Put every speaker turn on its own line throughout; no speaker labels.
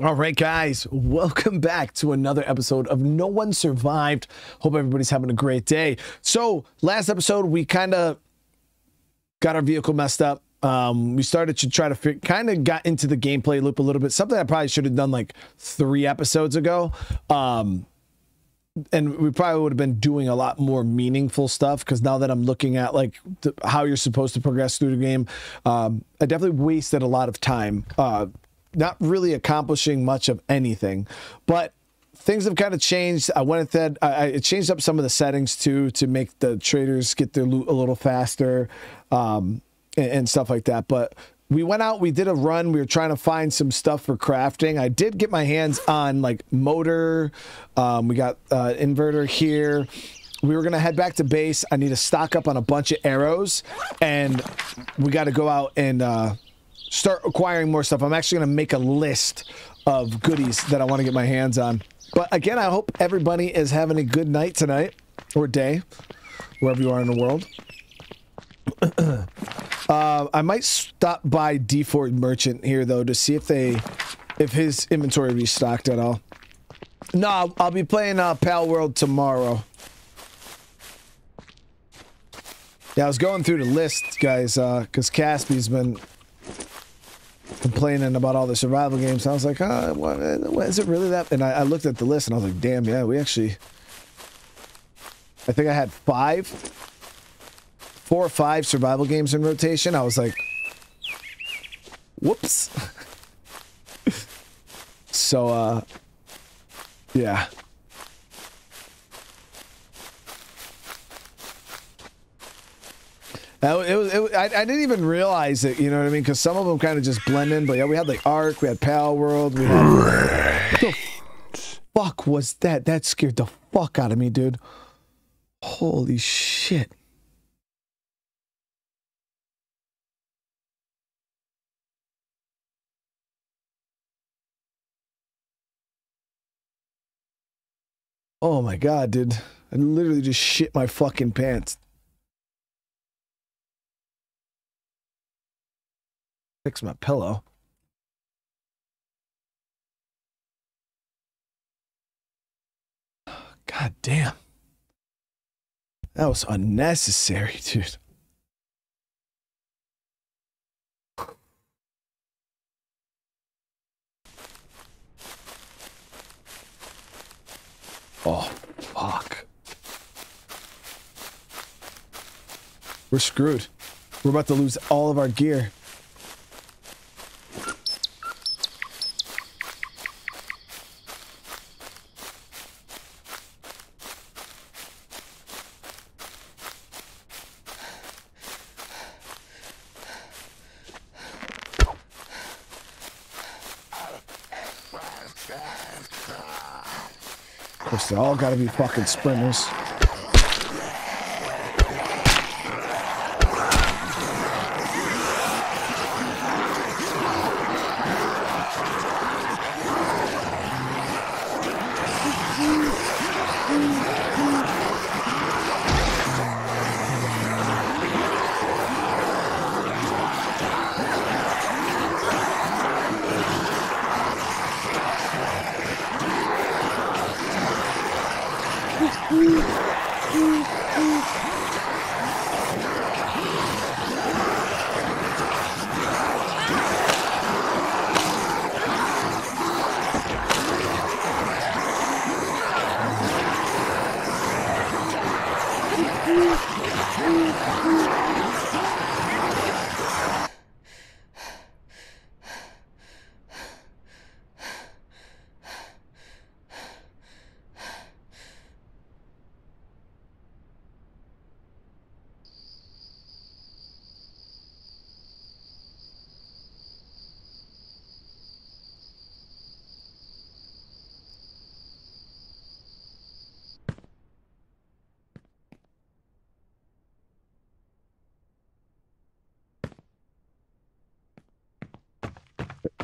All right, guys, welcome back to another episode of No One Survived. Hope everybody's having a great day. So, last episode, we kind of got our vehicle messed up. Um, we started to try to kind of got into the gameplay loop a little bit, something I probably should have done like three episodes ago. Um, and we probably would have been doing a lot more meaningful stuff because now that I'm looking at like how you're supposed to progress through the game, um, I definitely wasted a lot of time. Uh, not really accomplishing much of anything, but things have kind of changed. I went ahead, I, I changed up some of the settings too to make the traders get their loot a little faster um, and, and stuff like that. But we went out, we did a run. We were trying to find some stuff for crafting. I did get my hands on like motor. Um, we got uh, inverter here. We were gonna head back to base. I need to stock up on a bunch of arrows, and we got to go out and uh, start acquiring more stuff. I'm actually gonna make a list of goodies that I want to get my hands on. But again, I hope everybody is having a good night tonight or day, wherever you are in the world. uh, I might stop by D4 Merchant here though to see if they, if his inventory restocked at all. No, I'll, I'll be playing uh, Palworld tomorrow. Yeah, I was going through the list, guys, because uh, Caspy's been complaining about all the survival games. I was like, oh, what, what, is it really that? And I, I looked at the list and I was like, damn, yeah, we actually, I think I had five four or five survival games in rotation, I was like, whoops. so, uh, yeah. It was, it, I, I, didn't even realize it, you know what I mean? Because some of them kind of just blend in. But yeah, we had like Ark, we had Palworld, we had. what the fuck was that? That scared the fuck out of me, dude. Holy shit. Oh my god, dude. I literally just shit my fucking pants. Fix my pillow. God damn. That was unnecessary, dude. Oh, fuck. We're screwed. We're about to lose all of our gear. All gotta be fucking sprinters.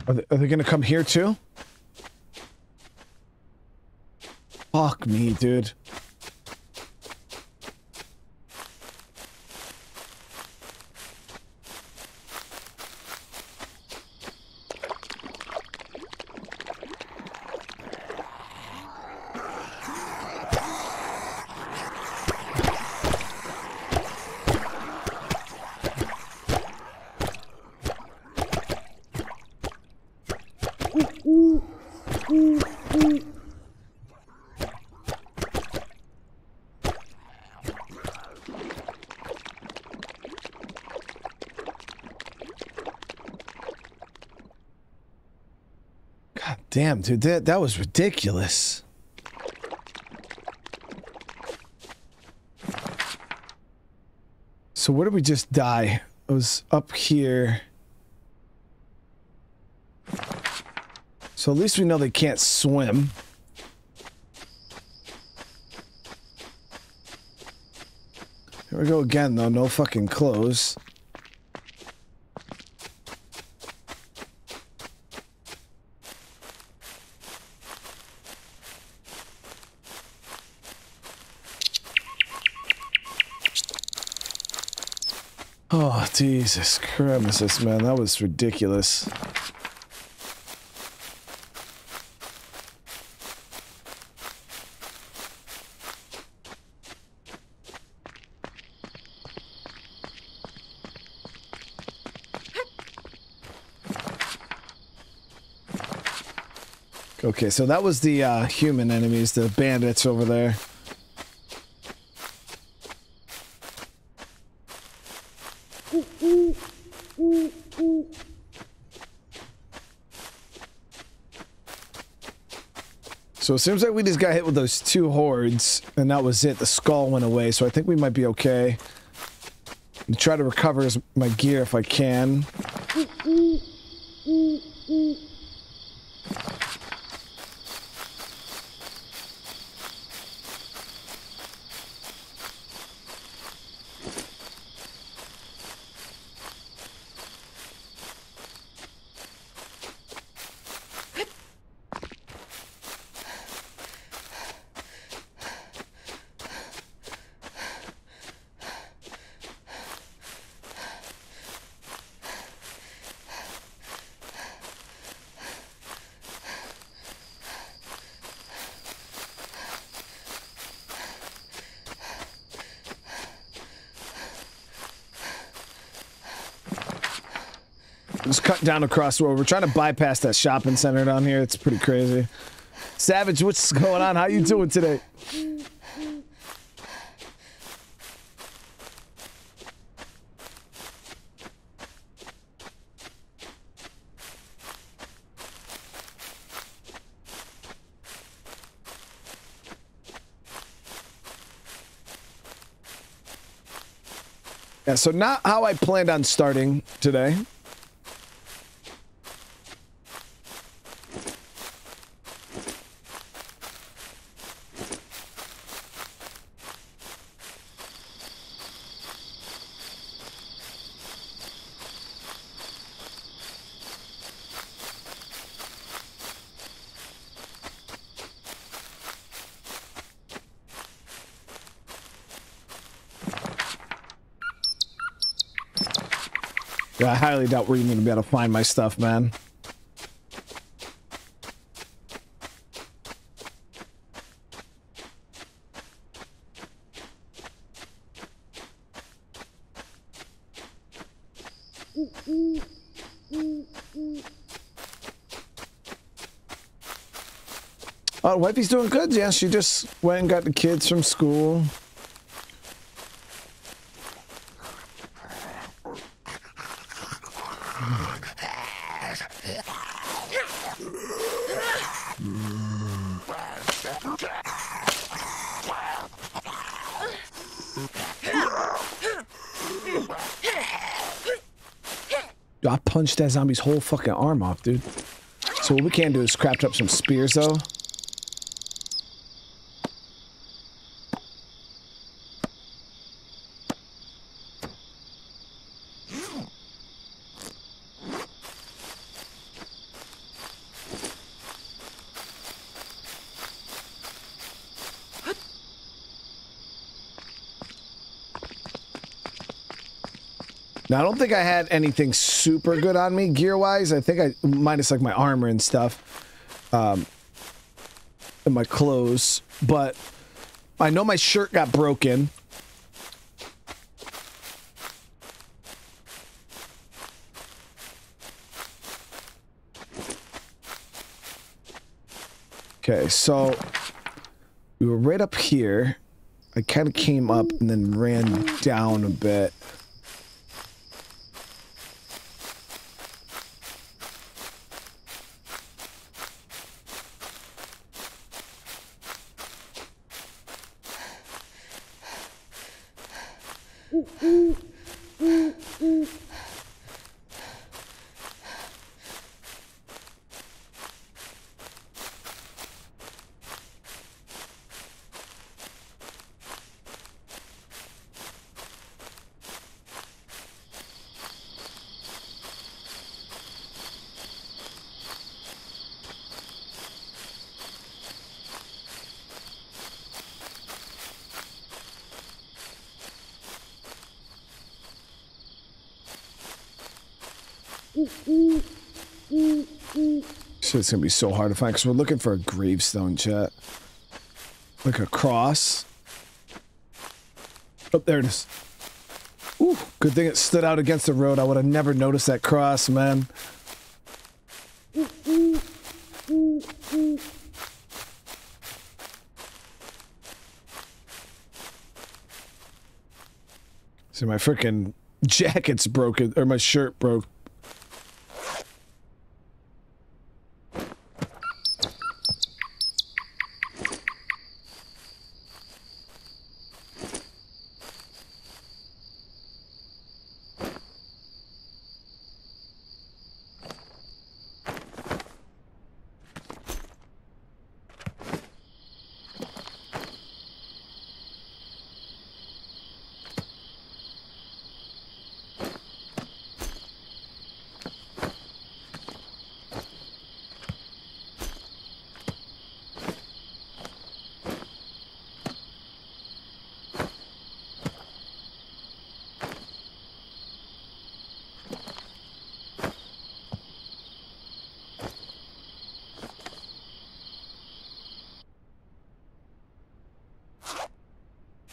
Are they, they gonna come here too? Fuck me, dude. God damn, dude, that, that was ridiculous. So where did we just die? It was up here. So at least we know they can't swim. Here we go again, though. No fucking clothes. Oh, Jesus Christ, man. That was ridiculous. Okay, so that was the uh, human enemies, the bandits over there. So it seems like we just got hit with those two hordes, and that was it. The skull went away, so I think we might be okay. I'm try to recover my gear if I can. Just cut down across the road. We're trying to bypass that shopping center down here. It's pretty crazy. Savage, what's going on? How you doing today? Yeah, so not how I planned on starting today. I highly doubt we're even to be able to find my stuff, man. Oh, wifey's doing good. Yeah, she just went and got the kids from school. I punched that zombie's whole fucking arm off, dude. So what we can do is craft up some spears, though. Now, I don't think I had anything super good on me gear-wise. I think I, minus like my armor and stuff, um, and my clothes. But I know my shirt got broken. Okay, so we were right up here. I kind of came up and then ran down a bit. Shit's gonna be so hard to find because we're looking for a gravestone, chat. Like a cross. Oh, there it is. Ooh, good thing it stood out against the road. I would have never noticed that cross, man. See, my freaking jacket's broken, or my shirt broke.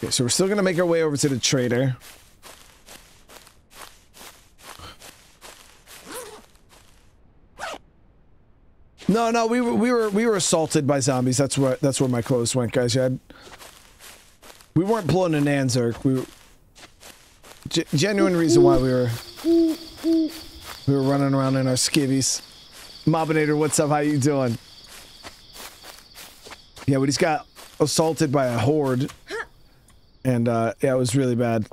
Okay, so we're still gonna make our way over to the trader. No, no, we were we were we were assaulted by zombies. That's where that's where my clothes went, guys. Yeah, we weren't pulling a Nanzerk. We were genuine reason why we were we were running around in our skivvies. Mobinator, what's up? How you doing? Yeah, but he's got assaulted by a horde. And, uh, yeah, it was really bad.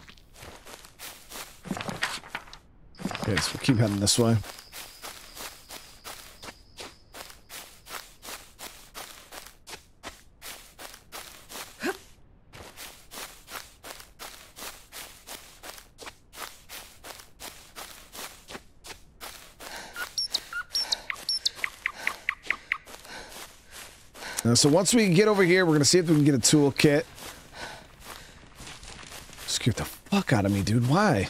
Okay, so we'll keep heading this way. So once we get over here, we're gonna see if we can get a toolkit. Scared the fuck out of me, dude. Why?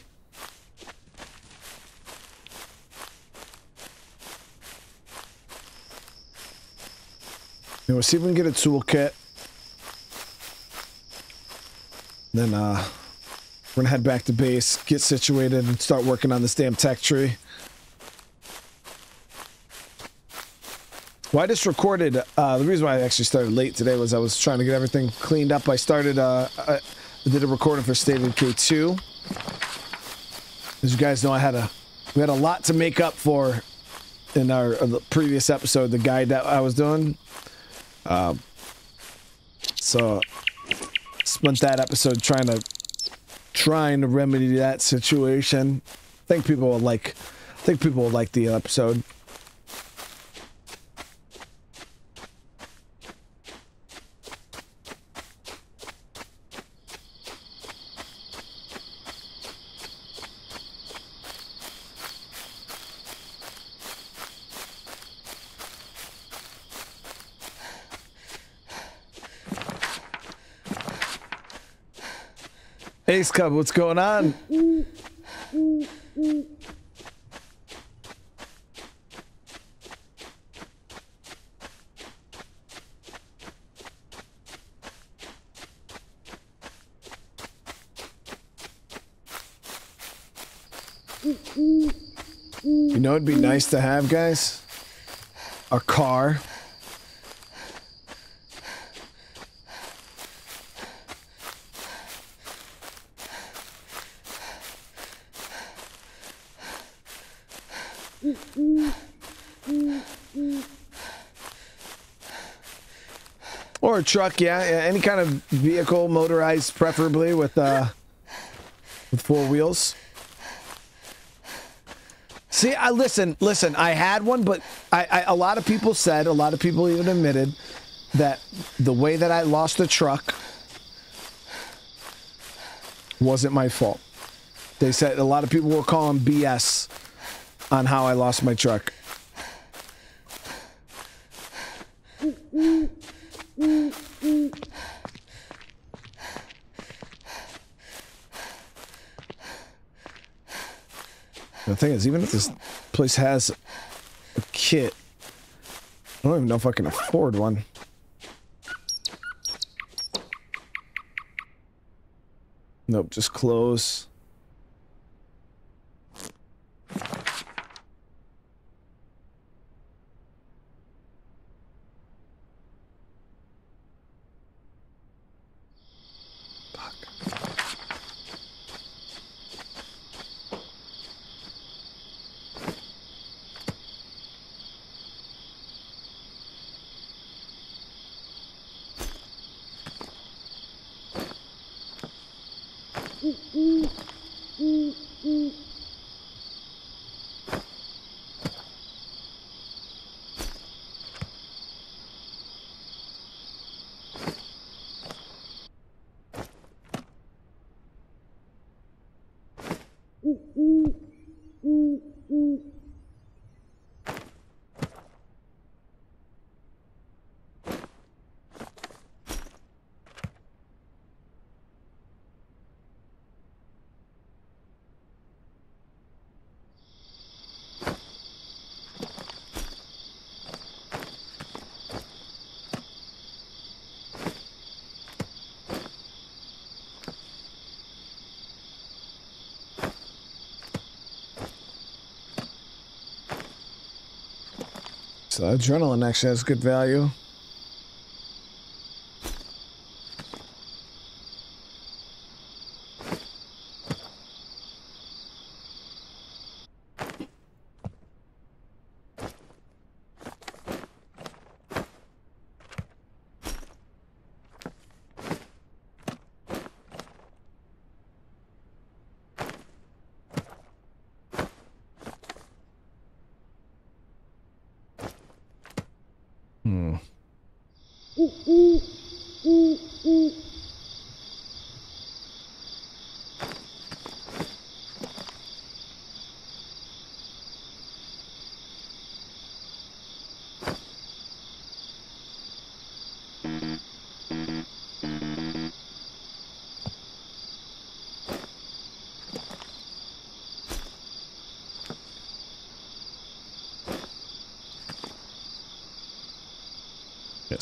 We'll see if we can get a toolkit. Then uh, we're gonna head back to base, get situated, and start working on this damn tech tree. Well, I just recorded. Uh, the reason why I actually started late today was I was trying to get everything cleaned up. I started. Uh, I did a recording for State of Decay 2. As you guys know, I had a we had a lot to make up for in our uh, previous episode, the guide that I was doing. Um, so spent that episode trying to trying to remedy that situation. I think people will like. I think people will like the episode. Cub, what's going on? You know it'd be nice to have, guys? A car truck, yeah, yeah, any kind of vehicle, motorized, preferably with uh, with four wheels. See, I listen, listen. I had one, but I, I a lot of people said, a lot of people even admitted that the way that I lost the truck wasn't my fault. They said a lot of people were calling BS on how I lost my truck. Thing is, even if this place has a kit, I don't even know if I can afford one. Nope, just close. So adrenaline actually has good value.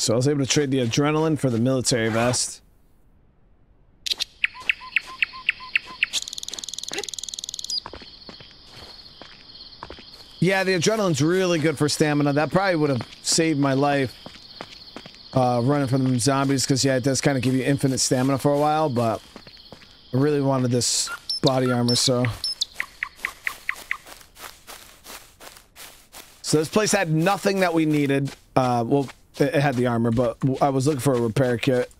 So I was able to trade the adrenaline for the military vest. Yeah, the adrenaline's really good for stamina. That probably would have saved my life uh, running from zombies because, yeah, it does kind of give you infinite stamina for a while, but I really wanted this body armor, so... So this place had nothing that we needed. Uh, well, it had the armor, but I was looking for a repair kit.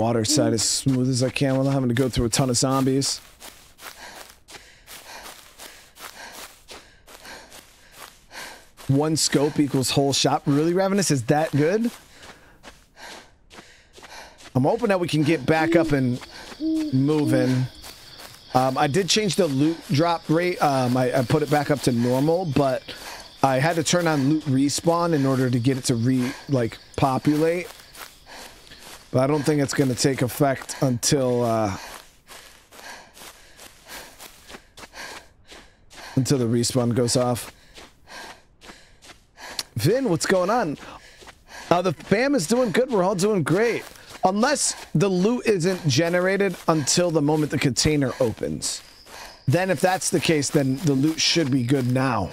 Water side as smooth as I can without having to go through a ton of zombies. One scope equals whole shot. Really, Ravenous? Is that good? I'm hoping that we can get back up and moving. Um, I did change the loot drop rate. Um, I, I, put it back up to normal, but I had to turn on loot respawn in order to get it to re like populate. But I don't think it's going to take effect until uh, until the respawn goes off. Vin, what's going on? Uh, the fam is doing good. We're all doing great. Unless the loot isn't generated until the moment the container opens. Then if that's the case, then the loot should be good now.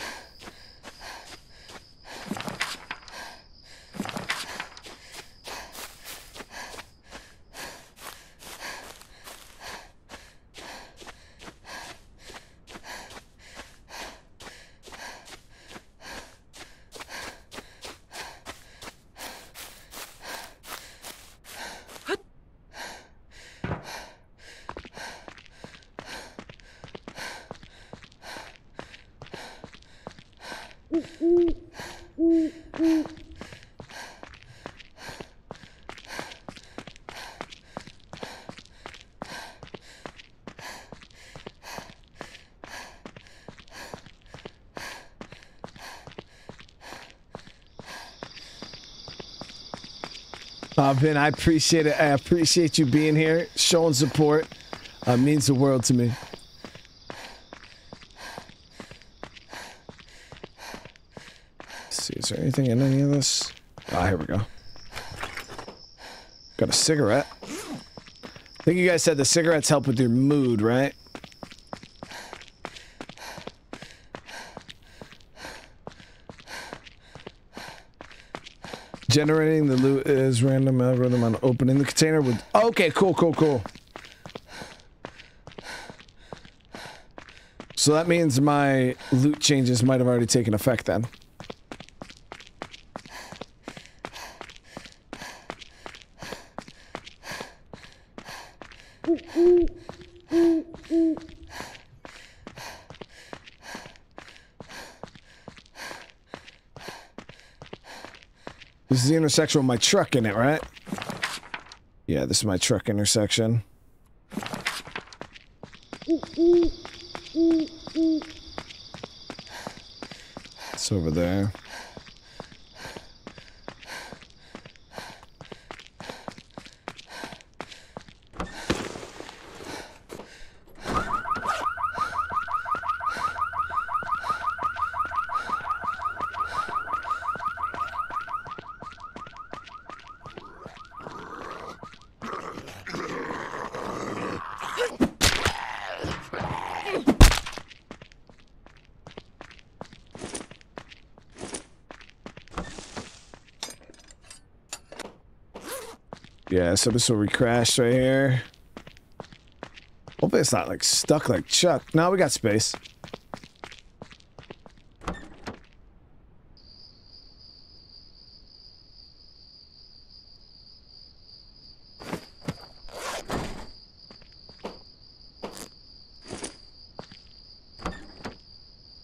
Vin, I appreciate it. I appreciate you being here, showing support. Uh, means the world to me. Let's see, is there anything in any of this? Ah, here we go. Got a cigarette. I think you guys said the cigarettes help with your mood, right? Generating the loot is random algorithm on opening the container with. Okay, cool, cool, cool. So that means my loot changes might have already taken effect then. Intersection with my truck in it, right? Yeah, this is my truck intersection. It's over there. Yeah, so this will we crashed right here. Hopefully it's not like stuck like Chuck. No, we got space.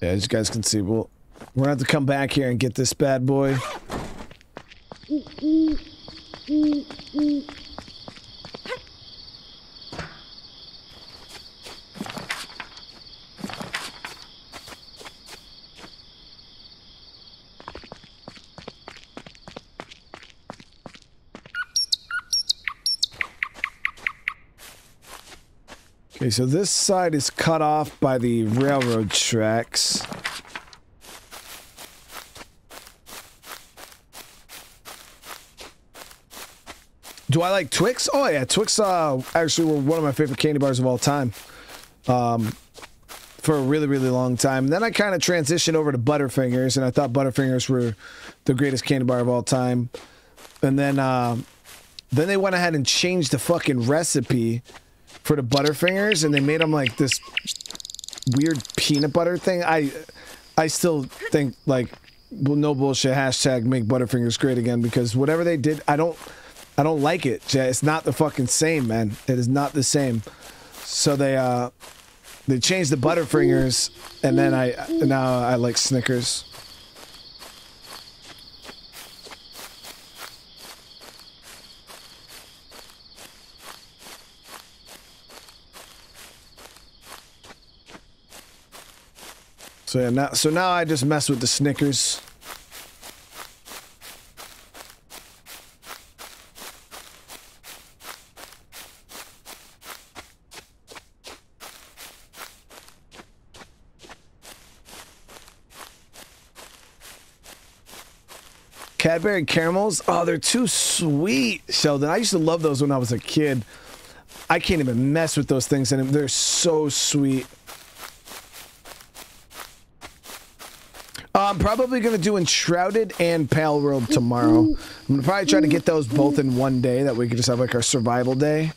Yeah, as you guys can see, we'll, we're gonna have to come back here and get this bad boy. Okay, so this side is cut off by the railroad tracks. Do I like Twix? Oh yeah, Twix uh, actually were one of my favorite candy bars of all time. Um, for a really, really long time. Then I kind of transitioned over to Butterfingers, and I thought Butterfingers were the greatest candy bar of all time. And then, uh, then they went ahead and changed the fucking recipe for the Butterfingers, and they made them like this weird peanut butter thing. I, I still think like, well, no bullshit. Hashtag make Butterfingers great again because whatever they did, I don't. I don't like it. It's not the fucking same, man. It is not the same. So they uh they changed the Butterfingers and then I now I like Snickers. So yeah, now so now I just mess with the Snickers. Cadbury caramels, oh, they're too sweet, Sheldon. I used to love those when I was a kid. I can't even mess with those things, and they're so sweet. I'm probably going to do Enshrouded and Palworld tomorrow. Mm-hmm. I'm going to probably try to get those both in one day, that we could just have like our survival day.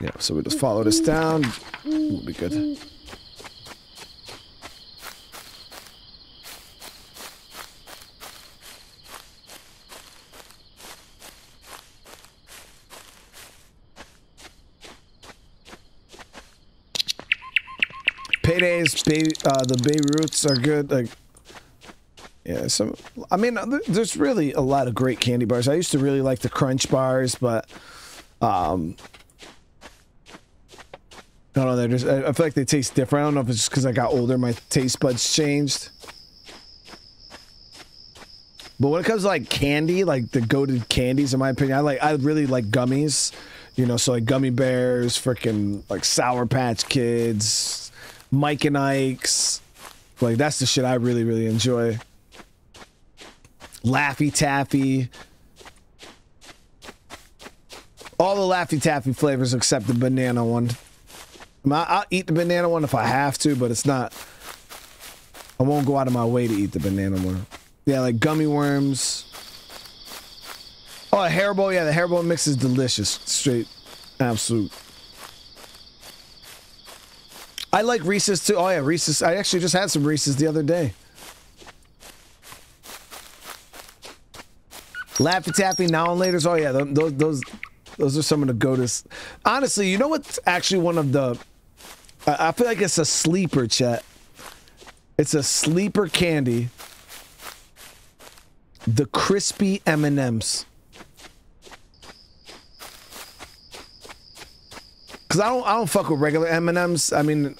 Yeah, so we just follow this down. We'll be good. Uh, the Baby Ruth's are good. Like, yeah, some. I mean, there's really a lot of great candy bars. I used to really like the Crunch bars, but um, I don't know. They're just. I, I feel like they taste different. I don't know if it's just because I got older, my taste buds changed. But when it comes to like candy, like the goaded candies, in my opinion, I like. I really like gummies. You know, so like gummy bears, freaking like Sour Patch Kids, Mike and Ike's. Like that's the shit I really, really enjoy. Laffy Taffy. All the Laffy Taffy flavors except the banana one. I'll eat the banana one if I have to, but it's not. I won't go out of my way to eat the banana one. Yeah, like gummy worms. Oh, a Haribo. Yeah, the Haribo mix is delicious. Straight, absolute. I like Reese's too. Oh yeah, Reese's. I actually just had some Reese's the other day. Laffy Taffy now and later's. Oh yeah, those those those are some of the goatest. Honestly, you know what's actually one of the. I feel like it's a sleeper, chat. It's a sleeper candy. The crispy M and M's. Cause I don't I don't fuck with regular M and M's. I mean,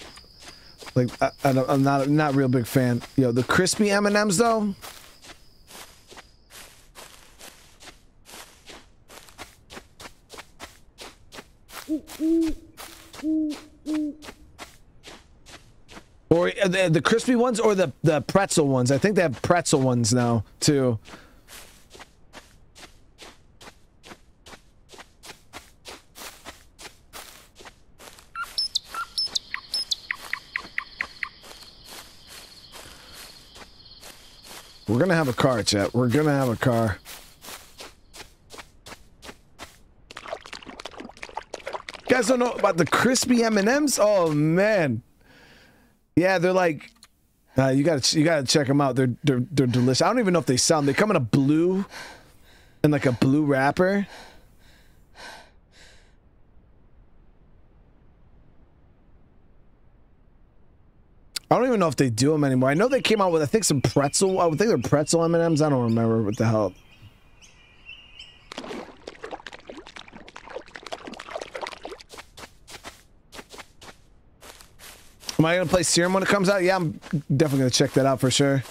like I, am not not real big fan. Yo, the crispy M and M's though. Or uh, the, the crispy ones or the, the pretzel ones. I think they have pretzel ones now, too. We're gonna have a car, chat. We're gonna have a car. You guys don't know about the crispy M&Ms? Oh, man. Yeah, they're like... Uh, you gotta you gotta check them out. They're, they're they're delicious. I don't even know if they sound. They come in a blue, and like a blue wrapper. I don't even know if they do them anymore. I know they came out with I think some pretzel. I would think they're pretzel M and M's. I don't remember what the hell. Am I gonna play Serum when it comes out? Yeah, I'm definitely gonna check that out for sure.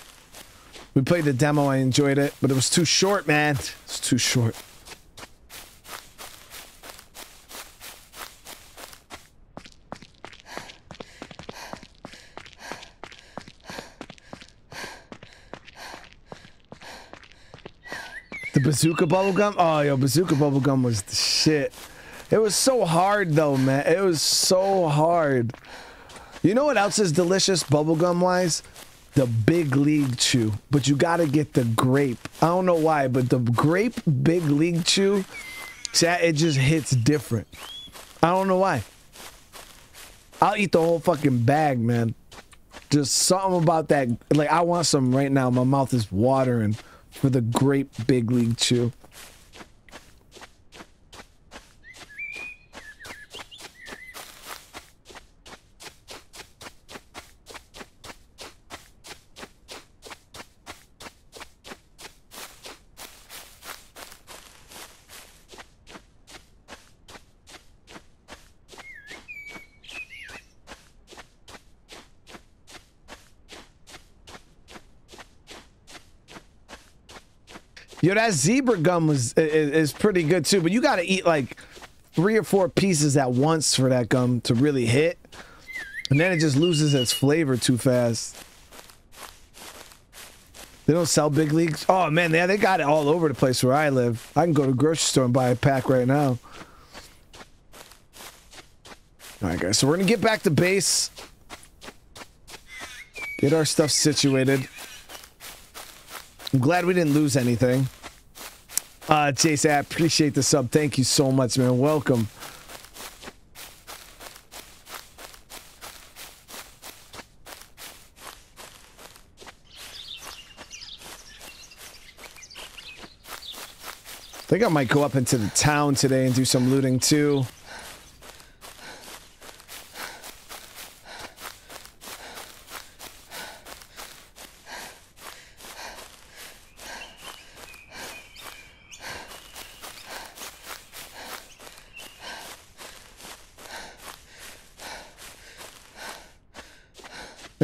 We played the demo, I enjoyed it, but it was too short, man. It's too short. Bazooka bubblegum? Oh, yo, bazooka bubblegum was the shit. It was so hard, though, man. It was so hard. You know what else is delicious bubblegum wise? The Big League Chew. But you gotta get the grape. I don't know why, but the grape Big League Chew, it just hits different. I don't know why. I'll eat the whole fucking bag, man. Just something about that. Like, I want some right now. My mouth is watering for the great Big League Chew. Yo, that zebra gum was is, is pretty good too, but you got to eat like three or four pieces at once for that gum to really hit, and then it just loses its flavor too fast. They don't sell big leagues. Oh man, yeah, they got it all over the place where I live. I can go to the grocery store and buy a pack right now. All right, guys. So we're gonna get back to base. Get our stuff situated. I'm glad we didn't lose anything. Uh, Jason, I appreciate the sub. Thank you so much, man. Welcome. I think I might go up into the town today and do some looting too.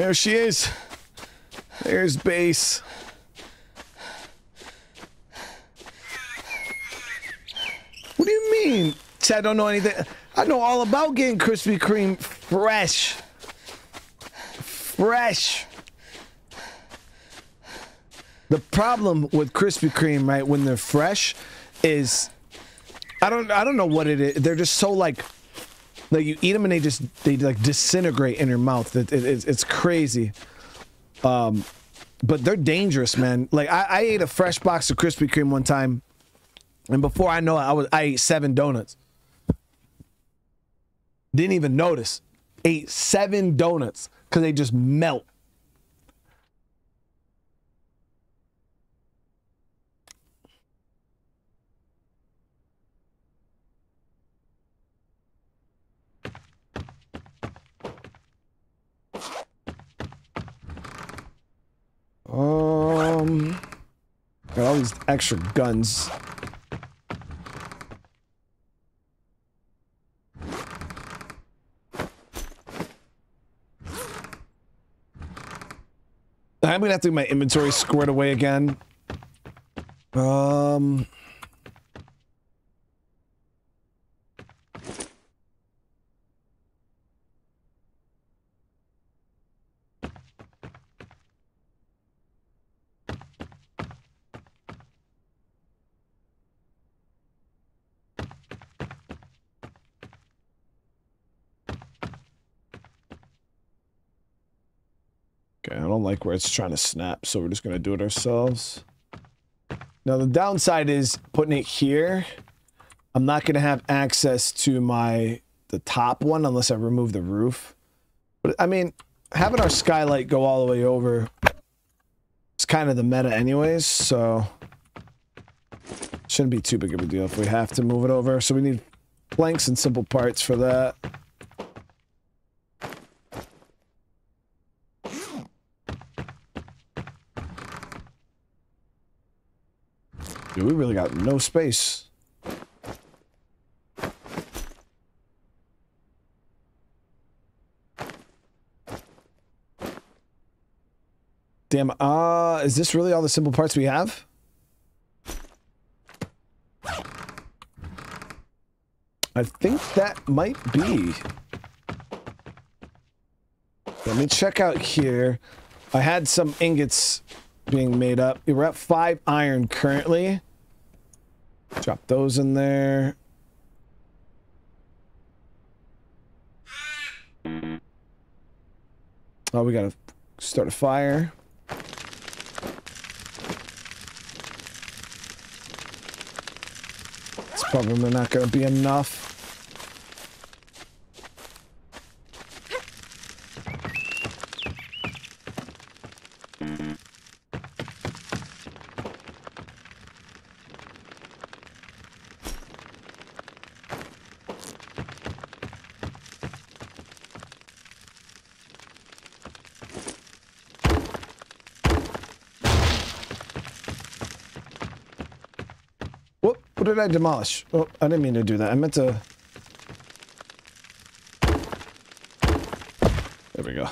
There she is. There's base. What do you mean? I don't know anything. I know all about getting Krispy Kreme fresh. Fresh. The problem with Krispy Kreme, right, when they're fresh, is I don't I don't know what it is. They're just so like like you eat them and they just they like disintegrate in your mouth. It, it, it's, it's crazy. Um, but they're dangerous, man. Like I, I ate a fresh box of Krispy Kreme one time, and before I know it, I was I ate seven donuts. Didn't even notice. Ate seven donuts because they just melt. Um, got all these extra guns. I'm gonna have to get my inventory squared away again. Um. Okay, I don't like where it's trying to snap, so we're just gonna do it ourselves. Now the downside is putting it here. I'm not gonna have access to my the top one unless I remove the roof. But I mean, having our skylight go all the way over is kind of the meta anyways, so shouldn't be too big of a deal if we have to move it over. So we need planks and simple parts for that. Dude, we really got no space. Damn, uh, is this really all the simple parts we have? I think that might be. Let me check out here. I had some ingots being made up. We're at five iron currently. Drop those in there. Oh, we gotta start a fire. It's probably not gonna be enough. did I demolish? Oh, I didn't mean to do that. I meant to... There we go.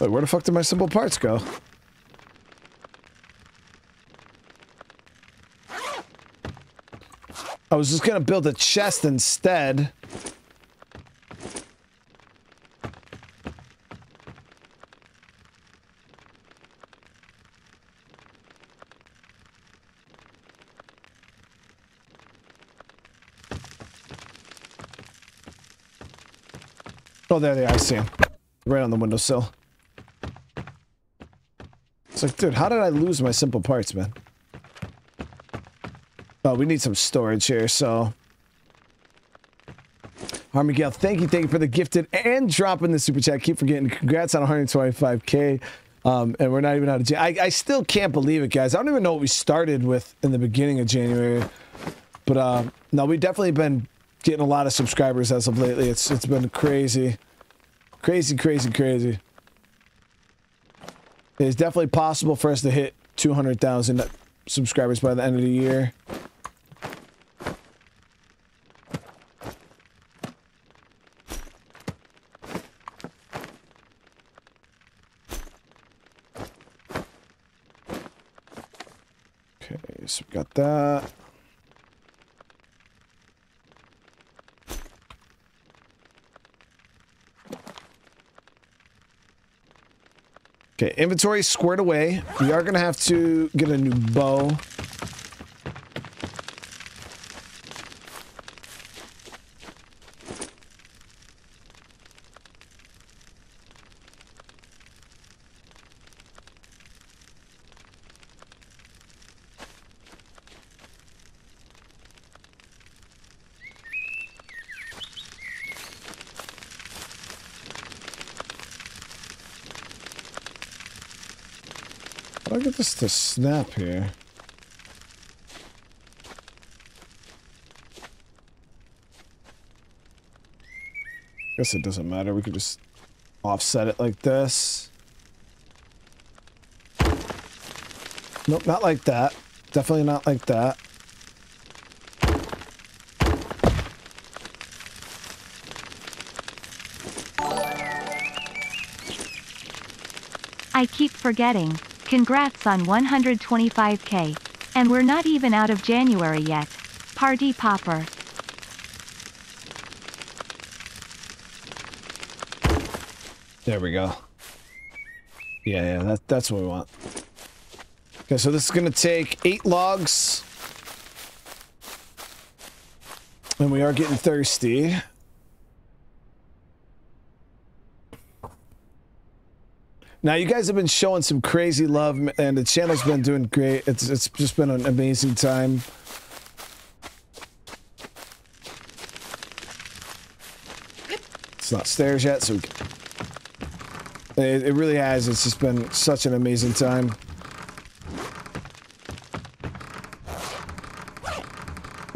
Wait, where the fuck did my simple parts go? I was just gonna build a chest instead. Oh, there they are. I see them. Right on the windowsill. It's like, dude, how did I lose my simple parts, man? Oh, we need some storage here, so... Armigale, thank you, thank you for the gifted and dropping the super chat. Keep forgetting. Congrats on 125k. Um, and we're not even out of January. I, I still can't believe it, guys. I don't even know what we started with in the beginning of January. But uh, no, we've definitely been getting a lot of subscribers as of lately. It's It's been crazy. Crazy, crazy, crazy. It's definitely possible for us to hit 200,000 subscribers by the end of the year. Okay, so we got that. Okay, inventory squared away. We are going to have to get a new bow. To snap here? Guess it doesn't matter. We could just offset it like this. Nope, not like that. Definitely not like that.
I keep forgetting. Congrats on 125k. And we're not even out of January yet. Party popper.
There we go. Yeah, yeah, that, that's what we want. Okay, so this is going to take eight logs. And we are getting thirsty. Now, you guys have been showing some crazy love, and the channel's been doing great. It's, it's just been an amazing time. It's not stairs yet, so. It, it really has. It's just been such an amazing time.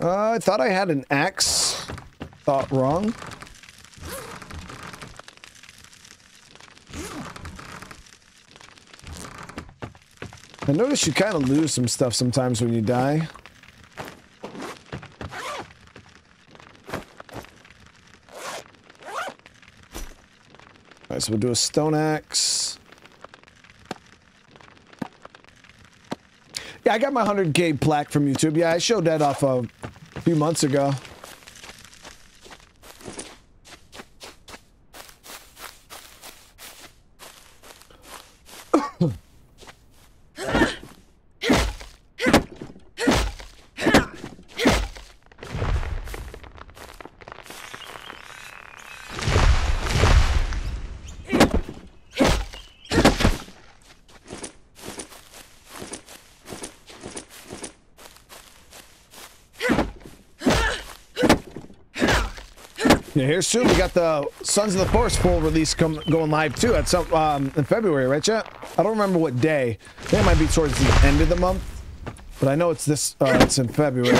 Uh, I thought I had an axe. Thought wrong. I notice you kind of lose some stuff sometimes when you die. Alright, so we'll do a stone axe. Yeah, I got my 100k plaque from YouTube. Yeah, I showed that off a few months ago. Here soon we got the Sons of the Forest full release come going live too at some um, in February, right, chat? I don't remember what day. I think it might be towards the end of the month, but I know it's this. Uh, it's in February.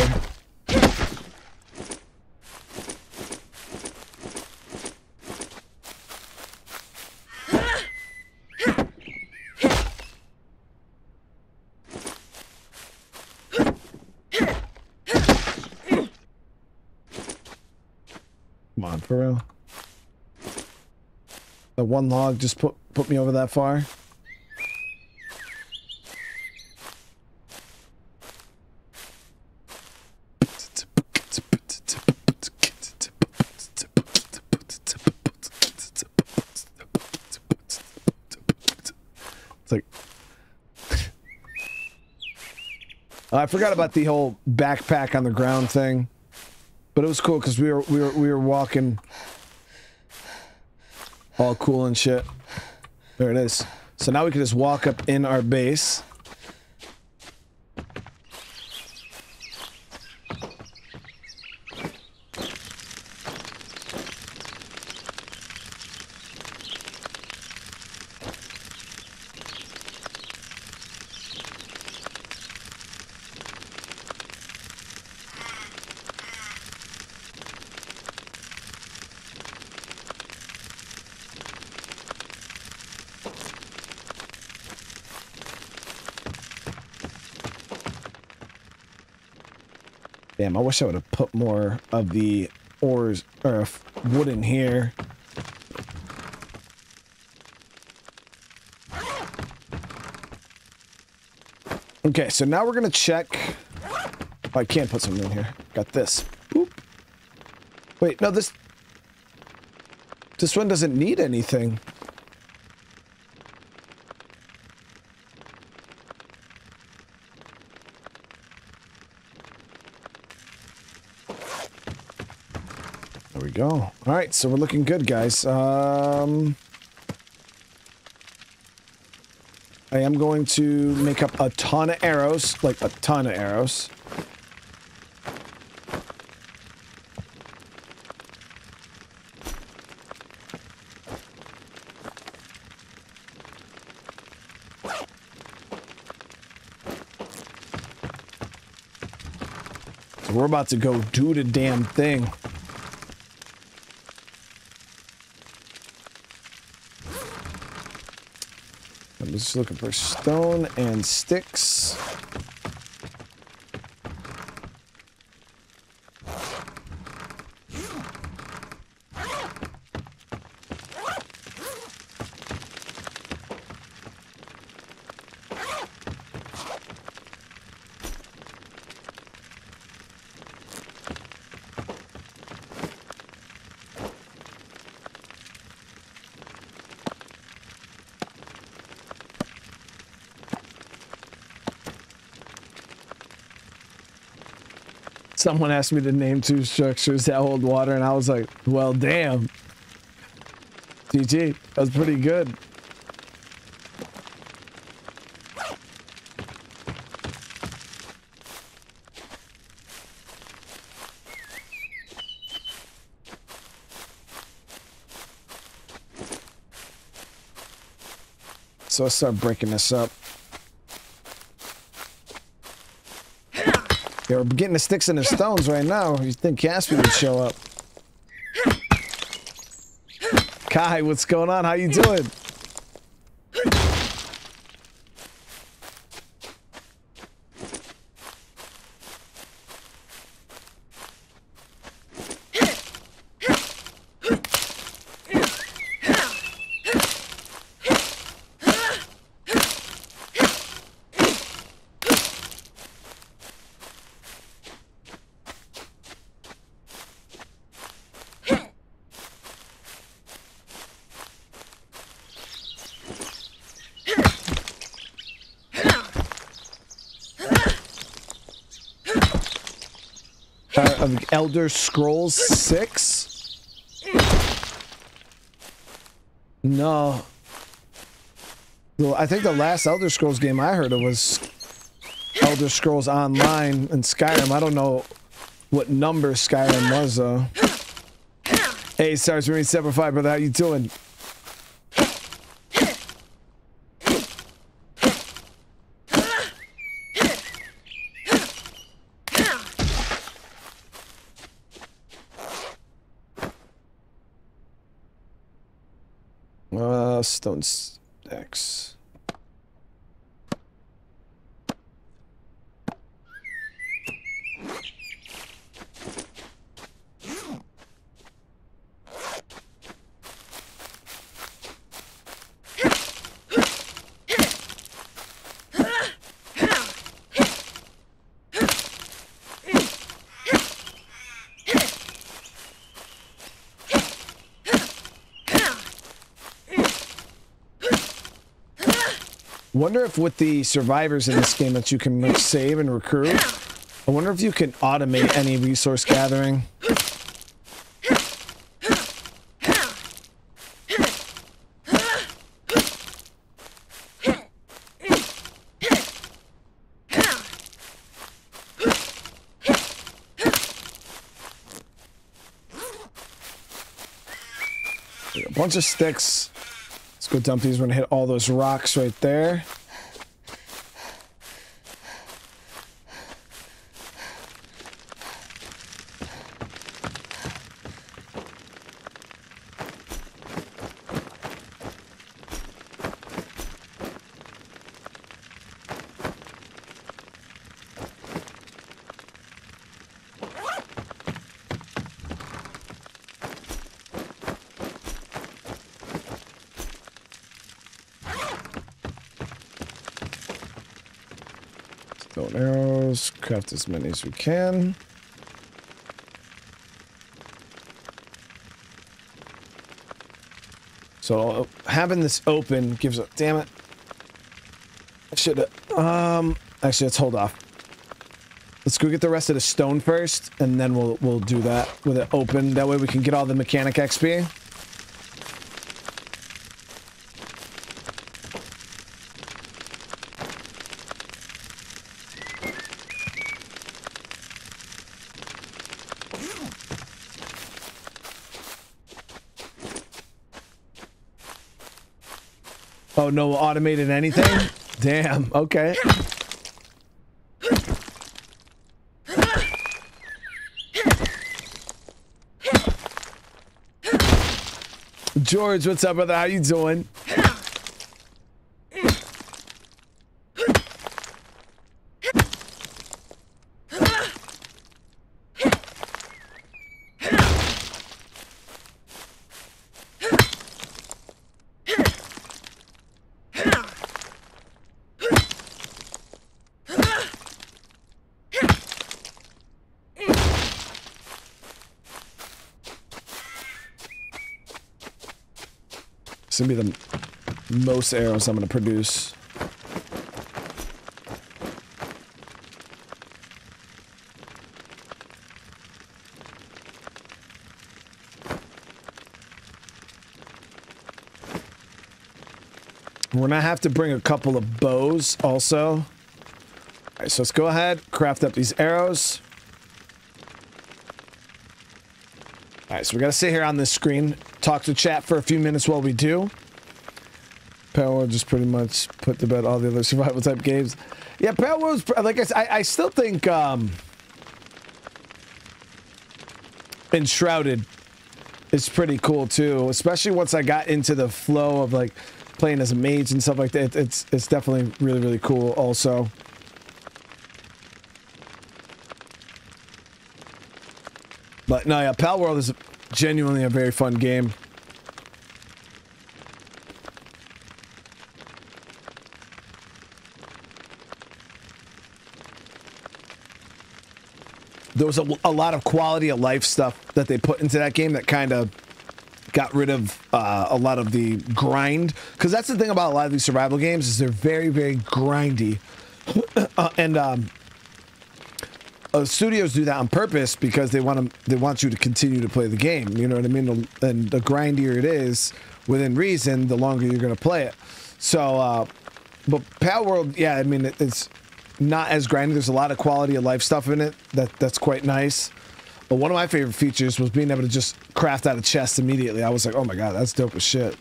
Come on, for real. The one log just put put me over that far. It's like I forgot about the whole backpack on the ground thing, but it was cool because we were we were we were walking all cool and shit. There it is. So now we can just walk up in our base. Damn, I wish I would have put more of the ores or wood in here. Okay, so now we're gonna check. Oh, I can't put something in here. Got this. Oop. Wait, no, this. This one doesn't need anything. There we go. All right, so we're looking good, guys. Um, I am going to make up a ton of arrows, like a ton of arrows. So we're about to go do the damn thing. Just looking for stone and sticks. Someone asked me to name two structures that hold water, and I was like, well, damn. GG, that was pretty good. So let's start breaking this up. Yeah, we're getting the sticks and the stones right now. You think Caspi would show up? Kai, what's going on? How you doing? Uh, of Elder Scrolls 6? No. Well, I think the last Elder Scrolls game I heard of was Elder Scrolls Online and Skyrim. I don't know what number Skyrim was, though. Hey, Stars Marine 75, brother. How you doing? Uh, stone Wonder if with the survivors in this game that you can like, save and recruit, I wonder if you can automate any resource gathering. A bunch of sticks. Go dump these. We're gonna hit all those rocks right there. Stone arrows. Craft as many as we can. So having this open gives a damn it. I should um actually let's hold off. Let's go get the rest of the stone first, and then we'll we'll do that with it open. That way we can get all the mechanic XP. No automated anything? Damn, okay. George, what's up, brother? How you doing? Most arrows I'm gonna produce. We're gonna have to bring a couple of bows also. All right, so let's go ahead, craft up these arrows. All right, so we gotta sit here on this screen, talk to chat for a few minutes while we do. Power just pretty much put to bed all the other survival type games. Yeah, Power was like I, I, I still think um, Enshrouded is pretty cool too, especially once I got into the flow of like playing as a mage and stuff like that. It's it's definitely really really cool. Also. But no, yeah, Palworld is genuinely a very fun game. There was a, a lot of quality of life stuff that they put into that game that kind of got rid of uh, a lot of the grind. Because that's the thing about a lot of these survival games is they're very, very grindy. uh, and um, uh, studios do that on purpose because they want to they want you to continue to play the game. You know what I mean? And the grindier it is, within reason, the longer you're going to play it. So, uh, but Palworld, yeah, I mean it, it's not as grindy. There's a lot of quality of life stuff in it that that's quite nice. But one of my favorite features was being able to just craft out a chest immediately. I was like, oh my god, that's dope as shit.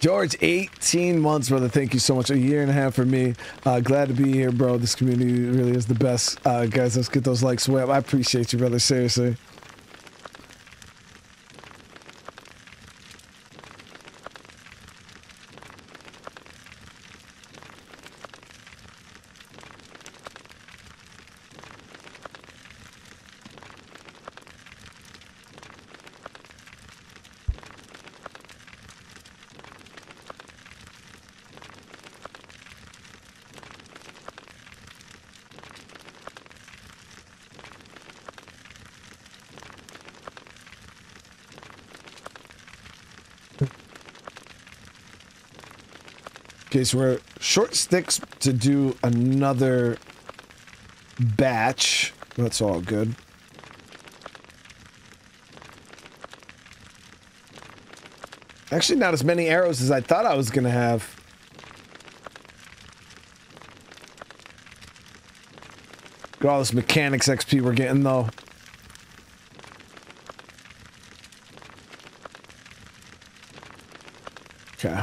George, 18 months, brother. Thank you so much. A year and a half for me. Uh, glad to be here, bro. This community really is the best. Uh, guys, let's get those likes way up. I appreciate you, brother. Seriously. Okay, so we're short sticks to do another batch. That's all good. Actually, not as many arrows as I thought I was going to have. Got all this mechanics XP we're getting, though. Okay.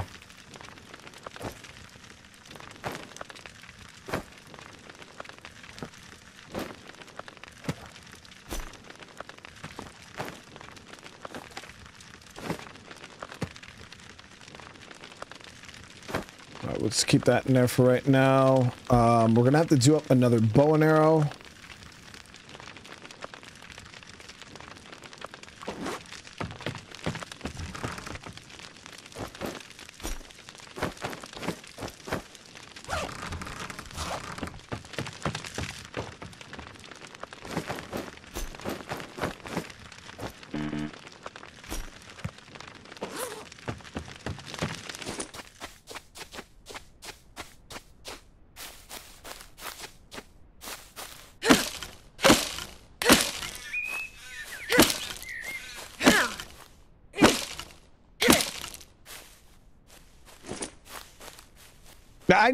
All let's keep that in there for right now. Um, we're gonna have to do up another bow and arrow.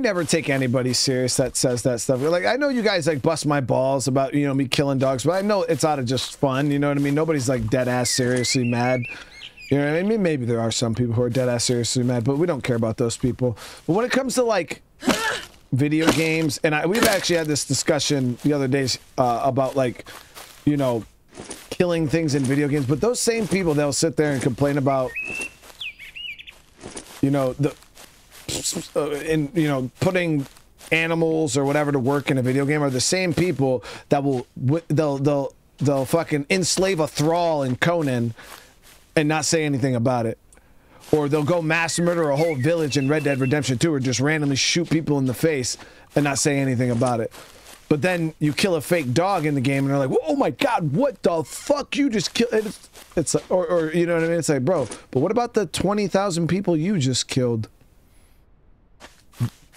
Never take anybody serious that says that stuff. Like, I know you guys like bust my balls about you know me killing dogs, but I know it's out of just fun. You know what I mean? Nobody's like dead ass seriously mad. You know what I mean? Maybe there are some people who are dead ass seriously mad, but we don't care about those people. But when it comes to like video games, and I, we've actually had this discussion the other days uh, about like, you know, killing things in video games. But those same people, they'll sit there and complain about, you know, the uh, in you know putting animals or whatever to work in a video game are the same people that will they'll they'll they'll fucking enslave a thrall in Conan and not say anything about it. Or they'll go mass murder a whole village in Red Dead Redemption 2 or just randomly shoot people in the face and not say anything about it. But then you kill a fake dog in the game and they're like, oh my god, what the fuck you just killed? It's, it's or, or you know what I mean? It's like, bro, but what about the 20,000 people you just killed?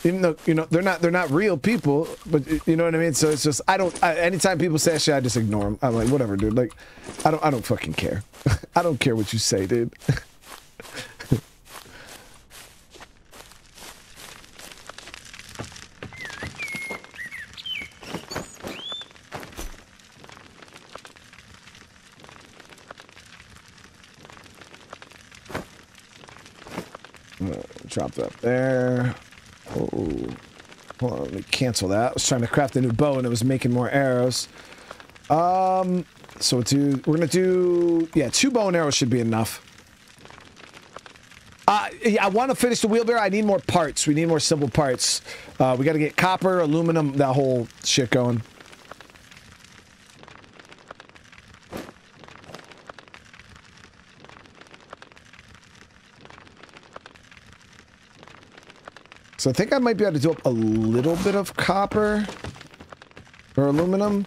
Even though you know they're not they're not real people but you know what i mean? So it's just i don't I, anytime people say shit i just ignore them i'm like whatever dude. Like i don't i don't fucking care. I don't care what you say dude. Drop that there Oh, on, let me cancel that. I was trying to craft a new bow and it was making more arrows. Um, so we do we're gonna do yeah, two bow and arrows should be enough. Uh, I want to finish the wheelbarrow. I need more parts. We need more simple parts. Uh, we got to get copper, aluminum, that whole shit going. So I think I might be able to do up a little bit of copper or aluminum.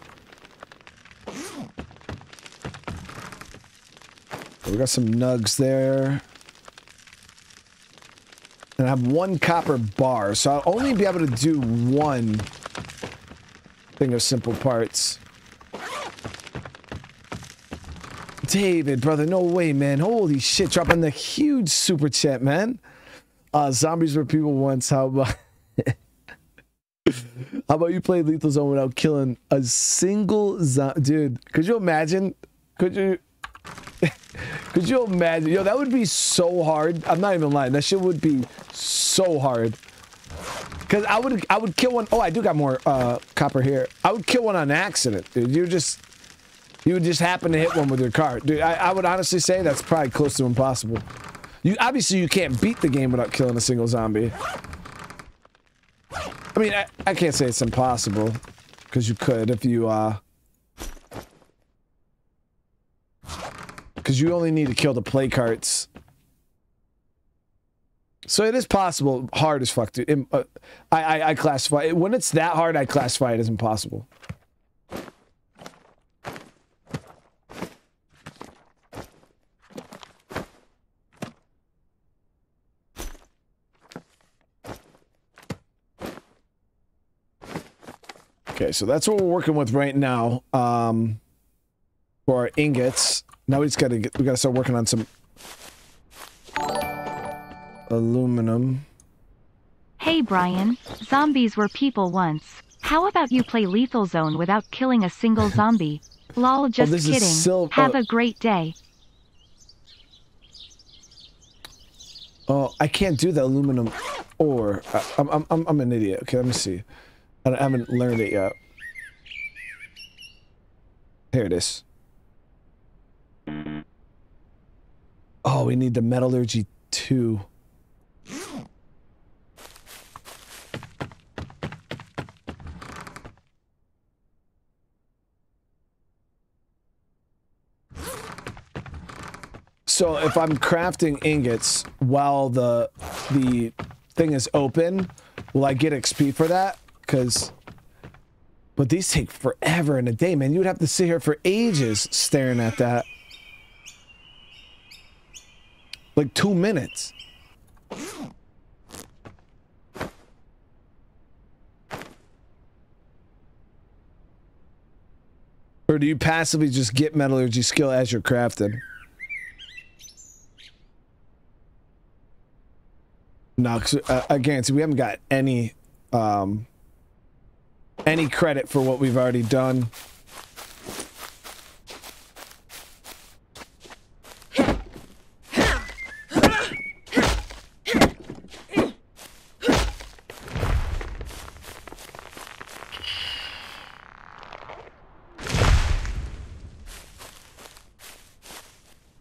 We got some nugs there. And I have one copper bar, so I'll only be able to do one thing of simple parts. David, brother, no way, man. Holy shit, dropping the huge super chat, man. Uh, zombies were people once. How about how about you play Lethal Zone without killing a single zombie? Dude, could you imagine? Could you? could you imagine? Yo, that would be so hard. I'm not even lying. That shit would be so hard. Cause I would I would kill one. Oh, I do got more uh, copper here. I would kill one on accident, dude. You just you would just happen to hit one with your car, dude. I, I would honestly say that's probably close to impossible. You obviously you can't beat the game without killing a single zombie. I mean, I, I can't say it's impossible because you could if you uh because you only need to kill the play carts. So it is possible. Hard as fuck, dude. It, uh, I, I I classify it when it's that hard. I classify it as impossible. Okay, so that's what we're working with right now. Um, for our ingots. Now we just gotta get, we gotta start working on some aluminum.
Hey Brian, zombies were people once. How about you play Lethal Zone without killing a single zombie? Lol, just
this is
kidding.
sil-
Have
uh,
a great day.
Oh, I can't do the aluminum ore. I, I'm, I'm, I'm, I'm an idiot. Okay, let me see. I, haven't learned it yet. Here it is. Oh, we need the metallurgy 2. So if I'm crafting ingots while the the thing is open, will I get XP for that? Because but these take forever and a day, man. You would have to sit here for ages staring at that. Like two minutes. Or do you passively just get metallurgy skill as you're crafting? No, uh, again, see, we haven't got any um, any credit for what we've already done.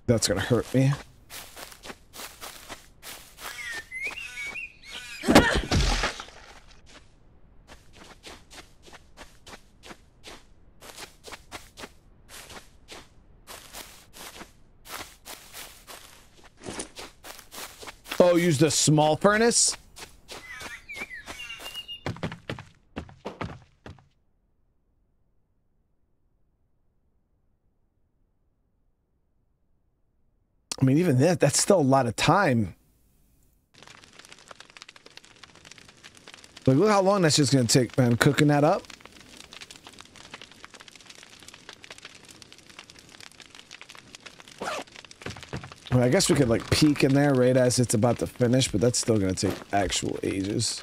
That's gonna hurt me. Oh, use the small furnace? I mean, even that, that's still a lot of time. Like, look how long that's just going to take, man, cooking that up. I guess we could, like, peek in there right as it's about to finish, but that's still going to take actual ages.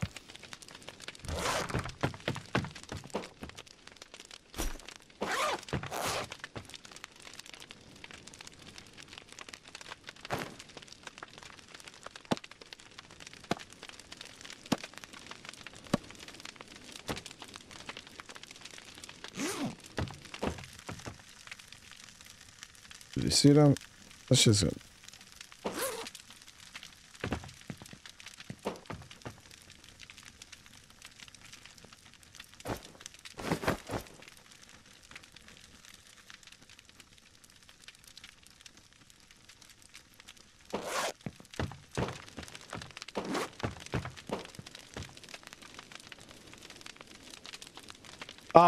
Did you see them? That's just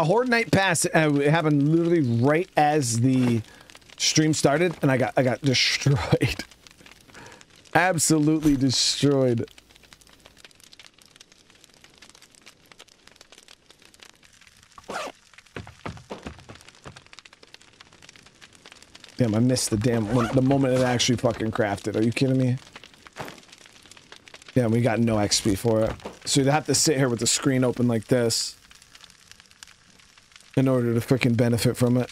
Horde Night Pass uh, happened literally right as the stream started, and I got I got destroyed, absolutely destroyed. Damn, I missed the damn the moment it actually fucking crafted. Are you kidding me? Yeah, we got no XP for it. So you'd have to sit here with the screen open like this in order to freaking benefit from it.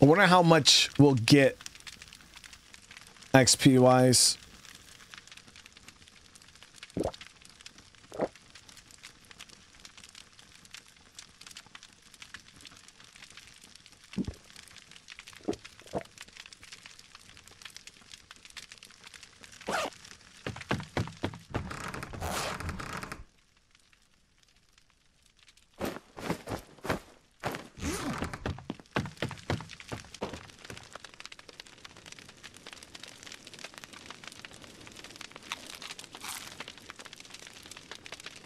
I wonder how much we'll get XP wise.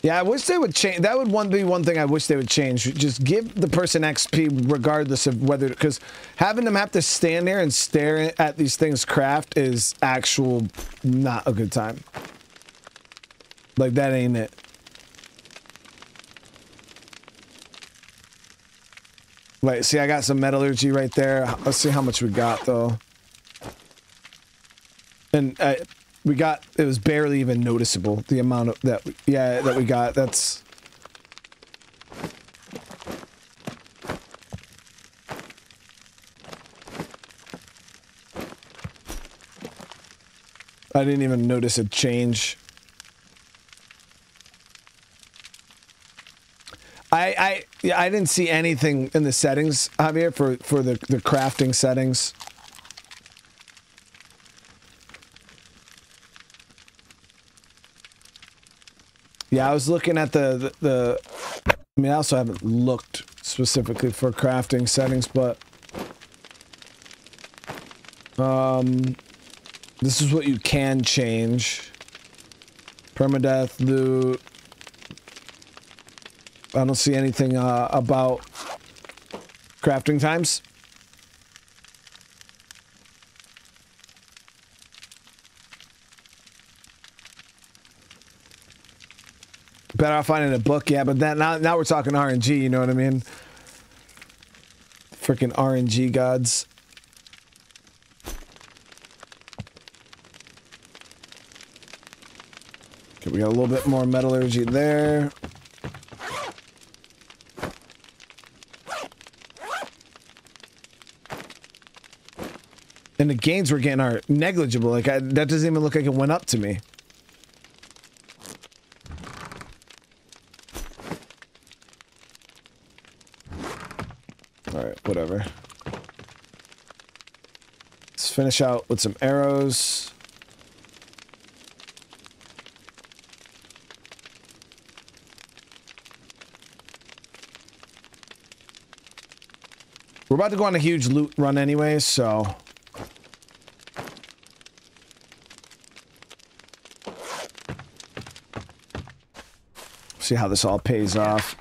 Yeah, I wish they would change. That would one be one thing I wish they would change. Just give the person XP regardless of whether, because having them have to stand there and stare at these things craft is actual not a good time. Like that ain't it. Wait, see, I got some metallurgy right there. Let's see how much we got though. And uh, we got it was barely even noticeable the amount of that. Yeah, that we got. That's I didn't even notice a change. I I yeah, I didn't see anything in the settings, Javier, for for the the crafting settings. Yeah, I was looking at the, the the. I mean, I also haven't looked specifically for crafting settings, but um, this is what you can change. Permadeath, loot. I don't see anything uh, about crafting times. Better off finding a book, yeah, but then now, now we're talking RNG, you know what I mean? Freaking RNG gods. Okay, we got a little bit more metallurgy there. And the gains we're getting are negligible. Like, I, that doesn't even look like it went up to me. Alright, whatever. Let's finish out with some arrows. We're about to go on a huge loot run anyway, so... See how this all pays off.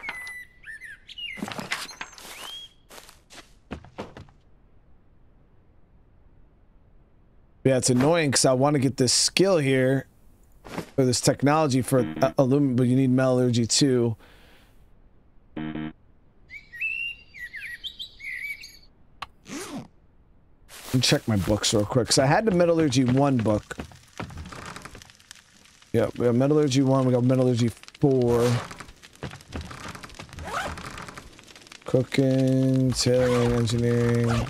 Yeah, it's annoying because I want to get this skill here, or this technology for uh, aluminum, but you need metallurgy too. Let me check my books real quick. Because I had the Metallurgy 1 book. Yeah, we got Metallurgy 1, we got Metallurgy 4. Cooking, tailoring, engineering.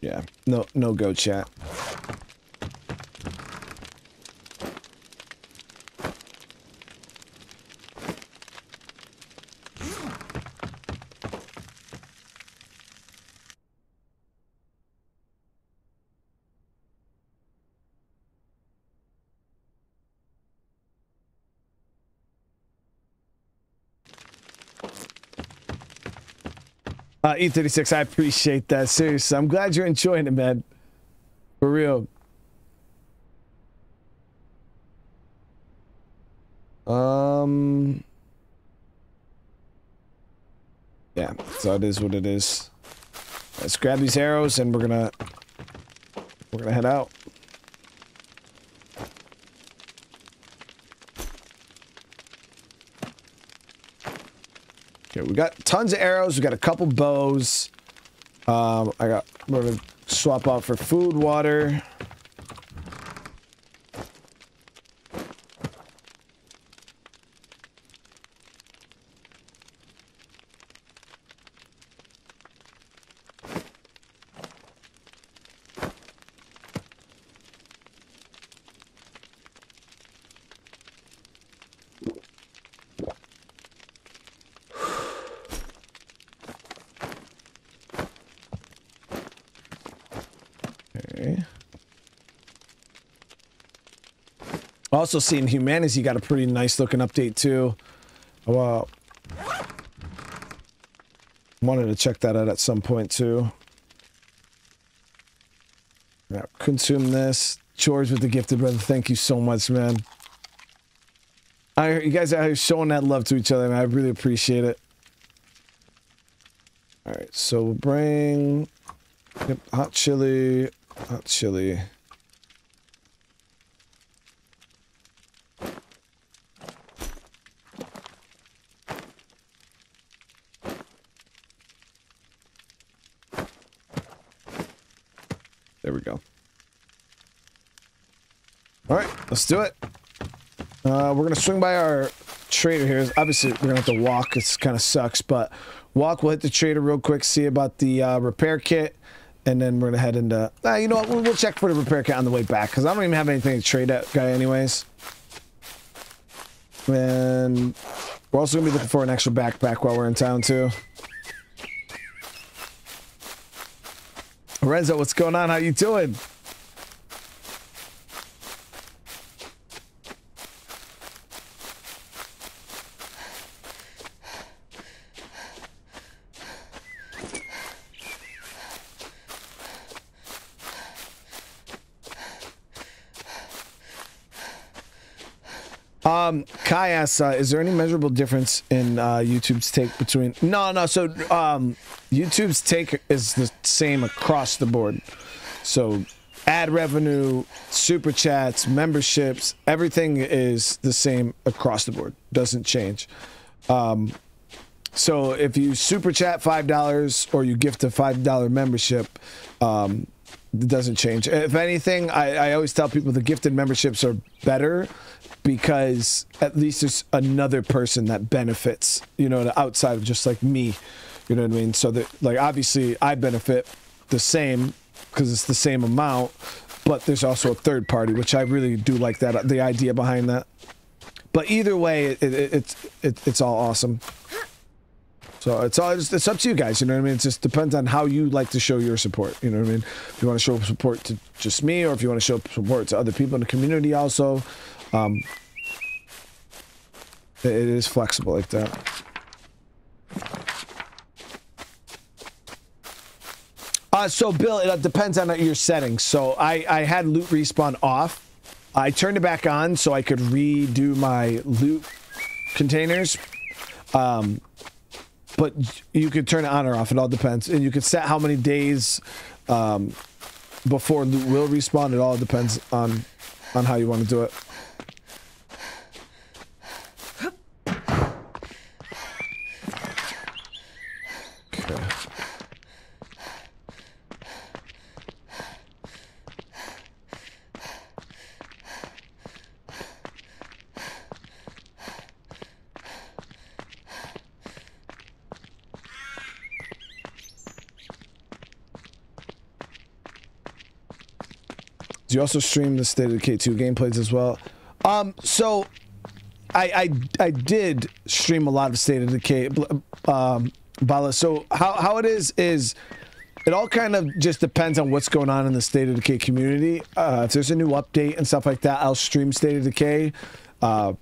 Yeah, no, no go chat. Uh, E36, I appreciate that. Seriously, I'm glad you're enjoying it, man. For real. Um. Yeah, so it is what it is. Let's grab these arrows and we're gonna we're gonna head out. Okay, we got tons of arrows. We got a couple bows. Um, I got. We're gonna swap out for food, water. Also seeing Humanity got a pretty nice looking update too. Well, wanted to check that out at some point too. Yeah, consume this. George with the gifted brother. Thank you so much, man. I you guys are showing that love to each other, and I really appreciate it. All right, so we'll bring hot chili, hot chili. There we go. All right, let's do it. Uh, we're gonna swing by our trader here. Obviously, we're gonna have to walk. It kind of sucks, but walk. We'll hit the trader real quick, see about the uh, repair kit, and then we're gonna head into. Uh, you know what? We'll, we'll check for the repair kit on the way back because I don't even have anything to trade that guy, anyways. And we're also gonna be looking for an extra backpack while we're in town too. Renzo, what's going on? How you doing? Kai asks, uh, is there any measurable difference in uh, YouTube's take between? No, no. So um, YouTube's take is the same across the board. So ad revenue, super chats, memberships, everything is the same across the board. Doesn't change. Um, so if you super chat five dollars or you gift a five dollar membership, um, it doesn't change. If anything, I, I always tell people the gifted memberships are better because at least there's another person that benefits, you know, outside of just like me, you know what I mean? So that like obviously I benefit the same because it's the same amount, but there's also a third party, which I really do like that the idea behind that. But either way, it, it, it's it, it's all awesome. So it's all it's, it's up to you guys. You know what I mean? It just depends on how you like to show your support. You know what I mean? If you want to show support to just me, or if you want to show support to other people in the community, also, um, it, it is flexible like that. Uh, so Bill, it depends on your settings. So I I had loot respawn off. I turned it back on so I could redo my loot containers. Um, but you could turn it on or off. It all depends, and you can set how many days um, before loot will respawn. It all depends on on how you want to do it. Do you also stream the State of Decay 2 gameplays as well? Um, so I, I I did stream a lot of State of Decay, um, Bala. So how how it is is it all kind of just depends on what's going on in the State of Decay community. Uh, if there's a new update and stuff like that, I'll stream State of Decay. Uh,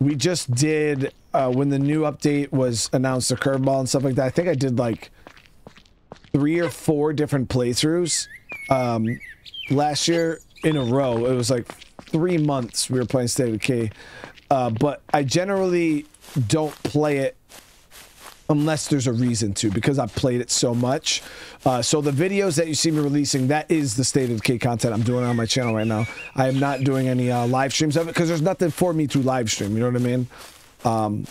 we just did uh, when the new update was announced, the curveball and stuff like that. I think I did like three or four different playthroughs um, last year in a row. It was like three months we were playing State of Decay. Uh, but I generally don't play it unless there's a reason to because I've played it so much. Uh, so the videos that you see me releasing, that is the State of Decay content I'm doing on my channel right now. I am not doing any uh, live streams of it because there's nothing for me to live stream. You know what I mean? Um,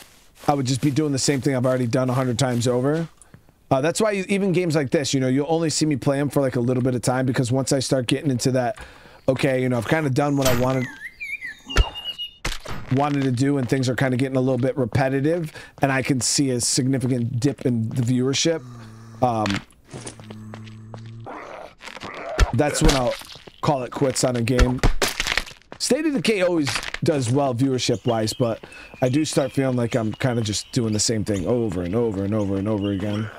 I would just be doing the same thing I've already done a hundred times over. Uh, that's why even games like this, you know, you'll only see me play them for like a little bit of time because once I start getting into that, okay, you know, I've kind of done what I wanted wanted to do and things are kind of getting a little bit repetitive and I can see a significant dip in the viewership. Um, that's when I'll call it quits on a game. State of Decay always does well viewership wise, but I do start feeling like I'm kind of just doing the same thing over and over and over and over again.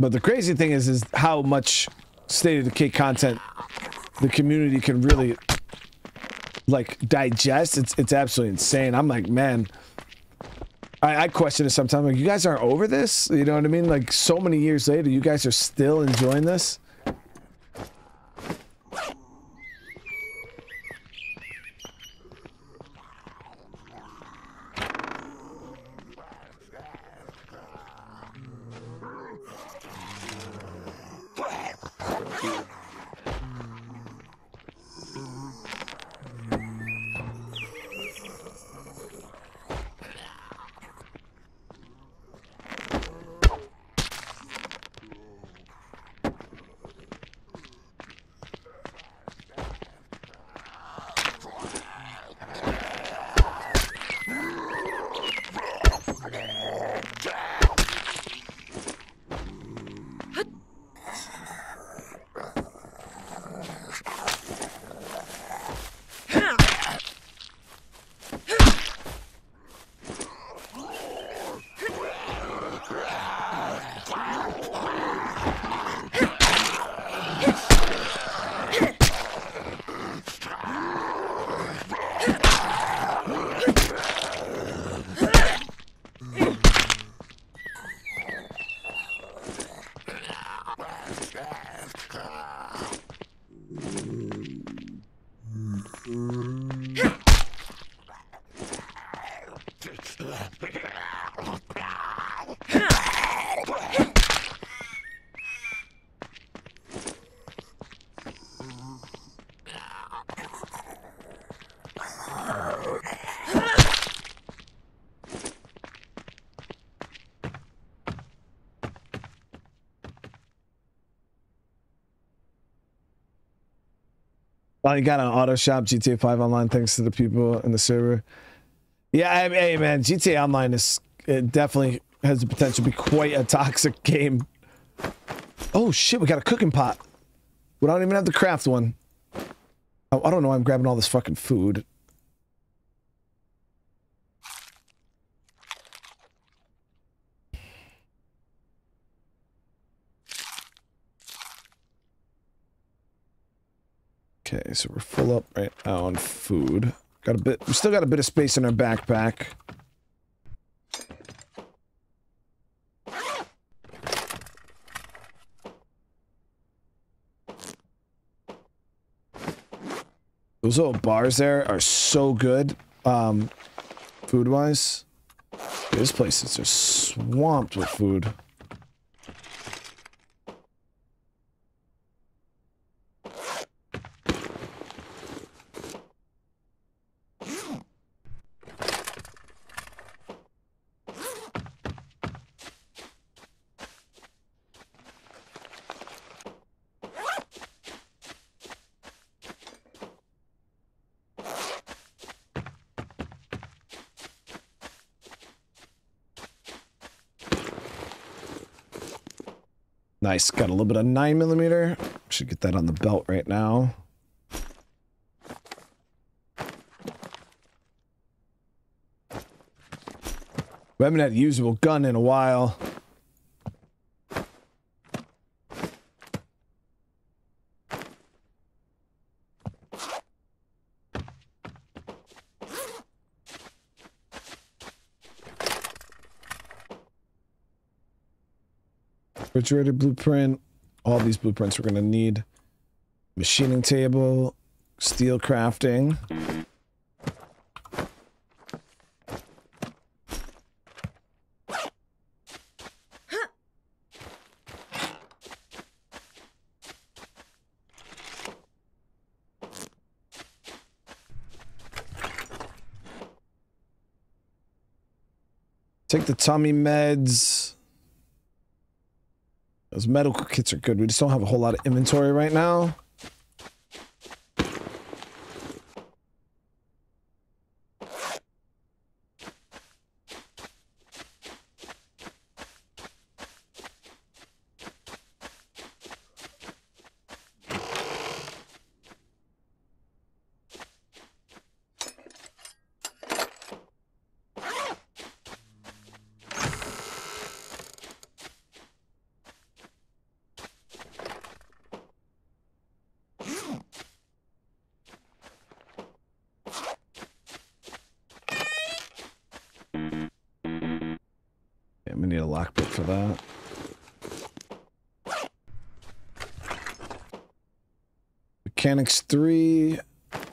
But the crazy thing is, is how much State of Decay content the community can really like digest. It's it's absolutely insane. I'm like, man, I, I question it sometimes. Like, you guys aren't over this? You know what I mean? Like, so many years later, you guys are still enjoying this? Oh, you got an auto shop GTA 5 online thanks to the people in the server. Yeah, I, hey man, GTA Online is it definitely has the potential to be quite a toxic game. Oh shit, we got a cooking pot. We don't even have the craft one. Oh, I don't know why I'm grabbing all this fucking food. Okay, so we're full up right now on food. Got a bit, we still got a bit of space in our backpack. Those little bars there are so good, um, food-wise. This place is just swamped with food. Nice. Got a little bit of 9 millimeter. Should get that on the belt right now. We haven't had a usable gun in a while. Refrigerator blueprint. All these blueprints we're going to need. Machining table, steel crafting. Take the tummy meds. Those medical kits are good. We just don't have a whole lot of inventory right now. Mechanics 3.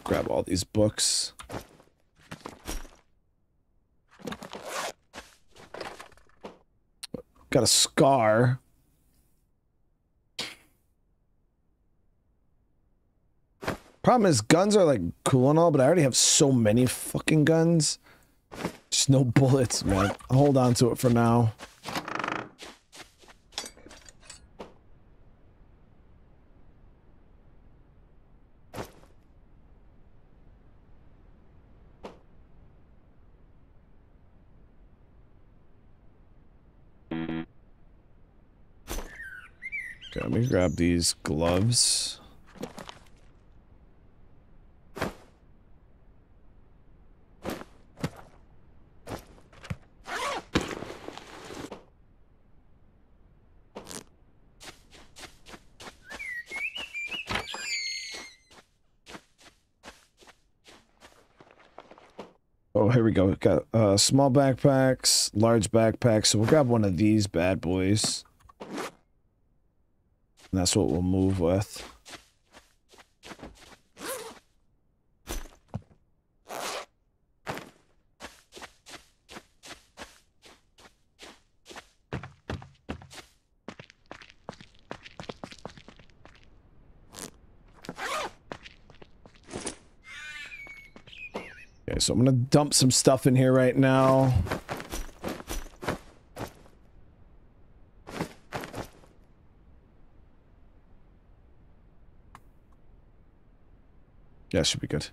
Grab all these Got a scar. Problem is, guns are like cool and all, but I already have so many fucking guns. Just no bullets, man. I'll hold on to it for now. Grab these gloves. Oh, here we go. got uh, small backpacks, large backpacks. So we'll grab one of these bad boys. And that's what we'll move with. So I'm to dump some stuff in here right now. Yeah, should be good.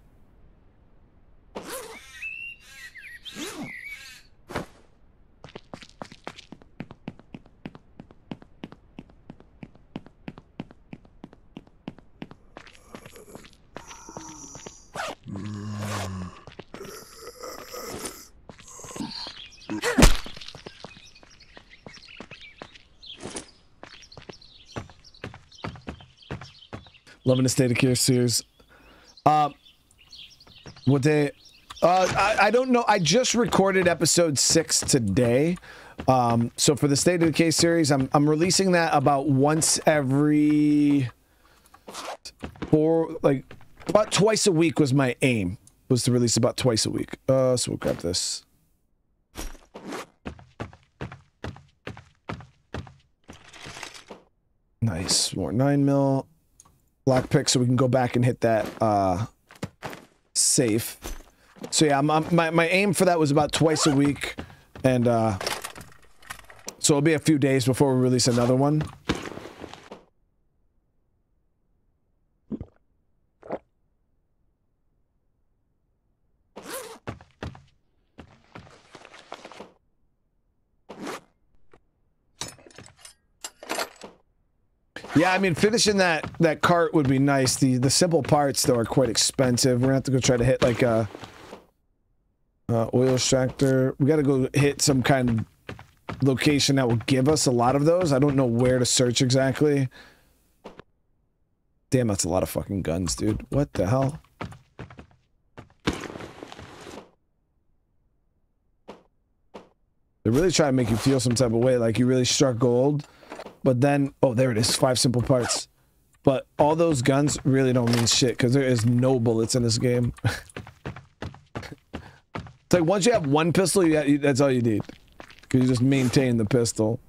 Loving the State of Care series. What day? Uh, I, I don't know. I just recorded episode six today. Um, so for the State of Decay series, I'm I'm releasing that about once every four, like about twice a week was my aim. Was to release about twice a week. Uh, so we'll grab this. Nice, more nine mil lockpick, so we can go back and hit that uh, safe. So yeah, my, my aim for that was about twice a week, and uh, so it'll be a few days before we release another one. Yeah, I mean, finishing that that cart would be nice. The the simple parts though are quite expensive. We're gonna have to go try to hit like a uh, oil extractor. We got to go hit some kind of location that will give us a lot of those. I don't know where to search exactly. Damn, that's a lot of fucking guns, dude. What the hell? They really try to make you feel some type of way, like you really struck gold. But then, oh, there it is. Five simple parts. But all those guns really don't mean shit because there is no bullets in this game. it's like once you have one pistol, you, you that's all you need. Because you just maintain the pistol.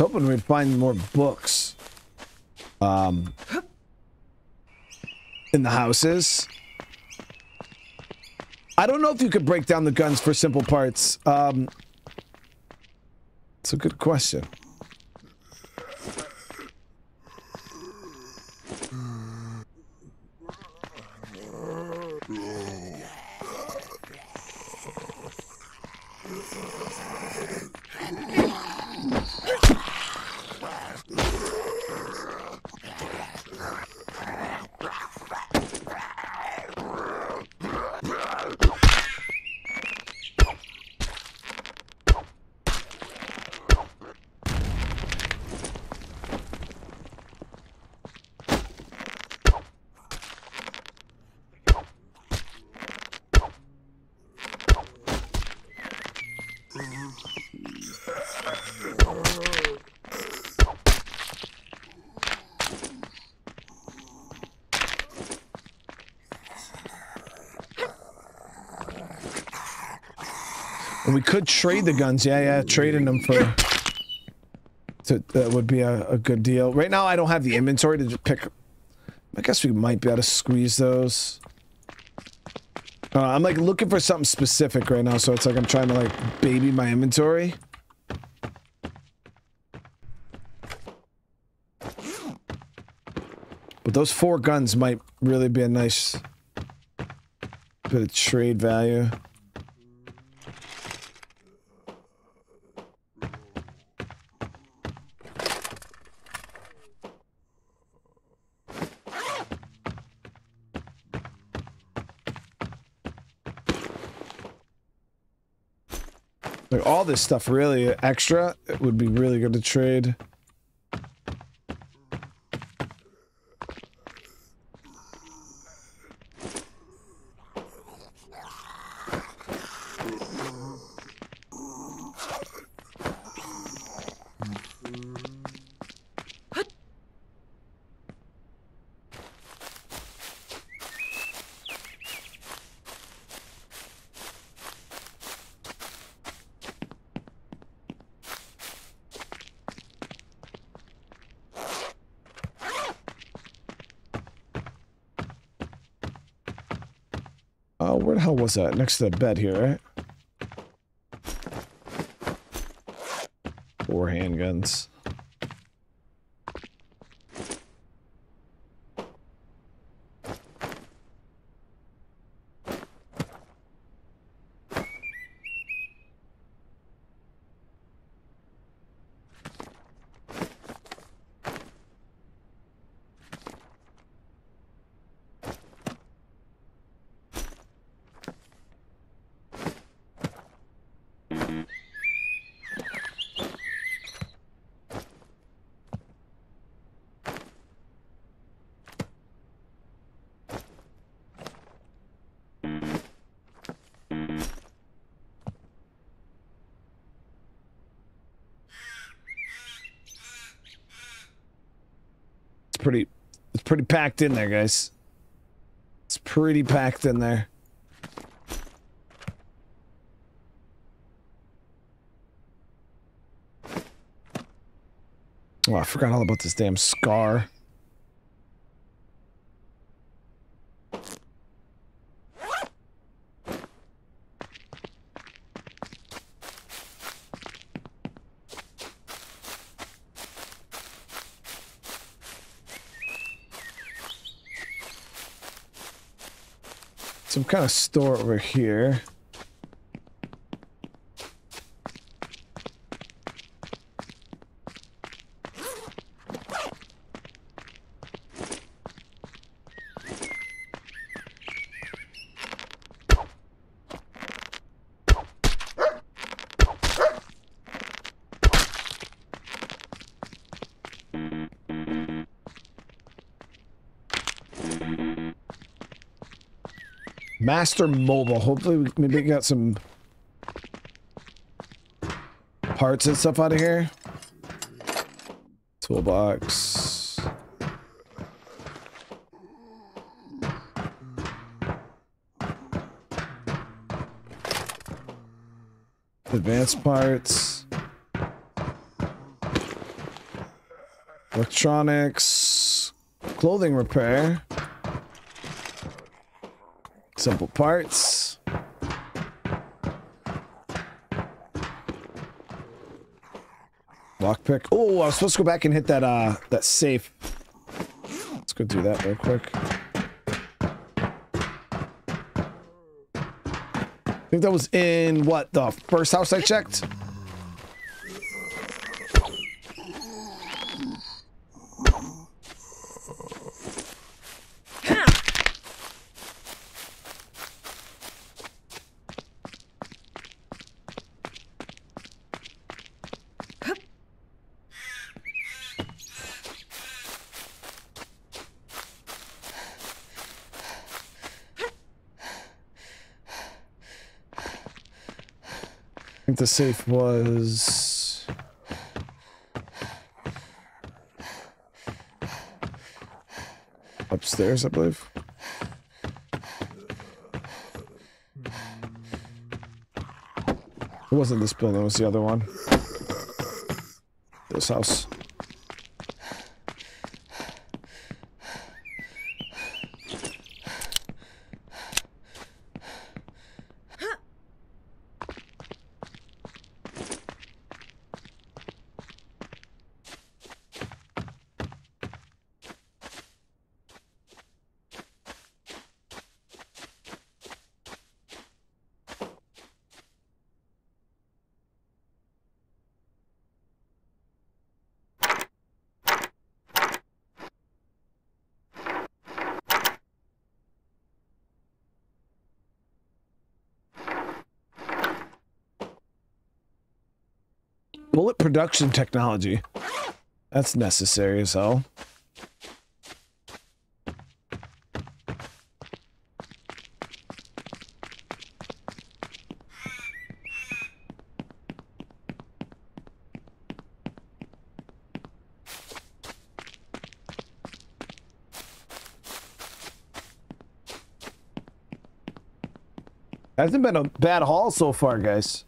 Hoping we'd find more books. Um, in the houses. I don't know if you could break down the guns for simple parts. Um, it's a good question. Could trade the guns. Yeah, yeah, trading them for... To, that would be a, a good deal. Right now, I don't have the inventory to pick... I guess we might be able to squeeze those. Uh, I'm like looking for something specific right now, so it's like I'm trying to like baby my inventory. But those four guns might really be a nice bit of trade value. All this stuff really extra, it would be really good to trade. Was that? Next to the bed here, right? Four handguns. pretty it's pretty packed in there, guys. It's pretty packed in there. Oh, I forgot all about this damn scar. Some kind of store over here. Master Mobile. Hopefully, we maybe got some parts and stuff out of here. Toolbox. Advanced parts. Electronics. Clothing repair. Simple parts. Lockpick. Oh, I was supposed to go back and hit that uh that safe. Let's go do that real quick. I think that was in what the first house I checked. Think the safe was... Upstairs, I believe. It wasn't this building, it was the other one. This house. Bullet production technology. That's necessary as hell. Hasn't been a bad haul so far, guys.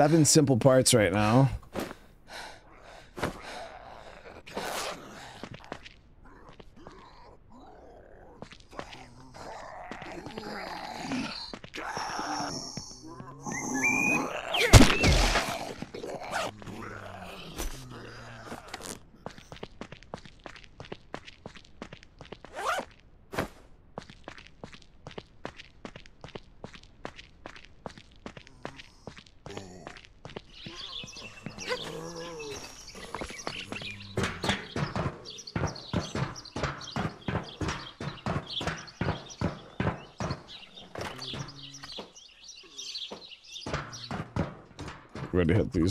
Seven simple parts right now.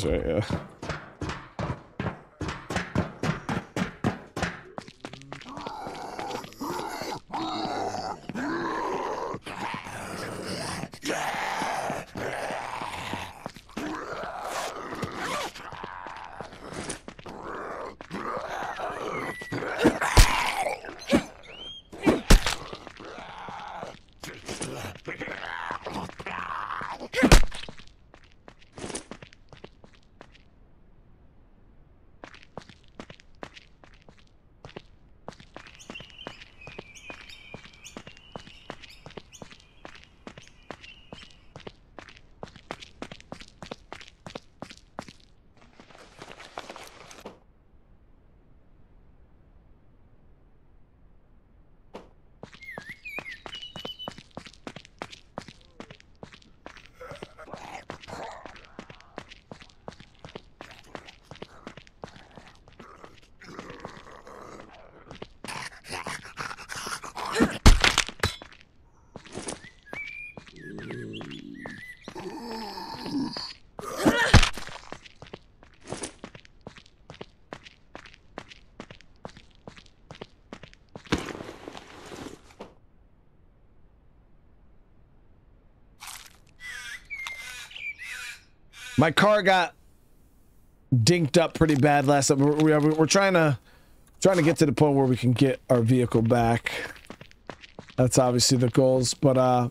Right, yeah. My car got dinked up pretty bad last time. We're, we're, we're trying to trying to get to the point where we can get our vehicle back. That's obviously the goals, but uh,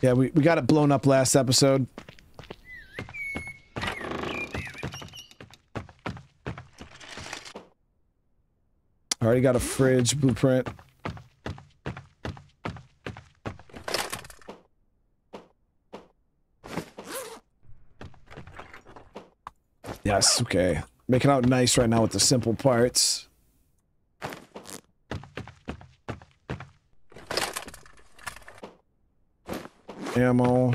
yeah, we, we got it blown up last episode. I Already got a fridge blueprint. Yes, okay. Making out nice right now with the simple parts. Ammo.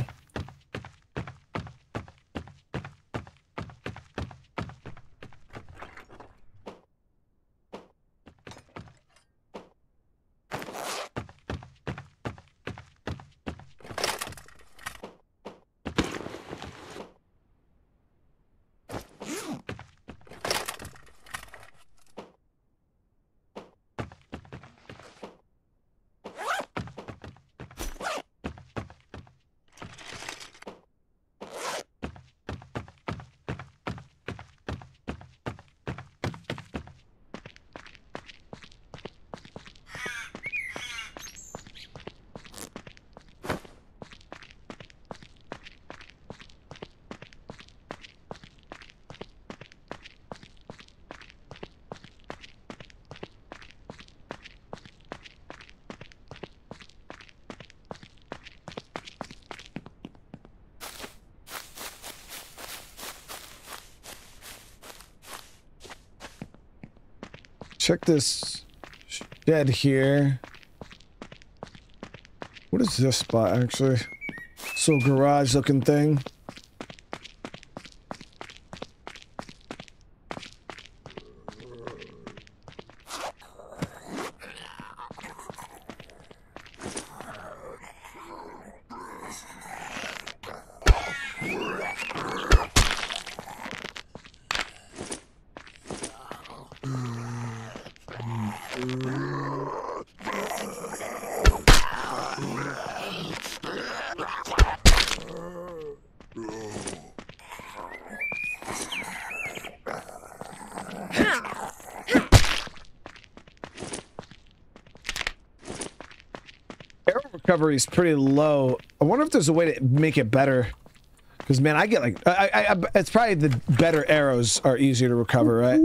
Check this shed here. What is this spot actually? So garage looking thing. Recovery is pretty low. I wonder if there's a way to make it better. Because man, I get like I, I, I, it's probably the better arrows are easier to recover, right?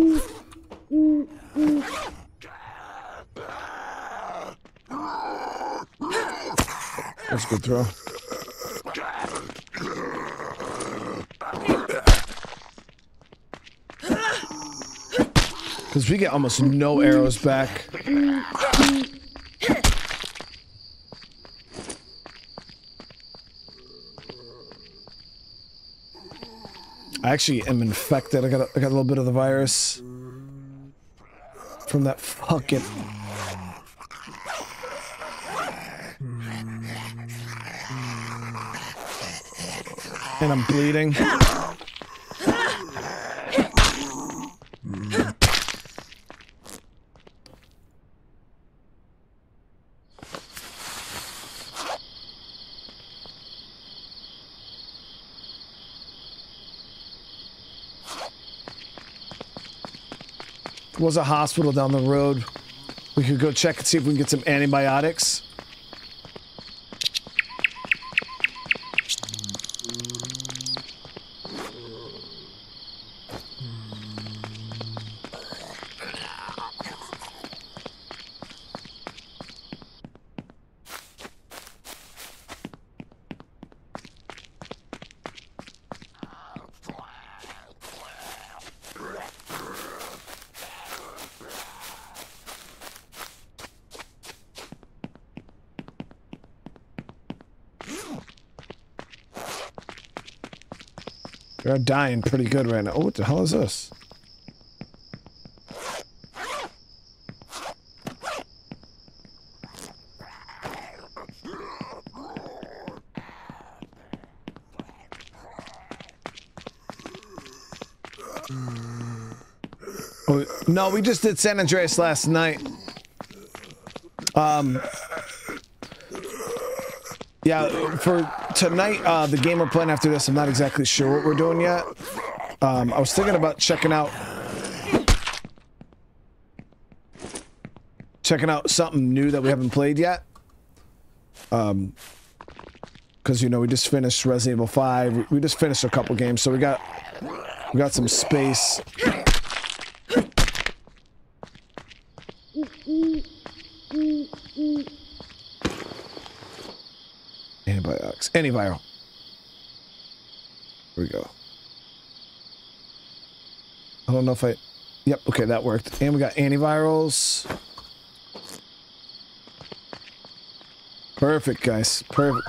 That's a good throw. Because we get almost no arrows back. I actually am infected. I got a, I got a little bit of the virus from that fucking. And I'm bleeding. Was a hospital down the road. We could go check and see if we can get some antibiotics. They're dying pretty good right now. Oh, what the hell is this? Oh, no, we just did San Andreas last night. Um, yeah, for tonight, uh, the game we're playing after this, I'm not exactly sure what we're doing yet. Um, I was thinking about checking out... Checking out something new that we haven't played yet. Um, because, you know, we just finished Resident Evil 5. We just finished a couple games, so we got... We got some space. Antibiotics. Antiviral. Here we go. I don't know if I... Yep, okay, that worked. And we got antivirals. Perfect, guys. Perfect.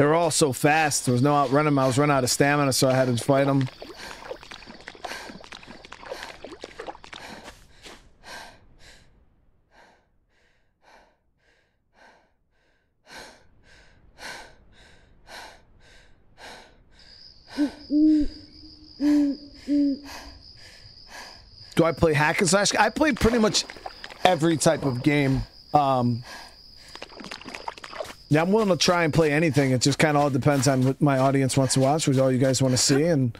They were all so fast. There was no outrunning them. I was running out of stamina, so I had to fight them. Do I play hack and slash? I play pretty much every type of game. Um, yeah, I'm willing to try and play anything. It just kind of all depends on what my audience wants to watch, which all you guys want to see, and,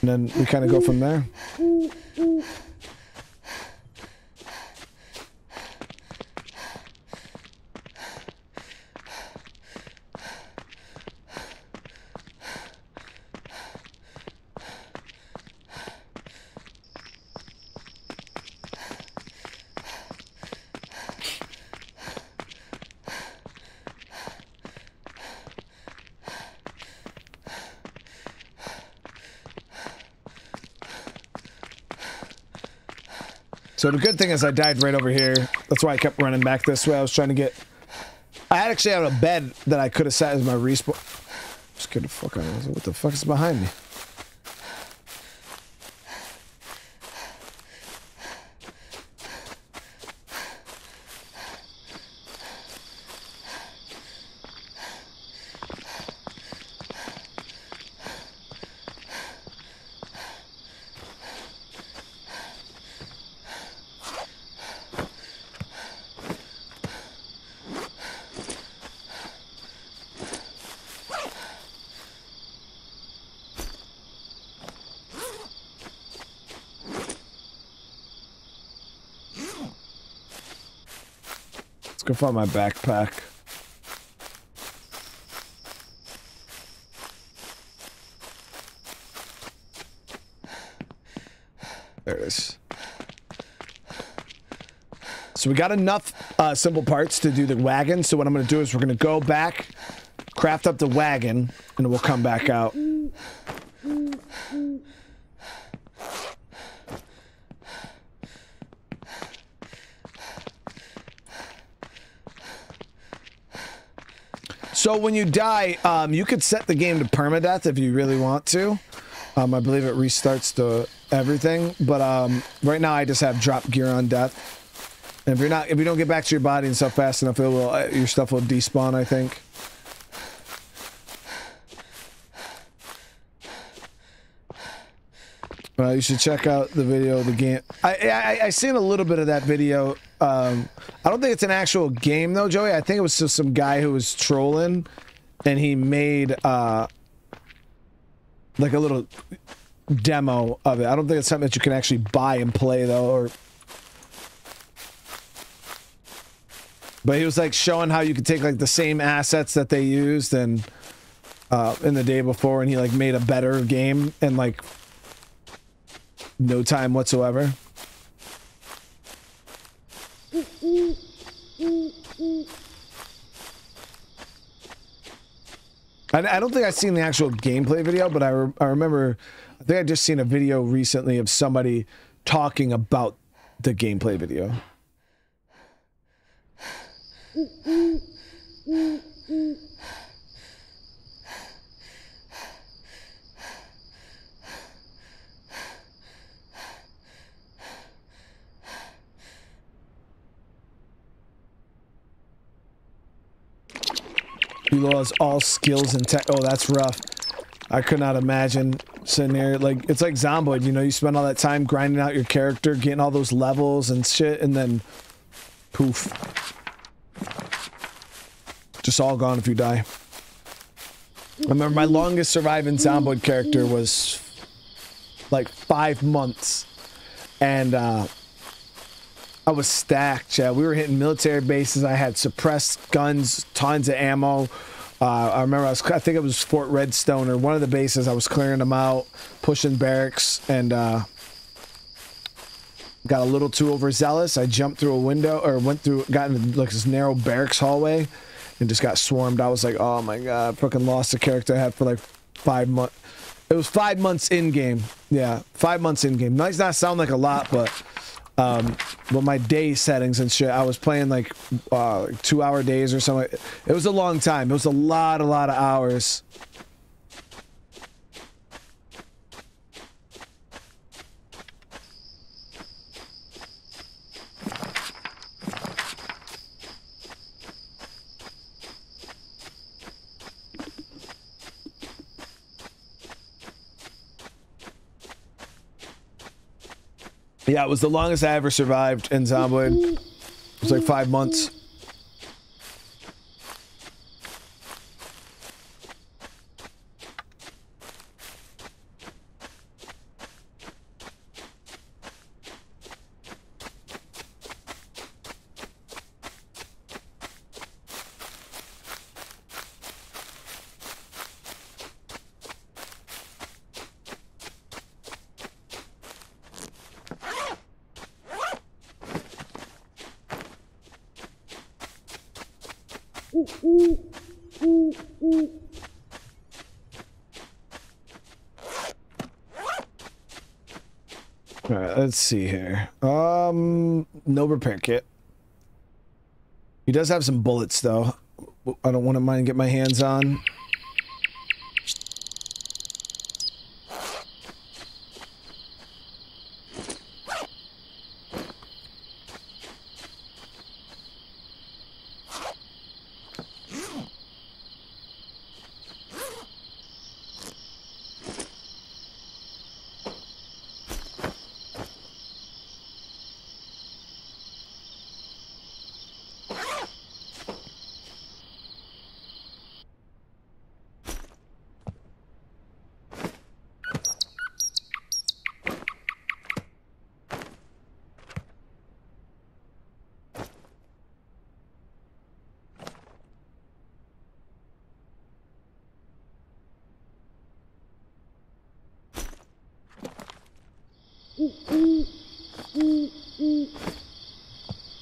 and then we kind of go from there. So the good thing is I died right over here. That's why I kept running back this way. I was trying to get... I actually had a bed that I could have sat as my respawn. Get the fuck out of here. What the fuck is behind me? Find my backpack. There it is. So we got enough uh, simple parts to do the wagon. So what I'm going to do is we're going to go back, craft up the wagon, and we'll come back out. So when you die, um, you could set the game to permadeath if you really want to. Um, I believe it restarts the everything, but um, right now I just have drop gear on death. And if you're not, if you don't get back to your body and stuff fast enough, it will uh, your stuff will despawn. I think. Uh, you should check out the video of the game. I, I I seen a little bit of that video. Um, I don't think it's an actual game though, Joey. I think it was just some guy who was trolling, and he made uh, like a little demo of it. I don't think it's something that you can actually buy and play though. Or, but he was like showing how you could take like the same assets that they used and uh, in the day before, and he like made a better game and like no time whatsoever. I, I don't think I've seen the actual gameplay video, but I, re I remember, I think I just seen a video recently of somebody talking about the gameplay video. He lost all skills and tech. Oh, that's rough. I could not imagine sitting there. Like, it's like Zomboid, you know, you spend all that time grinding out your character, getting all those levels and shit, and then poof. Just all gone if you die. I remember my longest surviving Zomboid character was like five months. And, uh, I was stacked, yeah. We were hitting military bases. I had suppressed guns, tons of ammo. Uh, I remember I was, I think it was Fort Redstone or one of the bases. I was clearing them out, pushing barracks, and uh, got a little too overzealous. I jumped through a window or went through, got into like this narrow barracks hallway, and just got swarmed. I was like, oh my god, fucking lost the character I had for like five months. It was five months in game. Yeah, five months in game. Might not sound like a lot, but Um, but my day settings and shit, I was playing like uh, two hour days or something. It was a long time. It was a lot, a lot of hours. Yeah, it was the longest I ever survived in Zomboid. It was like five months. All right, let's see here. Um, no repair kit. He does have some bullets, though. I don't want to mind get my hands on.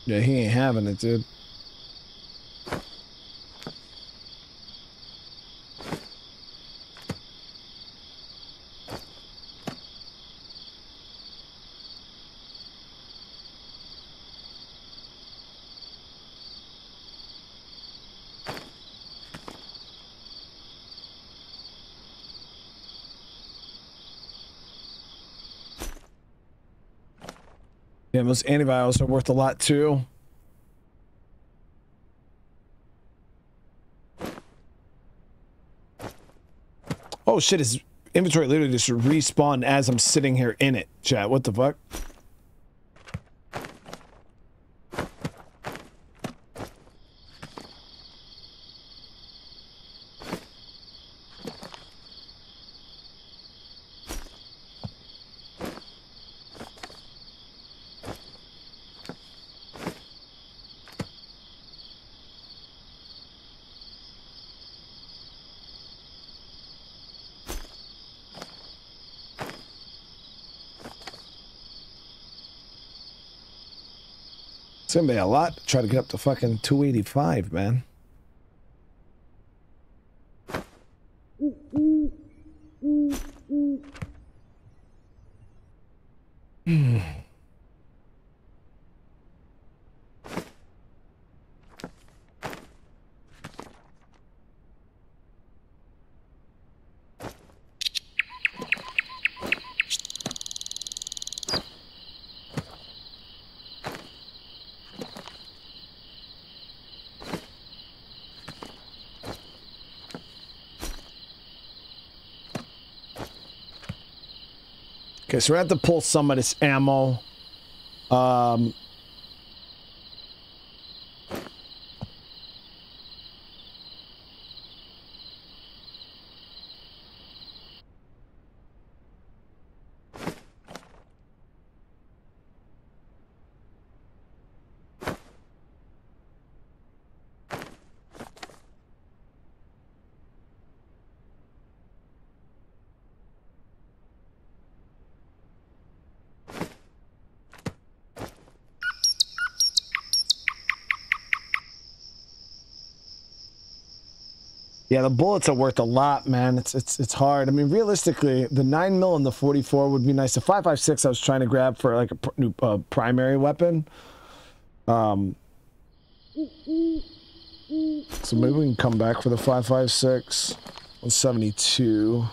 Yeah, it, dude. Yeah, those antivirals are worth a lot too. Oh shit, his inventory literally just respawned as I'm sitting here in it. Chat, what the fuck? It's gonna be a lot to try to get up to fucking 285, man. Okay, so we have to pull some of this ammo. Um, Yeah, the bullets are worth a lot, man. It's it's it's hard. I mean, realistically, the nine mil and the 44 would be nice. The 5.56 I was trying to grab for like a pr new uh, primary weapon. Um, so maybe we can come back for the 5.56. 172.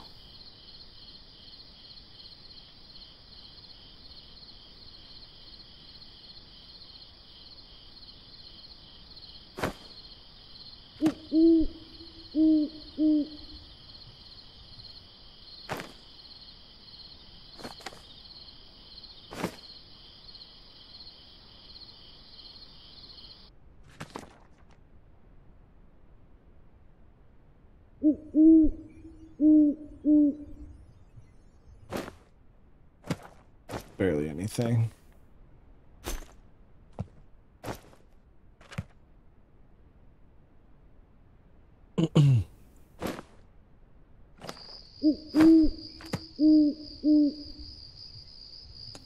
Anything. I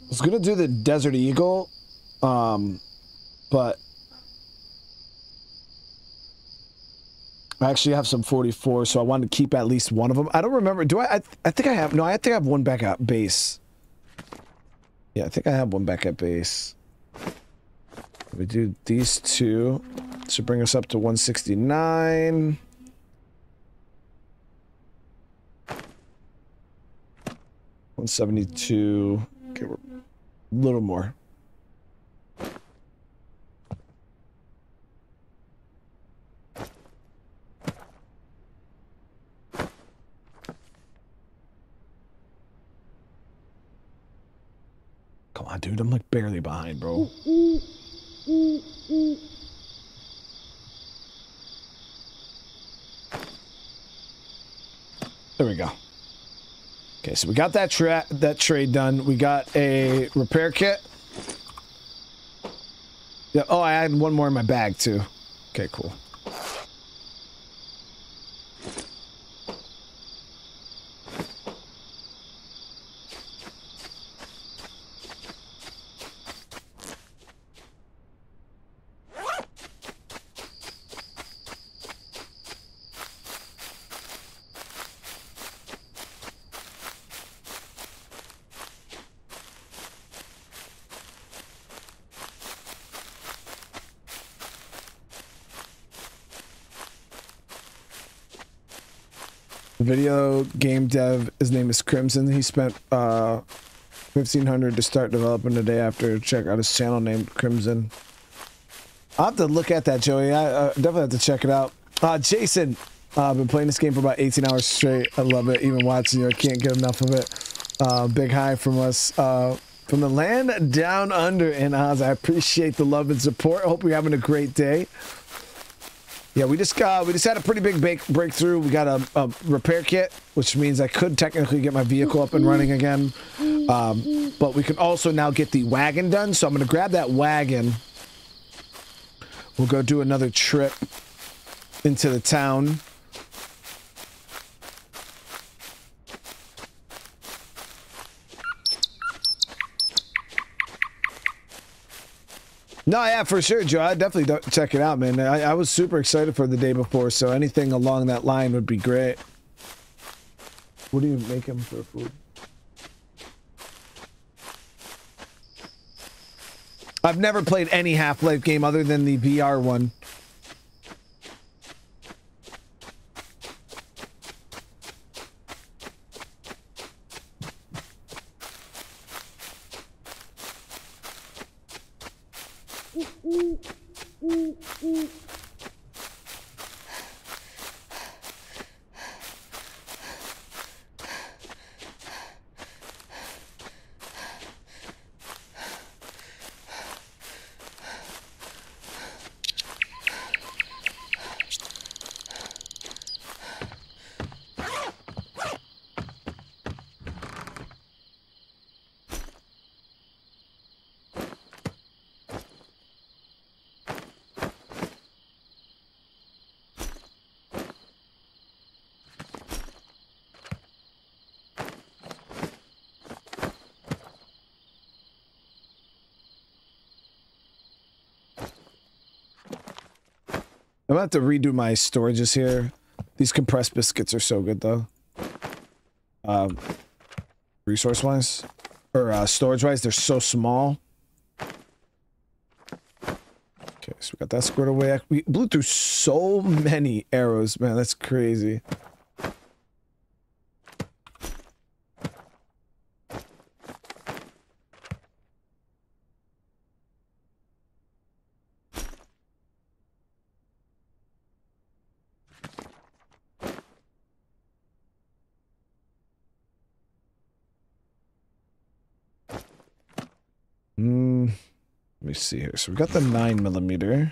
was gonna do the Desert Eagle, um, but I actually have some 44, so I wanted to keep at least one of them. I don't remember. Do I? I, I think I have. No, I think I have one back at base. Yeah, I think I have one back at base. We do these two. Should bring us up to 169. One seventy two. Okay, we're a little more. On, dude. I'm like barely behind, bro. There we go. Okay, so we got that tra- that trade done. We got a repair kit. Yeah. Oh, I had one more in my bag too. Okay, cool. video game dev. His name is Crimson. He spent uh, fifteen hundred to start developing the day after. Check out his channel named Crimson. I'll have to look at that, Joey. I uh, definitely have to check it out. Uh, Jason, uh, I've been playing this game for about 18 hours straight. I love it. Even watching you, I can't get enough of it. Uh, big hi from us. Uh, from the land down under in Oz. I appreciate the love and support. Hope you're having a great day. Yeah, we just got we just had a pretty big break, breakthrough. We got a, a, repair kit, which means I could technically get my vehicle up and running again. Um, but we can also now get the wagon done. So I'm going to grab that wagon. We'll go do another trip into the town. No, yeah, for sure, Joe. I definitely check it out, man. I, I was super excited for the day before, so anything along that line would be great. What do you make him for food? I've never played any Half-Life game other than the VR one. Have to redo my storages here. These compressed biscuits are so good though. Um, resource wise or uh, storage wise, they're so small. Okay, so we got that squared away. We blew through so many arrows, man. That's crazy. See here. So we got the nine millimeter.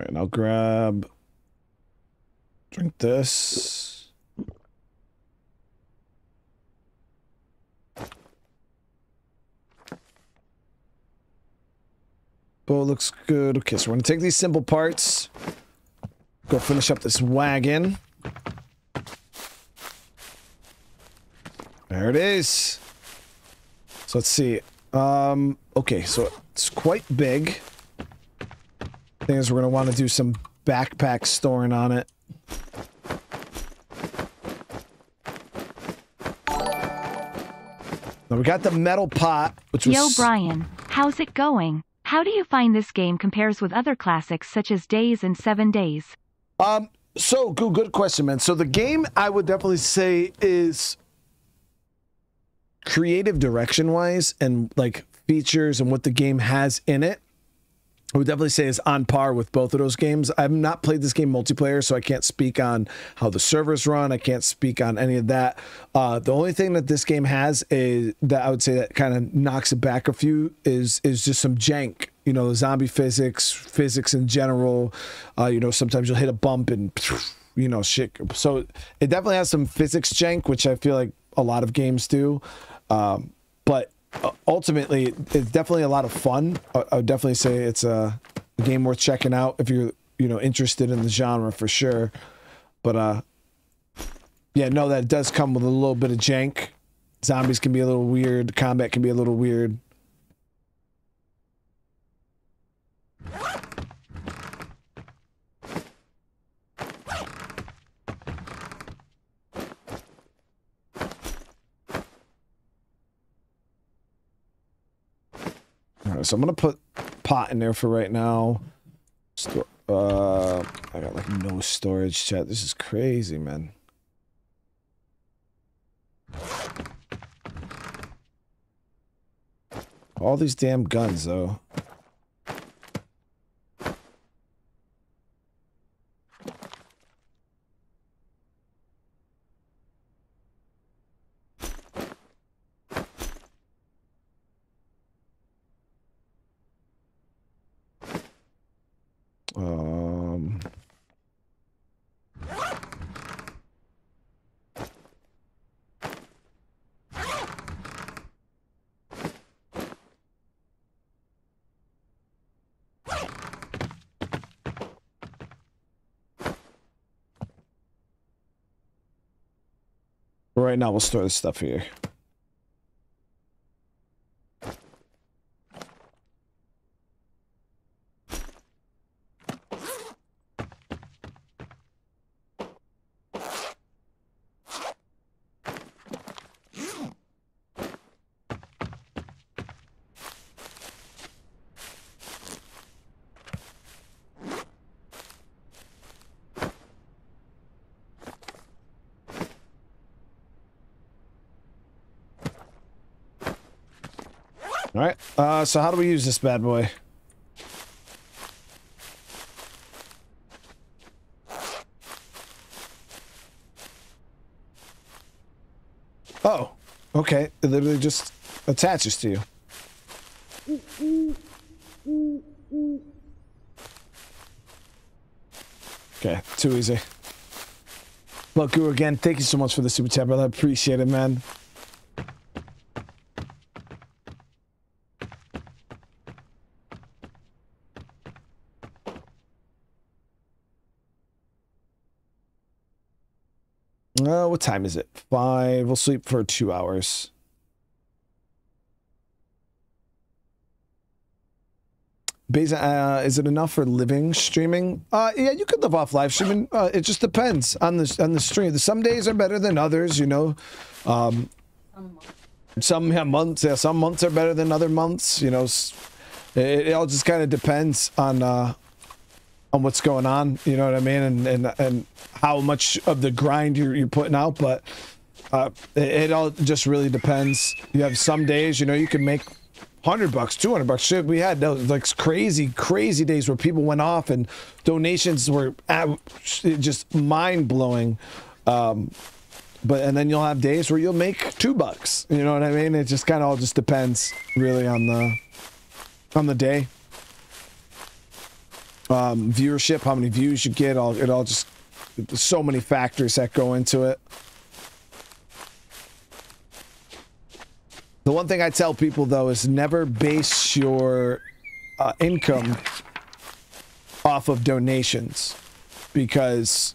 All right, and I'll grab drink this. Bow looks so we're gonna take these simple parts. Go finish up this wagon. There it is. So let's see. Um, okay, so it's quite big. Thing is, we're gonna want to do some backpack storing on it. Now we got the metal pot, which was
Yo, Brian, how's it going? How do you find this game compares with other classics such as DayZ and Seven Days?
Um, so good, good question, man. So the game I would definitely say is creative direction wise and like features and what the game has in it. I would definitely say is on par with both of those games. I've not played this game multiplayer, so I can't speak on how the servers run. I can't speak on any of that. Uh, the only thing that this game has is that I would say that kind of knocks it back a few is is just some jank. You know, the zombie physics, physics in general. Uh, you know, sometimes you'll hit a bump and you know shit. So it definitely has some physics jank, which I feel like a lot of games do. Um, but ultimately, it's definitely a lot of fun. I, I would definitely say it's a, a game worth checking out if you're you know interested in the genre for sure. But uh, yeah, no, that does come with a little bit of jank. Zombies can be a little weird. Combat can be a little weird. Right, so I'm gonna put pot in there for right now. Store, uh, I got like no storage chat. This is crazy, man. All these damn guns, though. Um. Right now, we'll store this stuff here. All right. Uh, so how do we use this bad boy? Oh, okay. It literally just attaches to you. Okay, too easy. Bucku, again, thank you so much for the super chat, brother. I appreciate it, man. Uh, what time is it? Five. We'll sleep for two hours. Beza, uh, is it enough for living streaming? Uh, yeah, you could live off live streaming. Uh, it just depends on the on the stream. Some days are better than others, you know. Um, some months, yeah, some months are better than other months. You know, it, it all just kind of depends on uh, on what's going on. You know what I mean, and and and how much of the grind you're you're putting out. But uh, it, it all just really depends. You have some days, you know, you can make hundred bucks, two hundred bucks. Shit, we had those like crazy, crazy days where people went off and donations were at, just mind blowing. Um, but and then you'll have days where you'll make two bucks. You know what I mean? It just kind of all just depends really on the on the day. Um, viewership, how many views you get, all it all just so many factors that go into it. The one thing I tell people though is never base your uh, income off of donations because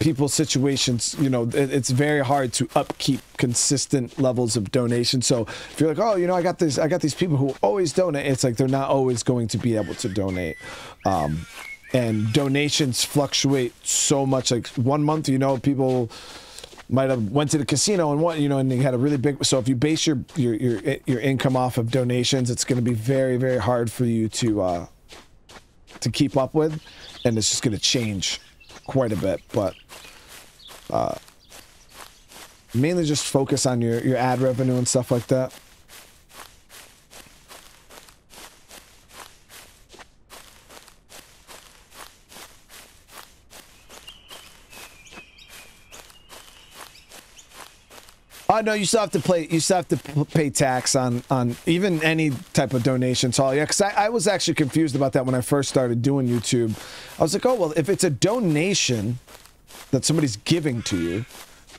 people's situations, you know, it's very hard to upkeep consistent levels of donation. So if you're like, oh, you know, I got this, I got these people who always donate. It's like they're not always going to be able to donate. Um, and donations fluctuate so much. Like one month, you know, people might have went to the casino and what you know and they had a really big so if you base your your your, your income off of donations it's going to be very very hard for you to uh to keep up with and it's just going to change quite a bit but uh mainly just focus on your your ad revenue and stuff like that Oh no, you still have to play. You still have to pay tax on on even any type of donation. So yeah, because I, I was actually confused about that when I first started doing YouTube. I was like, oh well, if it's a donation that somebody's giving to you,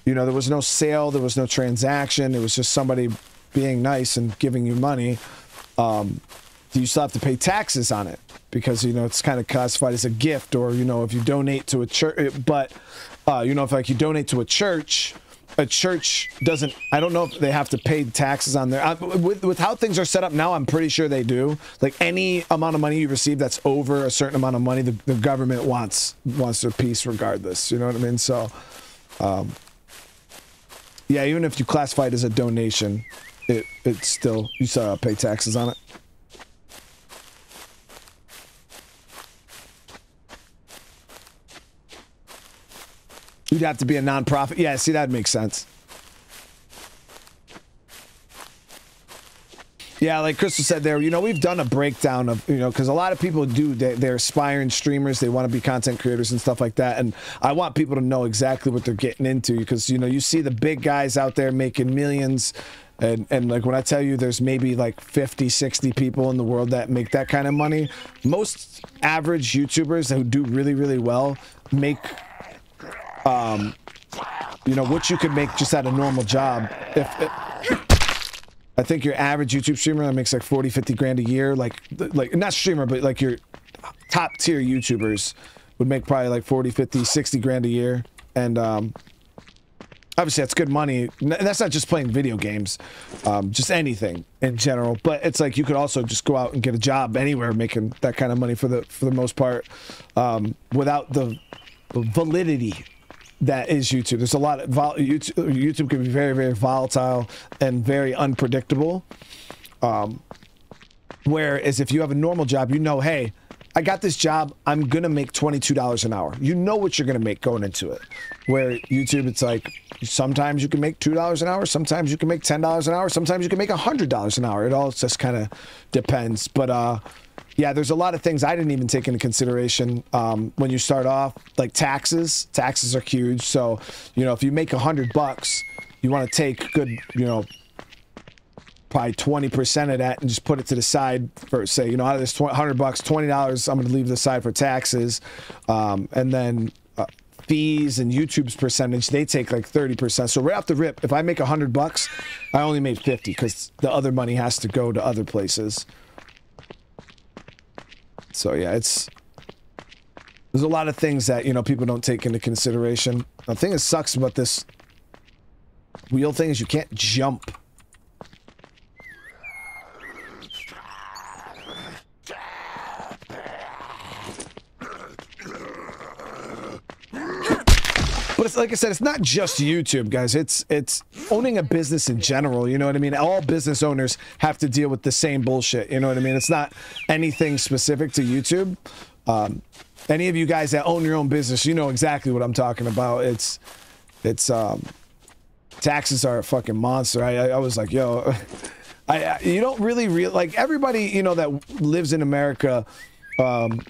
you know, there was no sale, there was no transaction. It was just somebody being nice and giving you money. Um, you still have to pay taxes on it because you know it's kind of classified as a gift, or you know, if you donate to a church, but uh, you know, if like you donate to a church a church doesn't i don't know if they have to pay taxes on there I, with, with how things are set up now i'm pretty sure they do. Like any amount of money you receive that's over a certain amount of money the, the government wants wants their piece regardless you know what i mean? So um, yeah even if you classify it as a donation it it's still you still pay taxes on it You'd have to be a nonprofit. Yeah, see, that makes sense. Yeah, like Crystal said there, you know, we've done a breakdown of, you know, because a lot of people do, they, they're aspiring streamers, they want to be content creators and stuff like that. And I want people to know exactly what they're getting into because, you know, you see the big guys out there making millions. And, and like when I tell you there's maybe like 50, 60 people in the world that make that kind of money, most average YouTubers who do really, really well make um, you know, what you could make just at a normal job. If, I think your average YouTube streamer that makes like 40, 50 grand a year, like, like not streamer, but like your top tier YouTubers would make probably like 40, 50, 60 grand a year. And, um, obviously that's good money. And that's not just playing video games, um, just anything in general. But it's like you could also just go out and get a job anywhere making that kind of money for the for the most part, um, without the validity that is YouTube. There's a lot of YouTube, YouTube can be very, very volatile and very unpredictable. Um, whereas if you have a normal job, you know, hey, I got this job. I'm gonna make $22 an hour. You know what you're gonna make going into it. Where YouTube, it's like sometimes you can make $2 an hour, sometimes you can make $10 an hour, sometimes you can make $100 an hour. It all just kind of depends. But uh, yeah, there's a lot of things I didn't even take into consideration um, when you start off, like taxes. Taxes are huge. So, you know, if you make a hundred bucks, you want to take good, you know, probably 20% of that and just put it to the side for say, you know, out of this 100 bucks, $20, I'm going to leave the side for taxes. Um, and then uh, fees and YouTube's percentage, they take like 30%. So right off the rip, if I make 100 bucks, I only made 50 because the other money has to go to other places. So yeah, it's there's a lot of things that you know people don't take into consideration. The thing that sucks about this wheel thing is you can't jump. But it's like I said, it's not just YouTube, guys. It's it's owning a business in general. You know what I mean? All business owners have to deal with the same bullshit. You know what I mean? It's not anything specific to YouTube. Um, any of you guys that own your own business, you know exactly what I'm talking about. It's it's um, taxes are a fucking monster. I, I, I was like, yo, I, you don't really real like everybody you know that lives in America. Um,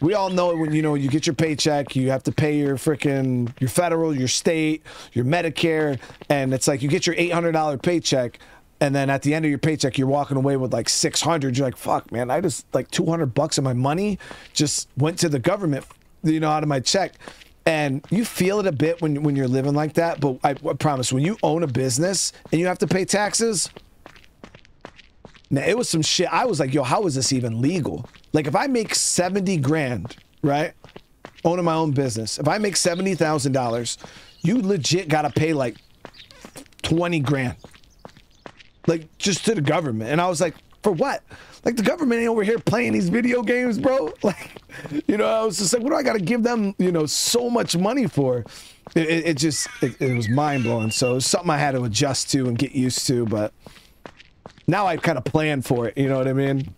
we all know when you know you get your paycheck, you have to pay your freaking your federal, your state, your Medicare, and it's like you get your eight hundred dollar paycheck, and then at the end of your paycheck, you're walking away with like six hundred. You're like, fuck, man, I just like two hundred bucks of my money just went to the government, you know, out of my check. And you feel it a bit when when you're living like that, but I, I promise, when you own a business and you have to pay taxes, now, it was some shit. I was like, yo, how is this even legal? Like, if I make 70 grand, right? Owning my own business, if I make $70,000, you legit got to pay like 20 grand. Like, just to the government. And I was like, for what? Like, the government ain't over here playing these video games, bro. Like, you know, I was just like, what do I got to give them, you know, so much money for? It, it, it just, it, it was mind blowing. So it was something I had to adjust to and get used to. But, now I kind of plan for it. You know what I mean?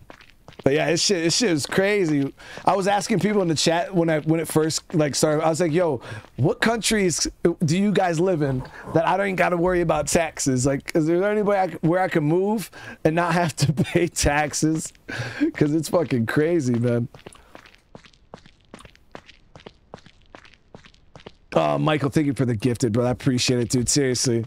But yeah, this shit, this shit is crazy. I was asking people in the chat when I when it first like started. I was like, "Yo, what countries do you guys live in that I don't got to worry about taxes? Like, is there anybody I, where I can move and not have to pay taxes? Because it's fucking crazy, man." Oh, Michael, thank you for the gifted, bro. I appreciate it, dude. Seriously.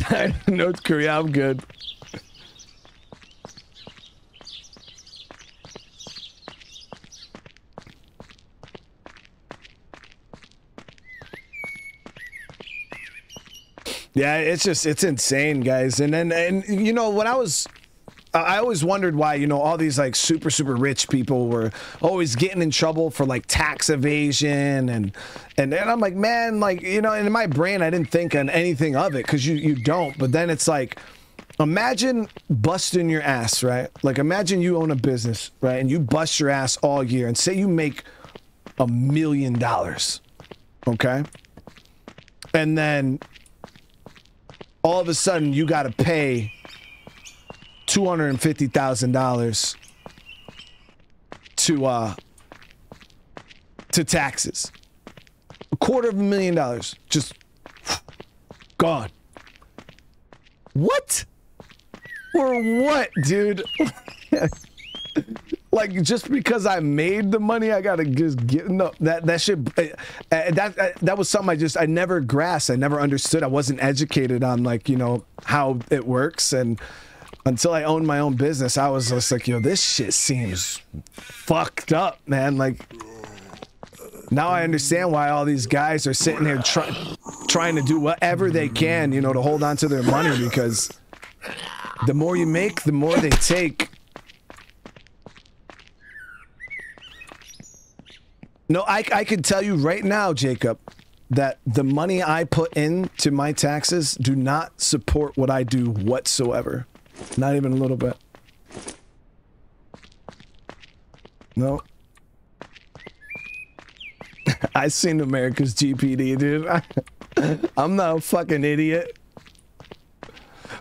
North Korea, I'm good. Yeah, it's just it's insane, guys. And then and you know when I was I always wondered why, you know, all these like super, super rich people were always getting in trouble for like tax evasion and and then I'm like, man, like, you know, in my brain I didn't think on anything of it because you you don't. But then it's like imagine busting your ass, right? Like imagine you own a business, right? And you bust your ass all year and say you make a million dollars. Okay? And then all of a sudden you got to pay two hundred and fifty thousand dollars to uh to taxes. A quarter of a million dollars just gone. What? Or what, dude? like just because I made the money, I gotta just get no that that should uh, that uh, that was something I just I never grasped. I never understood. I wasn't educated on like you know how it works and until I owned my own business, I was just like, yo, this shit seems fucked up, man. Like, now I understand why all these guys are sitting here try- trying to do whatever they can, you know, to hold on to their money because the more you make, the more they take. No, I, I can tell you right now, Jacob, that the money I put into my taxes do not support what I do whatsoever. Not even a little bit. No. I seen America's GPD, dude. I'm not a fucking idiot.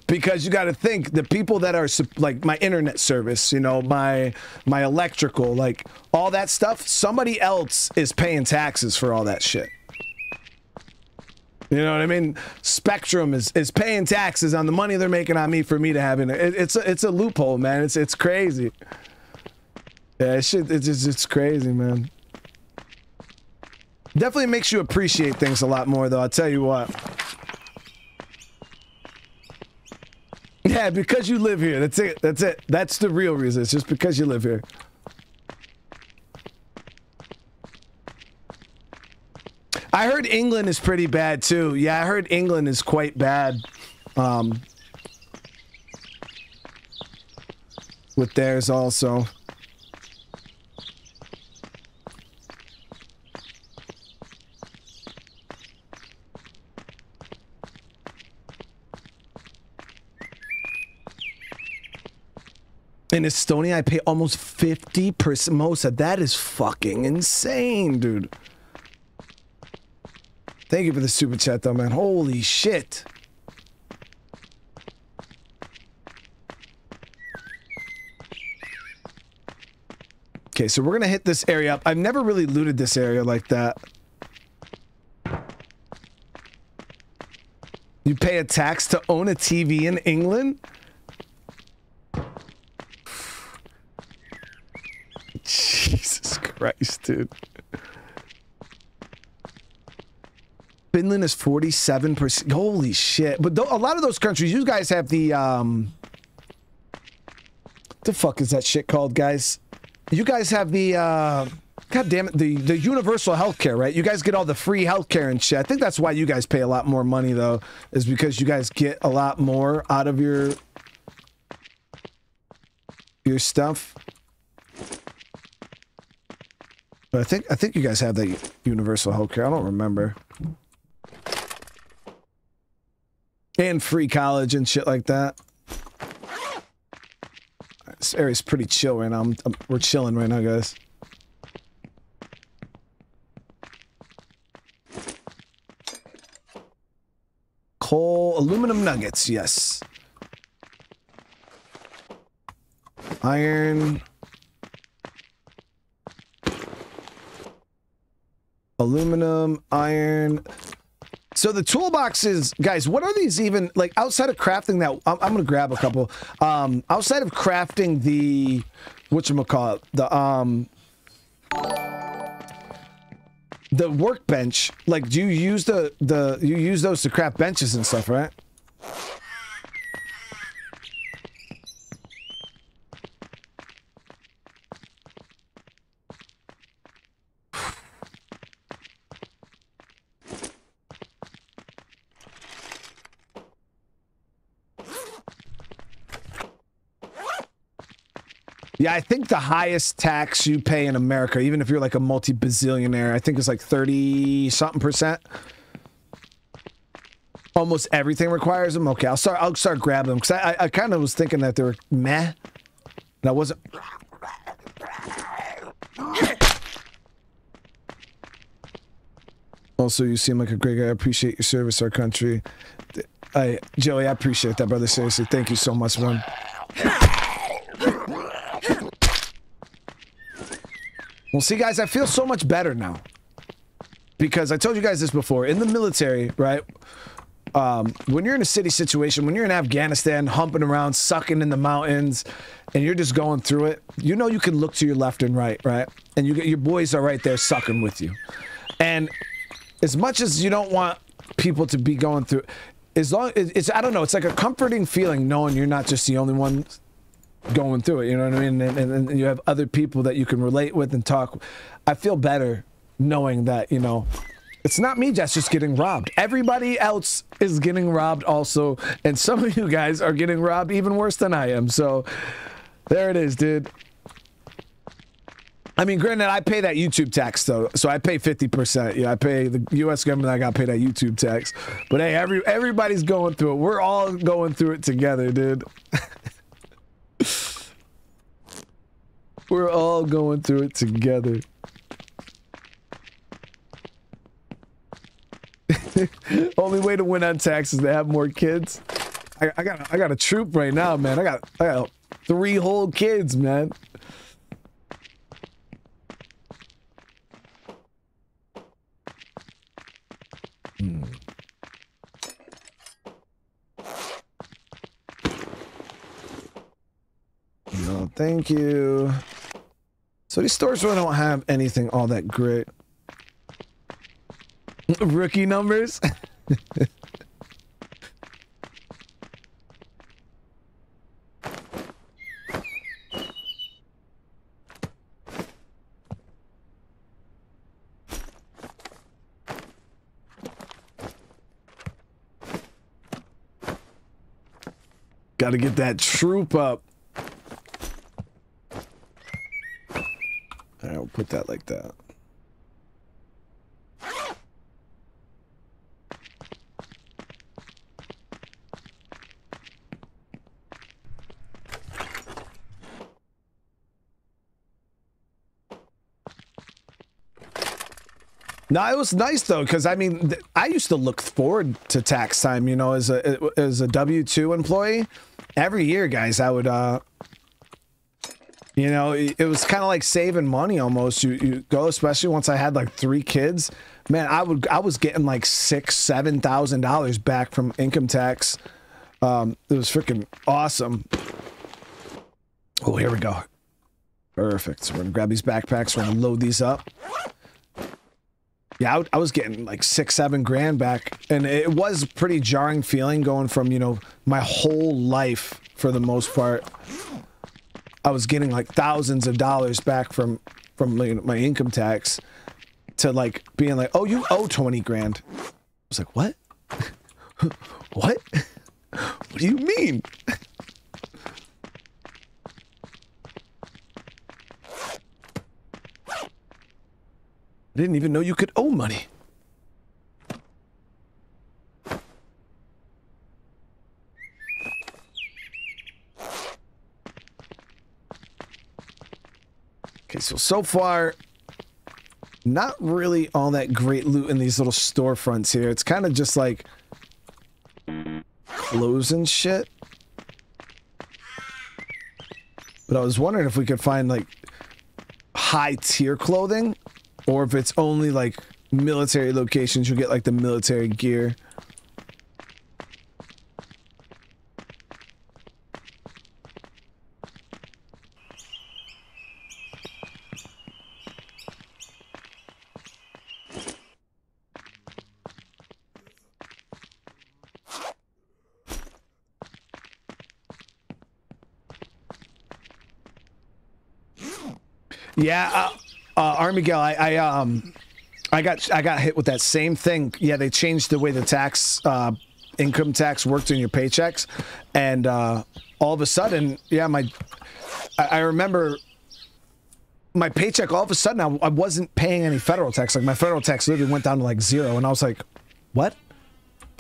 Because you got to think the people that are like my internet service, you know, my my electrical, like all that stuff, somebody else is paying taxes for all that shit. You know what I mean? Spectrum is, is paying taxes on the money they're making on me for me to have it. it it's a, it's a loophole, man. It's it's crazy. Yeah, it should, it's just, it's crazy, man. Definitely makes you appreciate things a lot more, though. I'll tell you what. Yeah, because you live here. That's it. That's it. That's the real reason. It's just because you live here. I heard England is pretty bad too. Yeah, I heard England is quite bad. Um, with theirs also. In Estonia, I pay almost 50% Mosa. That is fucking insane, dude. Thank you for the super chat, though, man. Holy shit. Okay, so we're going to hit this area up. I've never really looted this area like that. You pay a tax to own a TV in England? Jesus Christ, dude. Finland is 47%. Holy shit. But a lot of those countries, you guys have the, um... The fuck is that shit called, guys? You guys have the, uh... God damn it, the, the universal healthcare, right? You guys get all the free healthcare and shit. I think that's why you guys pay a lot more money, though, is because you guys get a lot more out of your... Your stuff. But I think I think you guys have the universal healthcare. I don't remember. And free college and shit like that. This area's pretty chill right now. I'm, I'm, we're chilling right now, guys. Coal, aluminum nuggets, yes. Iron. Aluminum, iron. So the toolboxes, guys, what are these even like outside of crafting that I'm, I'm gonna grab a couple. Um outside of crafting the whatchamacallit, the um the workbench, like do you use the the you use those to craft benches and stuff, right? Yeah, I think the highest tax you pay in America, even if you're like a multi-bazillionaire, I think it's like 30 something percent. Almost everything requires them. Okay, I'll start I'll start grabbing them because I, I, I kind of was thinking that they were meh. And I wasn't Also, you seem like a great guy. I appreciate your service our country. I Joey, I appreciate that, brother. Seriously, thank you so much, man. Well, see, guys, I feel so much better now. Because I told you guys this before. In the military, right? Um, when you're in a city situation, when you're in Afghanistan, humping around, sucking in the mountains, and you're just going through it, you know you can look to your left and right, right? And you get your boys are right there sucking with you. And as much as you don't want people to be going through, as long it's I don't know, it's like a comforting feeling knowing you're not just the only one going through it. You know what I mean? And, and, and, you have other people that you can relate with and talk. I feel better knowing that you know it's not me that's just getting robbed. Everybody else is getting robbed also, and some of you guys are getting robbed even worse than I am. So there it is, dude. I mean, granted, I pay that YouTube tax though, so I pay fifty percent. Yeah, I pay the U.S. government. I got pay that YouTube tax. But hey, every everybody's going through it. We're all going through it together, dude. We're all going through it together. Only way to win on taxes is to have more kids. I, I, got I got a troop right now, man. I got I got three whole kids, man. Thank you. So these stores really don't have anything all that great. Rookie numbers? Got to get that troop up. I'll put that like that. No, it was nice though, because I mean, I used to look forward to tax time. You know, as a as a W two employee, every year, guys, I would, uh, you know, it, was kind of like saving money almost. You you go, especially once I had like three kids. Man, I would I was getting like six seven thousand dollars back from income tax. Um, it was freaking awesome. Oh, here we go. Perfect. So we're gonna grab these backpacks. We're gonna load these up. Yeah, I, I was getting like six, seven grand back, and it was pretty jarring feeling going from you know my whole life for the most part. I was getting like thousands of dollars back from from my, income tax to like being like, oh, you owe twenty grand. I was like, what? what? what do you mean? I didn't even know you could owe money. Okay, so so far, not really all that great loot in these little storefronts here. It's kind of just like clothes and shit. But I was wondering if we could find like high tier clothing or if it's only like military locations, you get like the military gear. Yeah, uh, uh, Armigel, I, I um, I got I got hit with that same thing. Yeah, they changed the way the tax uh, income tax worked in your paychecks, and uh, all of a sudden, yeah, my I, I remember my paycheck. All of a sudden, I, I wasn't paying any federal tax. Like my federal tax literally went down to like zero, and I was like, what?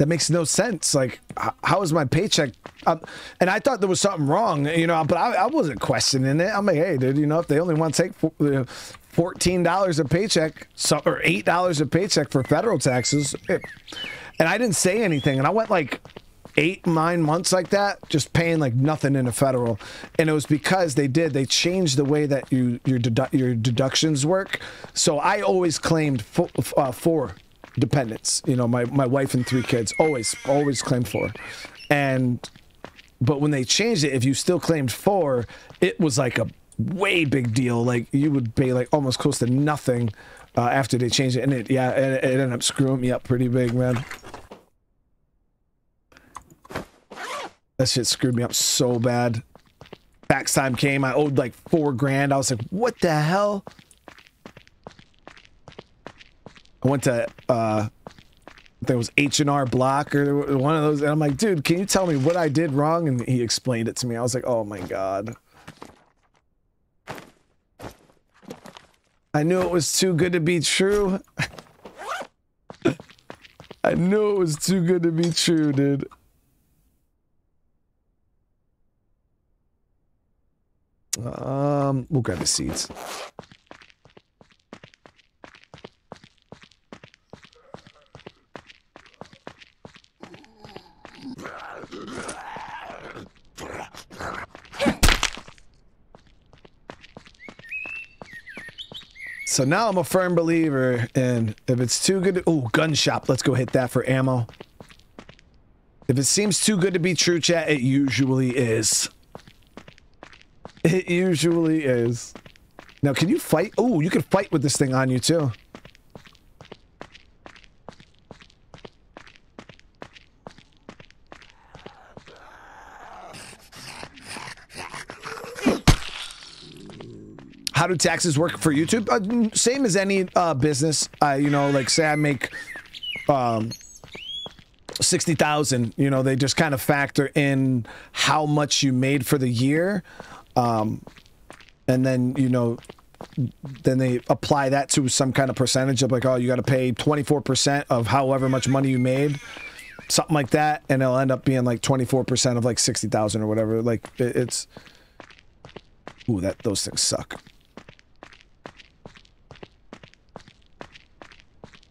That makes no sense. Like, how is my paycheck? Um, and I thought there was something wrong, you know, but I, I, wasn't questioning it. I'm like, hey, dude, you know, if they only want to take fourteen dollars a paycheck, so, or eight dollars a paycheck for federal taxes, it, and I didn't say anything, and I went like eight nine months like that just paying like nothing in a federal and it was because they did they changed the way that you your dedu your deductions work so i always claimed for, uh, four dependents. You know, my, my wife and three kids always, always claimed four. And, but when they changed it, if you still claimed four, it was like a way big deal. Like you would pay like almost close to nothing uh, after they changed it. And it, yeah, it, it ended up screwing me up pretty big, man. That shit screwed me up so bad. Tax time came, I owed like four grand. I was like, what the hell? I went to uh there was H&R Block or one of those and I'm like, "Dude, can you tell me what I did wrong?" and he explained it to me. I was like, "Oh my god." I knew it was too good to be true. I knew it was too good to be true, dude. Um, we'll grab the seats. So now I'm a firm believer in if it's too good. to, Oh, gun shop. Let's go hit that for ammo. If it seems too good to be true, chat, it usually is. It usually is. Now, can you fight? Oh, you can fight with this thing on you too. Do taxes work for YouTube? Uh, same as any uh, business. Uh, you know, like say I make um, sixty thousand. You know, they just kind of factor in how much you made for the year, um, and then you know, then they apply that to some kind of percentage of like, oh, you got to pay twenty four percent of however much money you made, something like that, and it'll end up being like twenty four percent of like sixty thousand or whatever. Like it, it's, ooh, that those things suck.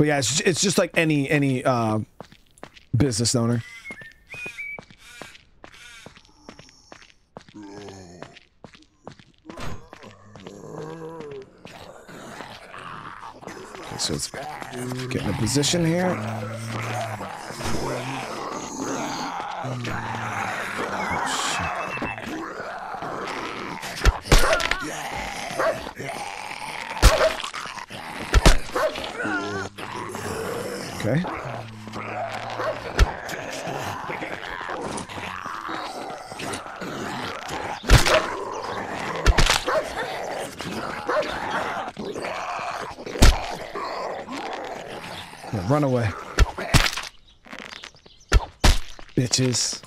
But yeah, it's, it's just like any any uh, business owner. Okay, so let's get in a position here. Okay. Yeah, run away. Bitches.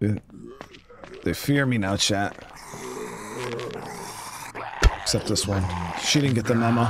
They- They fear me now, chat. Except this one. She didn't get the memo.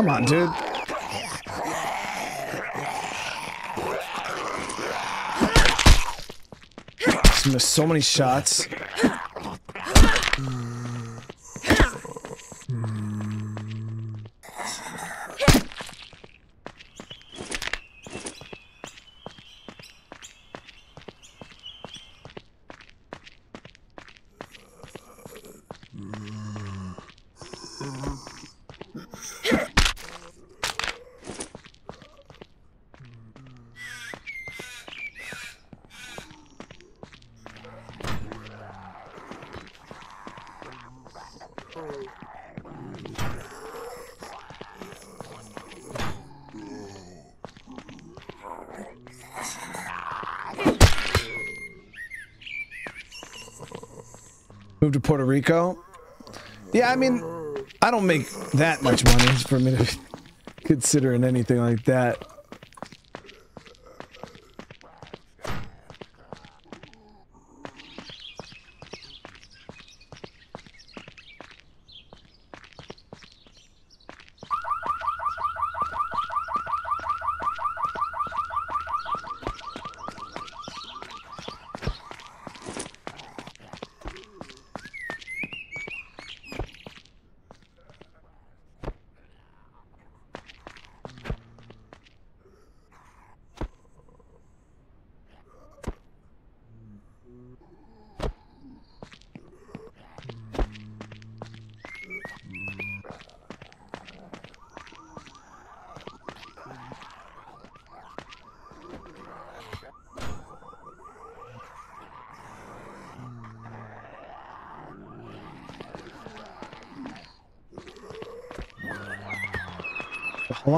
Come on, dude. Just missed so many shots. Move to Puerto Rico. Yeah, I mean, I don't make that much money for me to be considering anything like that.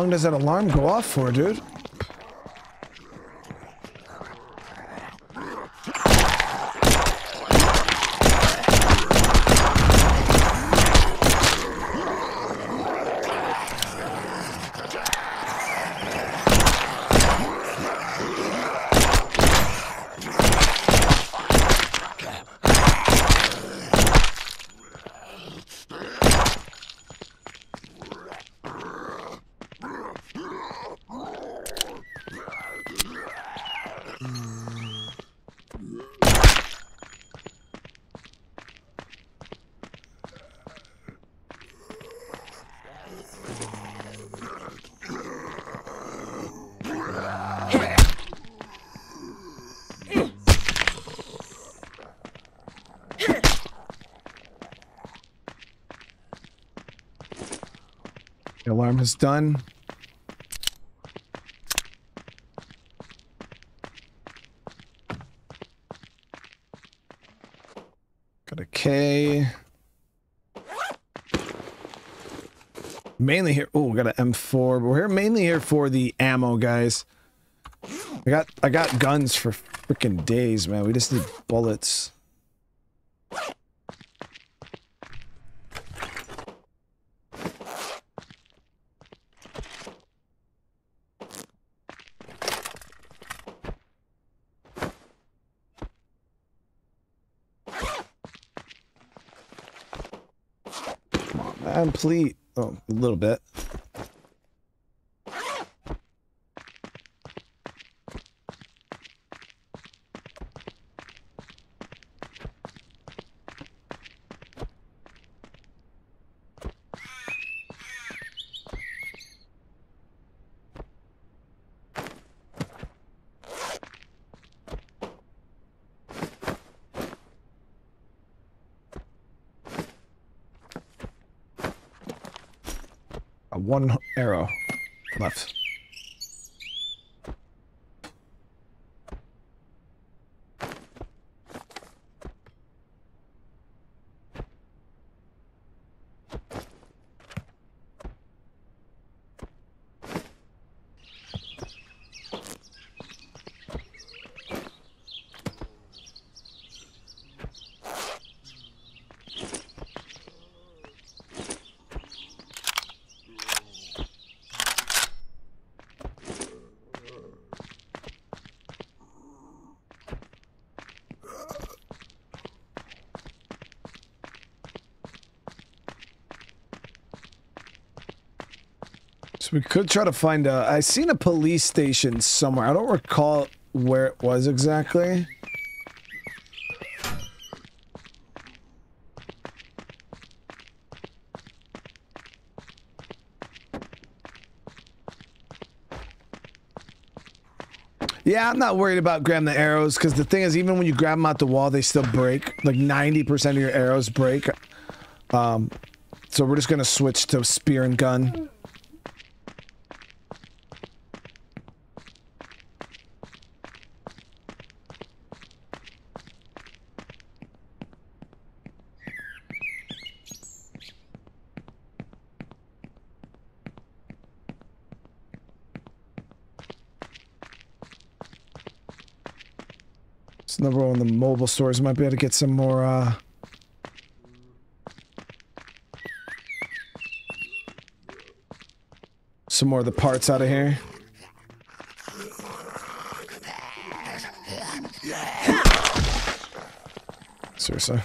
Long does that alarm go off for, dude? The alarm is done. Got a K. Mainly here. Oh, got an M4. But we're here mainly here for the ammo, guys. I got I got guns for freaking days, man. We just need bullets. Oh, a little bit. A one arrow left. So we could try to find a. I seen a police station somewhere. I don't recall where it was exactly. Yeah, I'm not worried about grabbing the arrows because the thing is, even when you grab them out the wall, they still break. Like 90% of your arrows break. Um, so we're just gonna switch to spear and gun. It's another stores. Might be able to get some more, uh... Some more of the parts out of here. Seriously.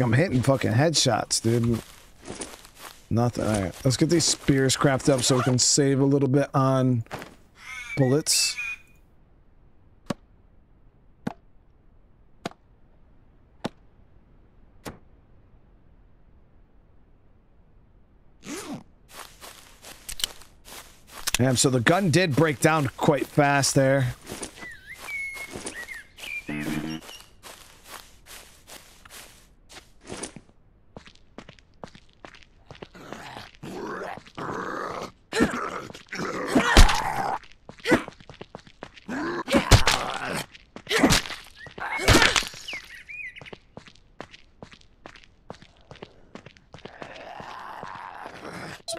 Like I'm hitting fucking headshots, dude. Nothing. All right, let's get these spears crafted up so we can save a little bit on bullets. Damn, so the gun did break down quite fast there.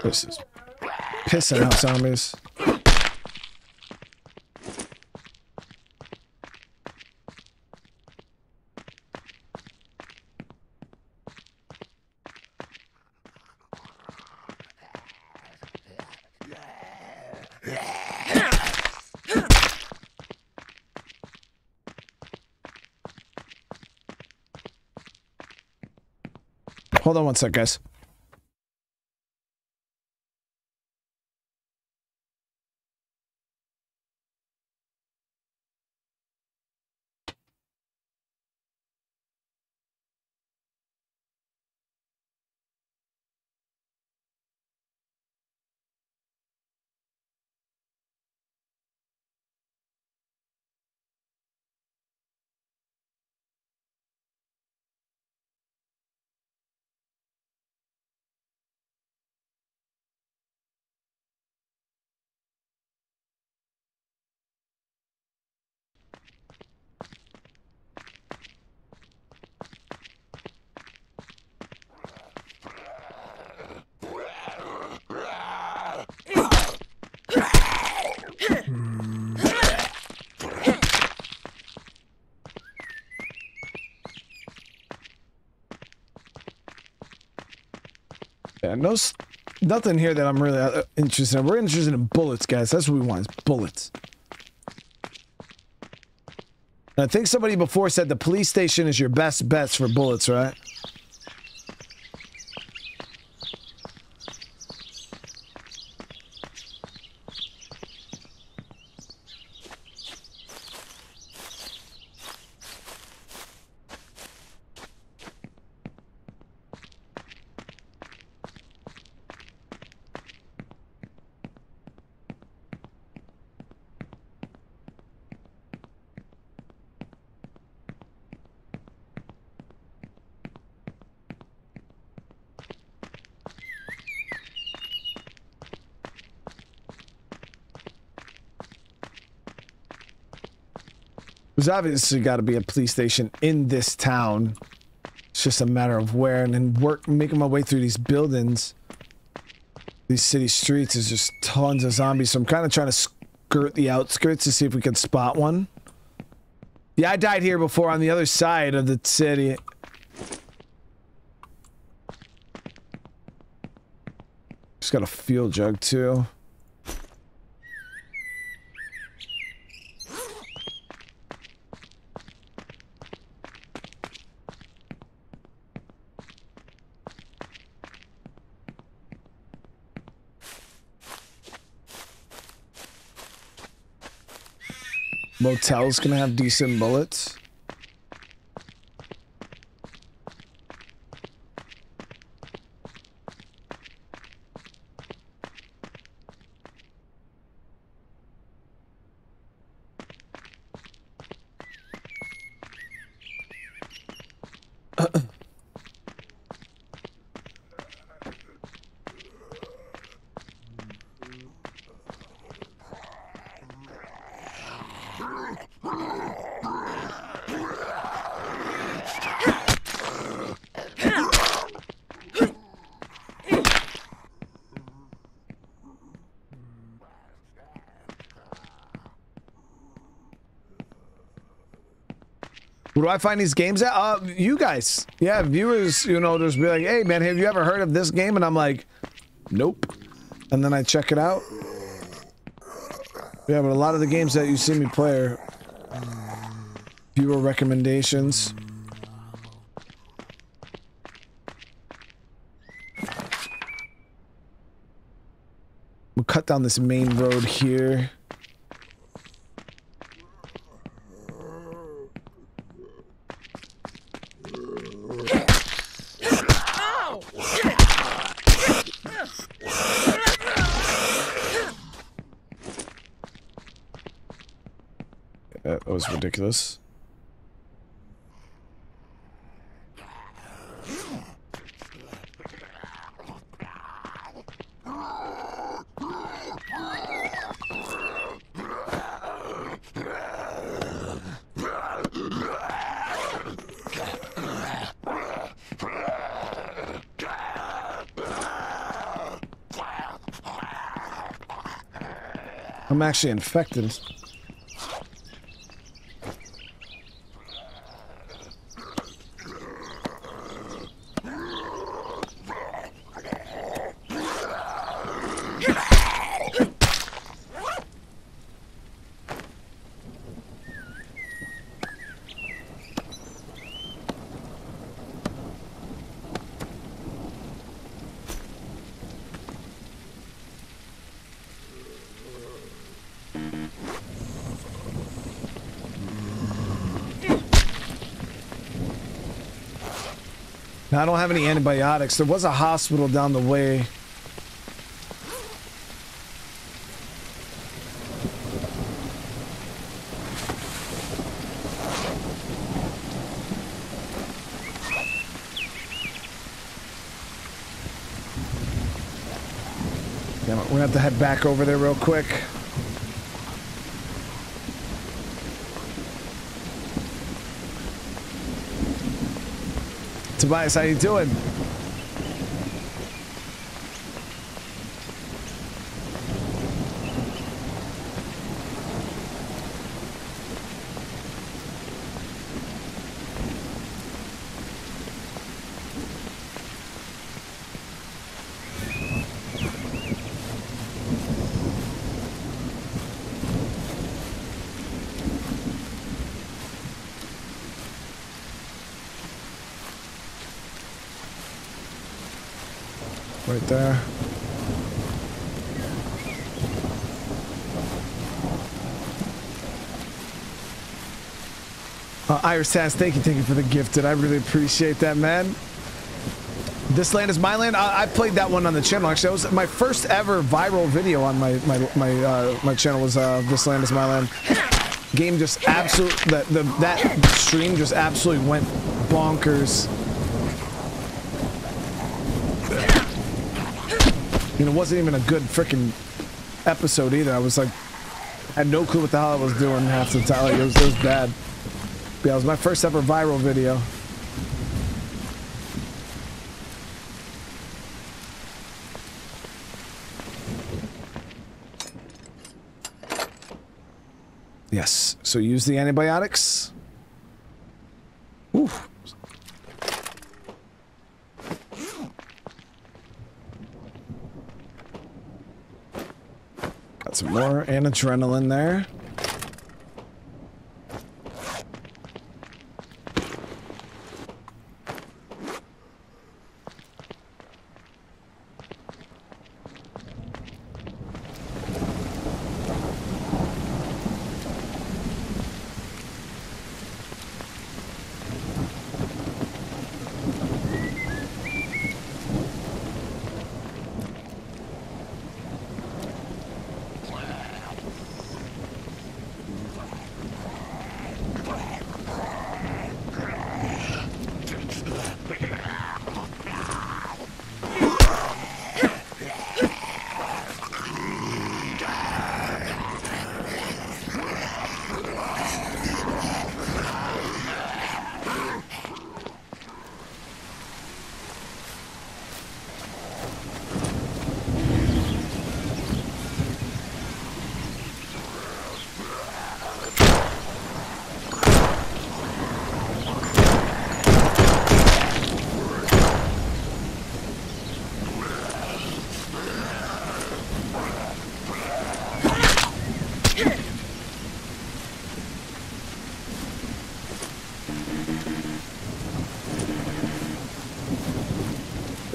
This is pissing out zombies. Hold on one sec, guys. No, nothing here that I'm really uh, interested in. We're interested in bullets, guys. That's what we want, is bullets. And I think somebody before said the police station is your best bets for bullets, right? There's obviously got to be a police station in this town. It's just a matter of where, and then work making my way through these buildings. These city streets is just tons of zombies. So I'm kind of trying to skirt the outskirts to see if we can spot one. Yeah, I died here before on the other side of the city. Just got a fuel jug too. Motel's gonna have decent bullets. I find these games out? Uh, you guys. Yeah, viewers, you know, just be like, hey, man, have you ever heard of this game? And I'm like, nope. And then I check it out. Yeah, but a lot of the games that you see me play are um, viewer recommendations. We'll cut down this main road here. Ridiculous. I'm actually infected. Now, I don't have any antibiotics. There was a hospital down the way. Damn it, we're gonna have to head back over there real quick. Tobias, how you doing? Right there. Uh, Iris Sass, thank you, thank you for the gifted. I really appreciate that, man. This land is my land. I, I, played that one on the channel. Actually, that was my first ever viral video on my my my uh, my channel. Was uh, this land is my land. Game just absolute that the that stream just absolutely went bonkers. Know, it wasn't even a good freaking episode either. I was like, I had no clue what the hell I was doing half the time. Like, it was, it was bad. But yeah, it was my first ever viral video. Yes. So use the antibiotics. Oof. Got some more and adrenaline there.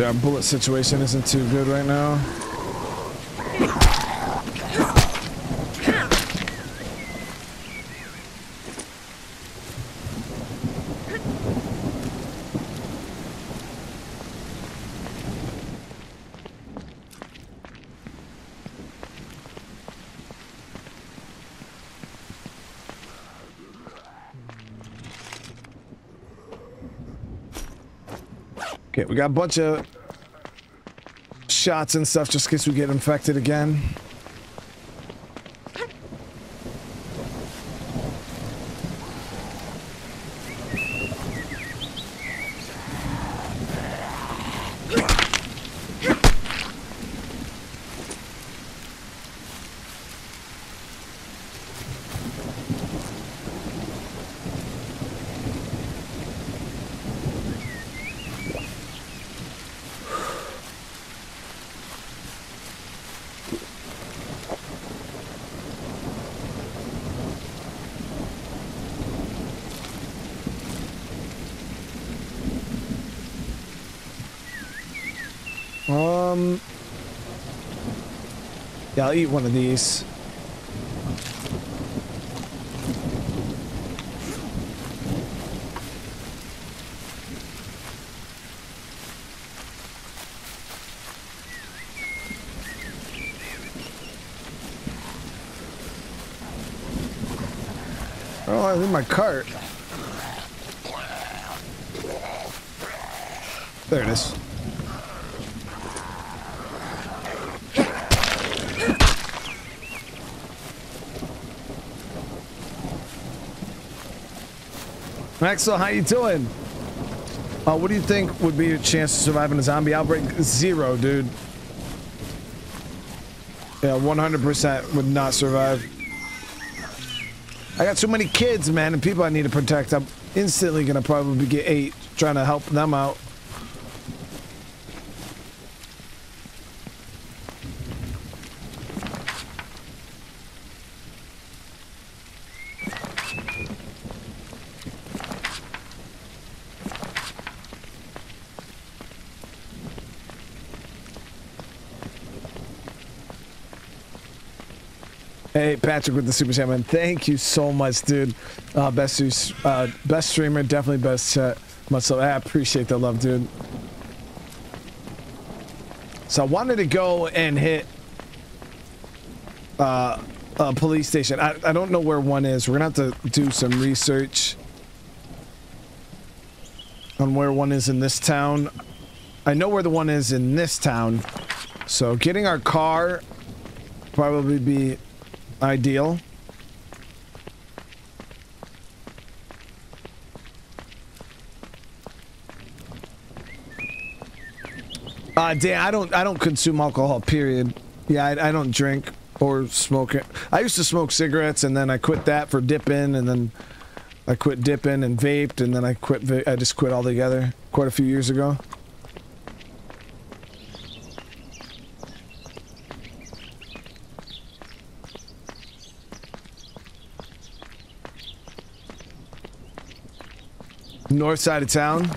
Yeah, bullet situation isn't too good right now. Okay, we got a bunch of shots and stuff just in case we get infected again. Um, yeah, I'll eat one of these. Oh, I in my cart. There it is. Maxwell, how you doing? Uh, what do you think would be your chance to survive in a zombie outbreak? Zero, dude. Yeah, 100% would not survive. I got so many kids, man, and people I need to protect. I'm instantly gonna probably get ate trying to help them out. Hey, Patrick with the Super man. Thank you so much, dude. Uh, best, uh, best streamer, definitely best chat. Much so. I appreciate the love, dude. So I wanted to go and hit uh, a police station. I, I don't know where one is. We're going to have to do some research on where one is in this town. I know where the one is in this town. So getting our car probably be ideal. Uh, Dan, I don't, I don't consume alcohol. Period. Yeah, I, I don't drink or smoke it. I used to smoke cigarettes, and then I quit that for dipping, and then I quit dipping and vaped, and then I quit. I just quit altogether quite a few years ago. North side of town.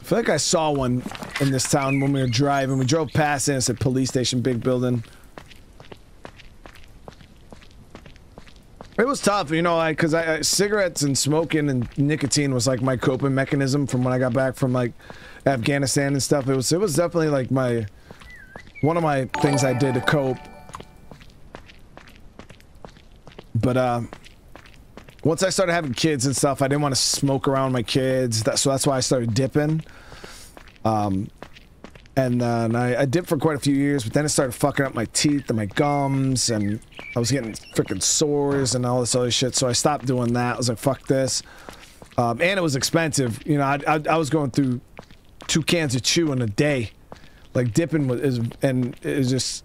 I feel like I saw one in this town when we were driving. We drove past it and it said police station, big building. It was tough, you know, like, cause I, I, cigarettes and smoking and nicotine was like my coping mechanism from when I got back from like Afghanistan and stuff. It was, it was definitely like my, one of my things I did to cope. But, uh, once I started having kids and stuff, I didn't want to smoke around my kids. That, so that's why I started dipping. Um, and then I, I dipped for quite a few years, but then it started fucking up my teeth and my gums, and I was getting freaking sores and all this other shit. So I stopped doing that. I was like, fuck this. Um, and it was expensive. You know, I, I, I was going through two cans of chew in a day. Like dipping was, and it was just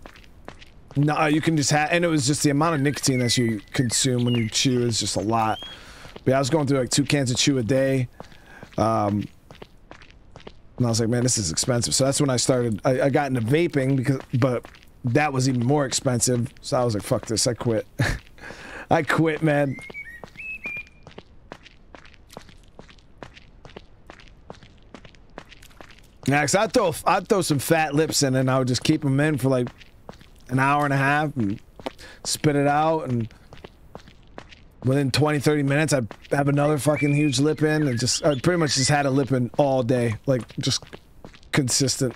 no, you can just have, and it was just the amount of nicotine that you consume when you chew is just a lot. But yeah, I was going through like two cans of chew a day. Um, and I was like, man, this is expensive. So that's when I started, I, I got into vaping because, but that was even more expensive. So I was like, fuck this, I quit. I quit, man. Cause I'd throw I'd throw some fat lips in and I would just keep them in for like an hour and a half and spit it out and within 20 30 minutes I'd have another fucking huge lip in and just I pretty much just had a lip in all day like just consistent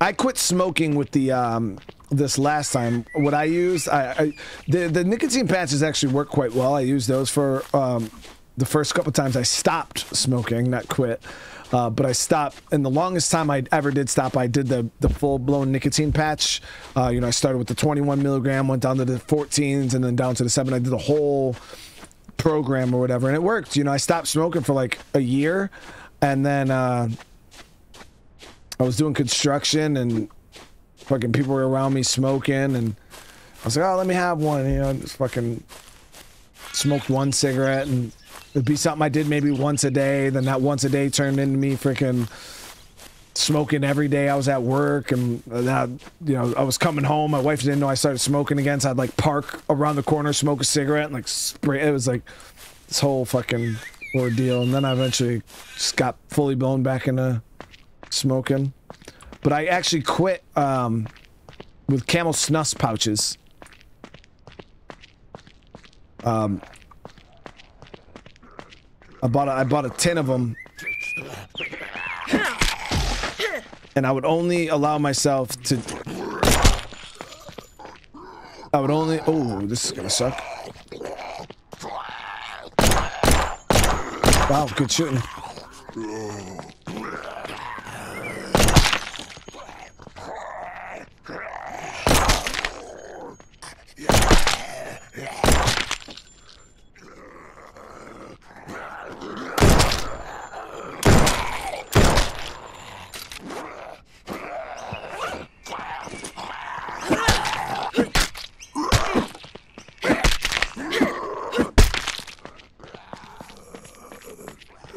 I quit smoking with the um this last time. What I used, I, I the the nicotine patches actually work quite well. I used those for um the first couple times I stopped smoking, not quit. Uh, but I stopped, and the longest time I ever did stop, I did the the full blown nicotine patch. Uh, you know, I started with the 21 milligram, went down to the 14s, and then down to the seven. I did the whole program or whatever, and it worked. You know, I stopped smoking for like a year, and then uh, I was doing construction, and fucking people were around me smoking, and I was like, oh, let me have one. You know, just fucking smoked one cigarette and It'd be something I did maybe once a day. Then that once a day turned into me freaking smoking every day I was at work. And that, you know, I was coming home. My wife didn't know I started smoking again. So I'd like park around the corner, smoke a cigarette, and like spray. It was like this whole fucking ordeal. And then I eventually just got fully blown back into smoking. But I actually quit um, with camel snus pouches. Um, I bought a, I bought a tin of them, and I would only allow myself to. I would only. Oh, this is gonna suck. Wow, good shooting.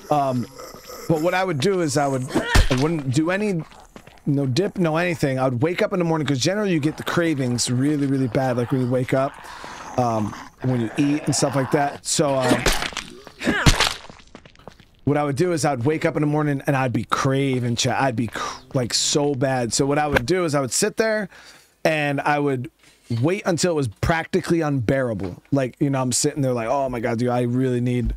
Um, but what I would do is I would I wouldn't do any no dip, no anything. I would wake up in the morning because generally you get the cravings really, really bad, like when you wake up, um, when you eat and stuff like that. So uh, what I would do is I'd wake up in the morning and I'd be craving chat. I'd be like so bad. So what I would do is I would sit there and I would wait until it was practically unbearable. Like, you know, I'm sitting there like, oh my God, dude, I really need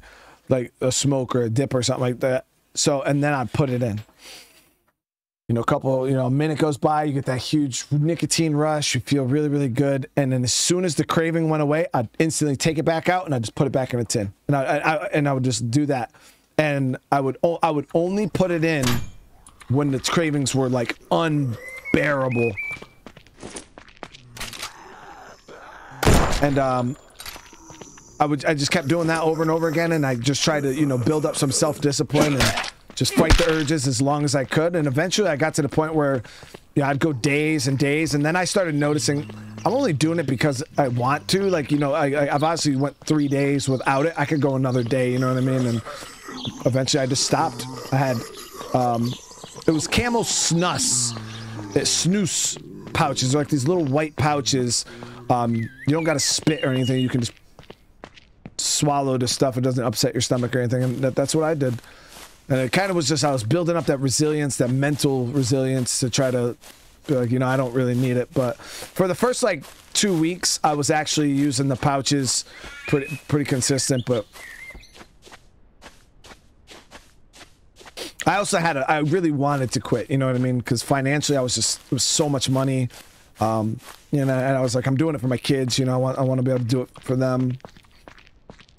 like a smoke or a dip or something like that. So, and then I'd put it in. You know, a couple, you know, a minute goes by, you get that huge nicotine rush, you feel really, really good. And then as soon as the craving went away, I'd instantly take it back out and I'd just put it back in a tin. And I, I, and I would just do that. And I would, I would only put it in when the cravings were like unbearable. And um, I would I just kept doing that over and over again, and I just tried to you know build up some self discipline and just fight the urges as long as I could. And eventually, I got to the point where yeah, I'd go days and days, and then I started noticing I'm only doing it because I want to. Like you know, I, I've obviously went three days without it. I could go another day. You know what I mean? And eventually, I just stopped. I had um, it was Camel Snus, it snus pouches, They're like these little white pouches. Um, you don't got to spit or anything. You can just swallow the stuff. It doesn't upset your stomach or anything. And that, that's what I did. And it kind of was just I was building up that resilience, that mental resilience to try to be like, you know, I don't really need it. But for the first like two weeks, I was actually using the pouches pretty pretty consistent. But I also had a, I really wanted to quit. You know what I mean? Because financially, I was just it was so much money. Um, you know, and I was like, I'm doing it for my kids. You know, I want I want to be able to do it for them.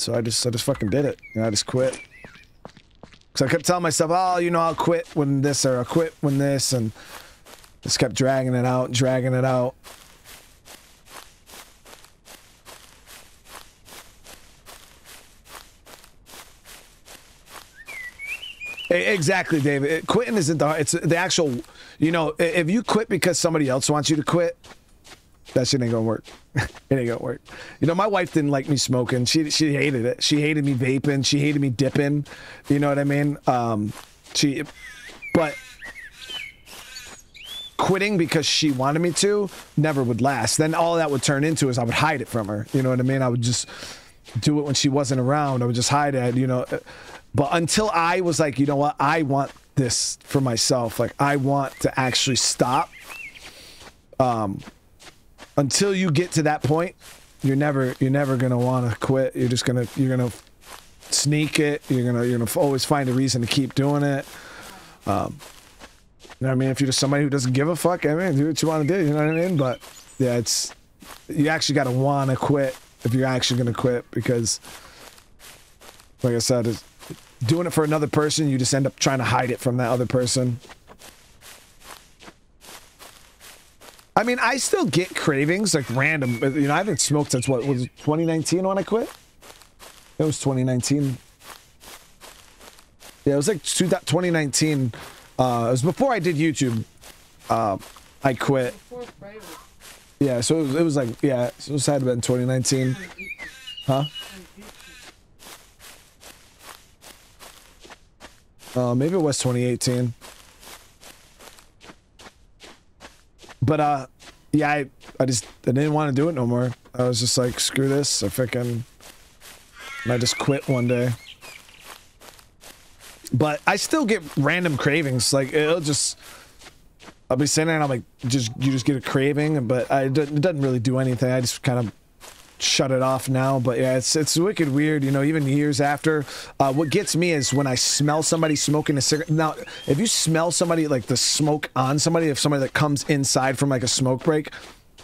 So I just I just fucking did it. Know, I just quit. Cause I kept telling myself, oh, you know, I'll quit when this or I'll quit when this, and just kept dragging it out, dragging it out. Exactly, David. Quitting isn't the it's the actual. You know, if you quit because somebody else wants you to quit, that shit ain't gonna work. it ain't gonna work. You know, my wife didn't like me smoking. She she hated it. She hated me vaping. She hated me dipping. You know what I mean? Um, she, but quitting because she wanted me to never would last. Then all that would turn into is I would hide it from her. You know what I mean? I would just do it when she wasn't around. I would just hide it, you know. But until I was like, you know what, I want this for myself. Like I want to actually stop. Um, until you get to that point, you're never you're never gonna want to quit. You're just gonna you're gonna sneak it. You're gonna you're gonna always find a reason to keep doing it. Um, you know what I mean? If you're just somebody who doesn't give a fuck, I mean, do what you want to do. You know what I mean? But yeah, it's you actually got to want to quit if you're actually gonna quit because, like I said, doing it for another person, you just end up trying to hide it from that other person. I mean, I still get cravings, like random. You know, I haven't smoked since what was it, 2019 when I quit. It was 2019. Yeah, it was like 2019. Uh, it was before I did YouTube. Uh, I quit. Yeah, so it was, it was like yeah, so it was, had been 2019. Huh? Uh, maybe it was 2018. But uh, yeah, I, I just I didn't want to do it no more. I was just like, screw this. I freaking, and I just quit one day. But I still get random cravings. Like it'll just, I'll be sitting there and I'm like, just you just get a craving, but I it doesn't really do anything. I just kind of shut it off now. But yeah, it's it's wicked weird. You know, even years after. Uh, what gets me is when I smell somebody smoking a cigarette. Now, if you smell somebody like the smoke on somebody, if somebody that comes inside from like a smoke break,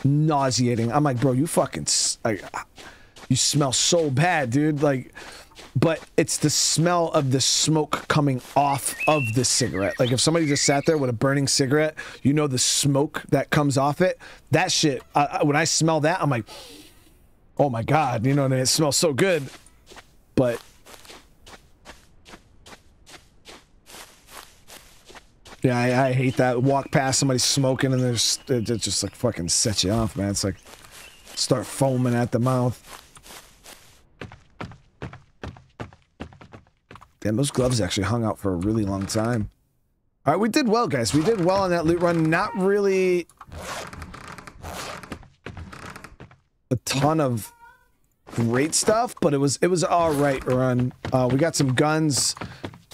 nauseating. I'm like, bro, you fucking like, you smell so bad, dude. Like. But it's the smell of the smoke coming off of the cigarette. Like if somebody just sat there with a burning cigarette, you know the smoke that comes off it. That shit. Uh, when I smell that, I'm like, oh my god, you know, and it smells so good, but yeah, I, I, hate that. Walk past somebody smoking and there's it, just like fucking sets you off, man. It's like start foaming at the mouth. Damn, those gloves actually hung out for a really long time. All right, we did well, guys. We did well on that loot run. Not really a ton of great stuff, but it was it was all right run. Uh, we got some guns.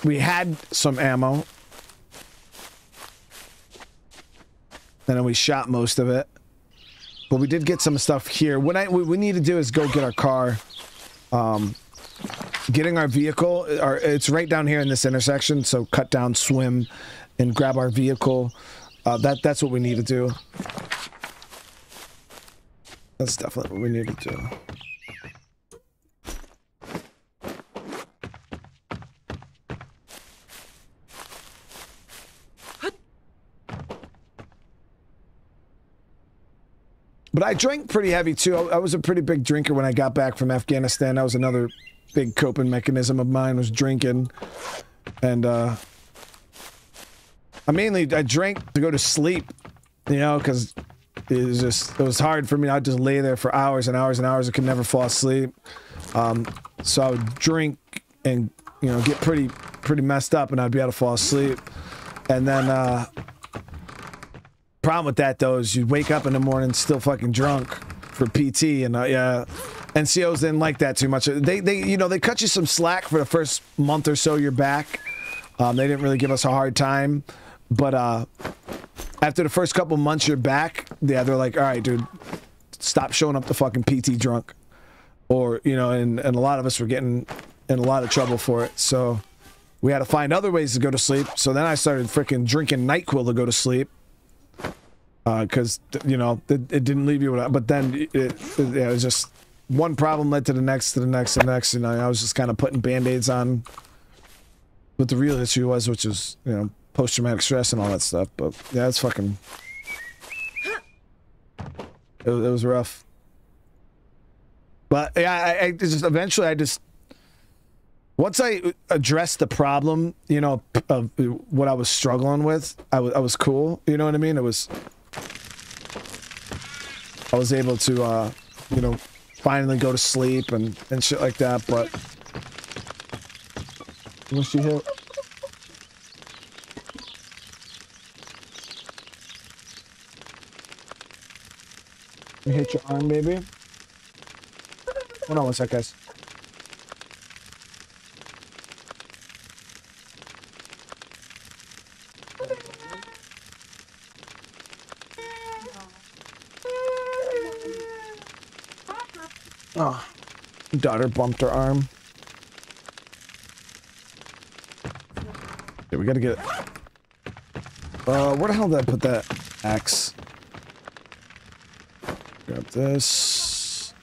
We had some ammo. And then we shot most of it. But we did get some stuff here. What I what we need to do is go get our car. Um, getting our vehicle, our, it's right down here in this intersection. So cut down, swim, and grab our vehicle. Uh, that that's what we need to do. That's definitely what we need to do. But I drank pretty heavy too. I, I was a pretty big drinker when I got back from Afghanistan. That was another big coping mechanism of mine was drinking. And uh I mainly I drank to go to sleep, you know, because it was just it was hard for me. I'd just lay there for hours and hours and hours. I could never fall asleep. Um, so I would drink and you know get pretty pretty messed up, and I'd be able to fall asleep. And then uh, problem with that though is you'd wake up in the morning still fucking drunk for PT, and uh, yeah. NCOs didn't like that too much. They, they, you know, they cut you some slack for the first month or so you're back. Um, they didn't really give us a hard time, but uh, after the first couple months you're back, yeah, they're like, all right, dude, stop showing up the fucking PT drunk. Or, you know, and, and a lot of us were getting in a lot of trouble for it. So we had to find other ways to go to sleep. So then I started freaking drinking NyQuil to go to sleep. Because, uh, you know, it, it, didn't leave you without, but then it, it, yeah, it was just one problem led to the next, to the next, to the next. And I was just kind of putting band-aids on what the real issue was, which was, you know, post-traumatic stress and all that stuff. But yeah, it's fucking. It, it was rough. But yeah, I, I, just eventually I just once I addressed the problem, you know, of what I was struggling with, I was I was cool. You know what I mean? It was. I was able to, uh, you know, finally go to sleep and and shit like that. But. What's she hit? Hit your arm, baby. Hold on one sec, guys. Oh, daughter bumped her arm. Yeah, we gotta get. Uh, where the hell did I put that axe? This.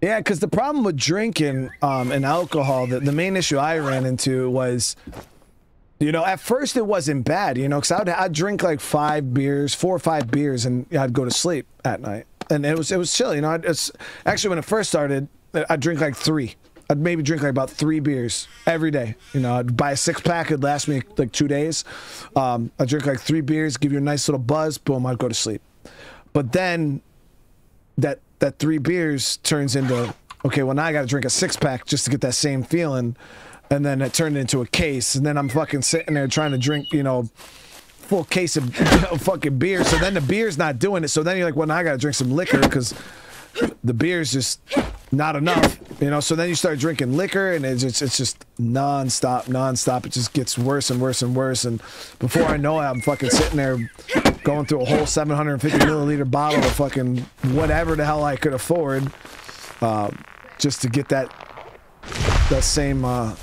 Yeah, because the problem with drinking um, and alcohol, the, the main issue I ran into was, you know, at first it wasn't bad, you know, because I'd, I'd drink like five beers, four or five beers, and I'd go to sleep at night. And it was it was chill, you know. It's actually when it first started, I'd drink like three. I'd maybe drink like about three beers every day. You know, I'd buy a six pack. It'd last me like two days. Um, I'd drink like three beers, give you a nice little buzz. Boom, I'd go to sleep. But then that that three beers turns into okay well now i gotta drink a six pack just to get that same feeling and then it turned into a case. And then i'm fucking sitting there trying to drink you know full case of fucking beer. So then the beer's not doing it. So then you're like well now i gotta drink some liquor because the beer's just not enough you know? So then you start drinking liquor and it's just, it's just non-stop non-stop. It just gets worse and worse and worse. And before i know it i'm fucking sitting there going through a whole 750 milliliter bottle of fucking whatever the hell i could afford uh, just to get that that same uh,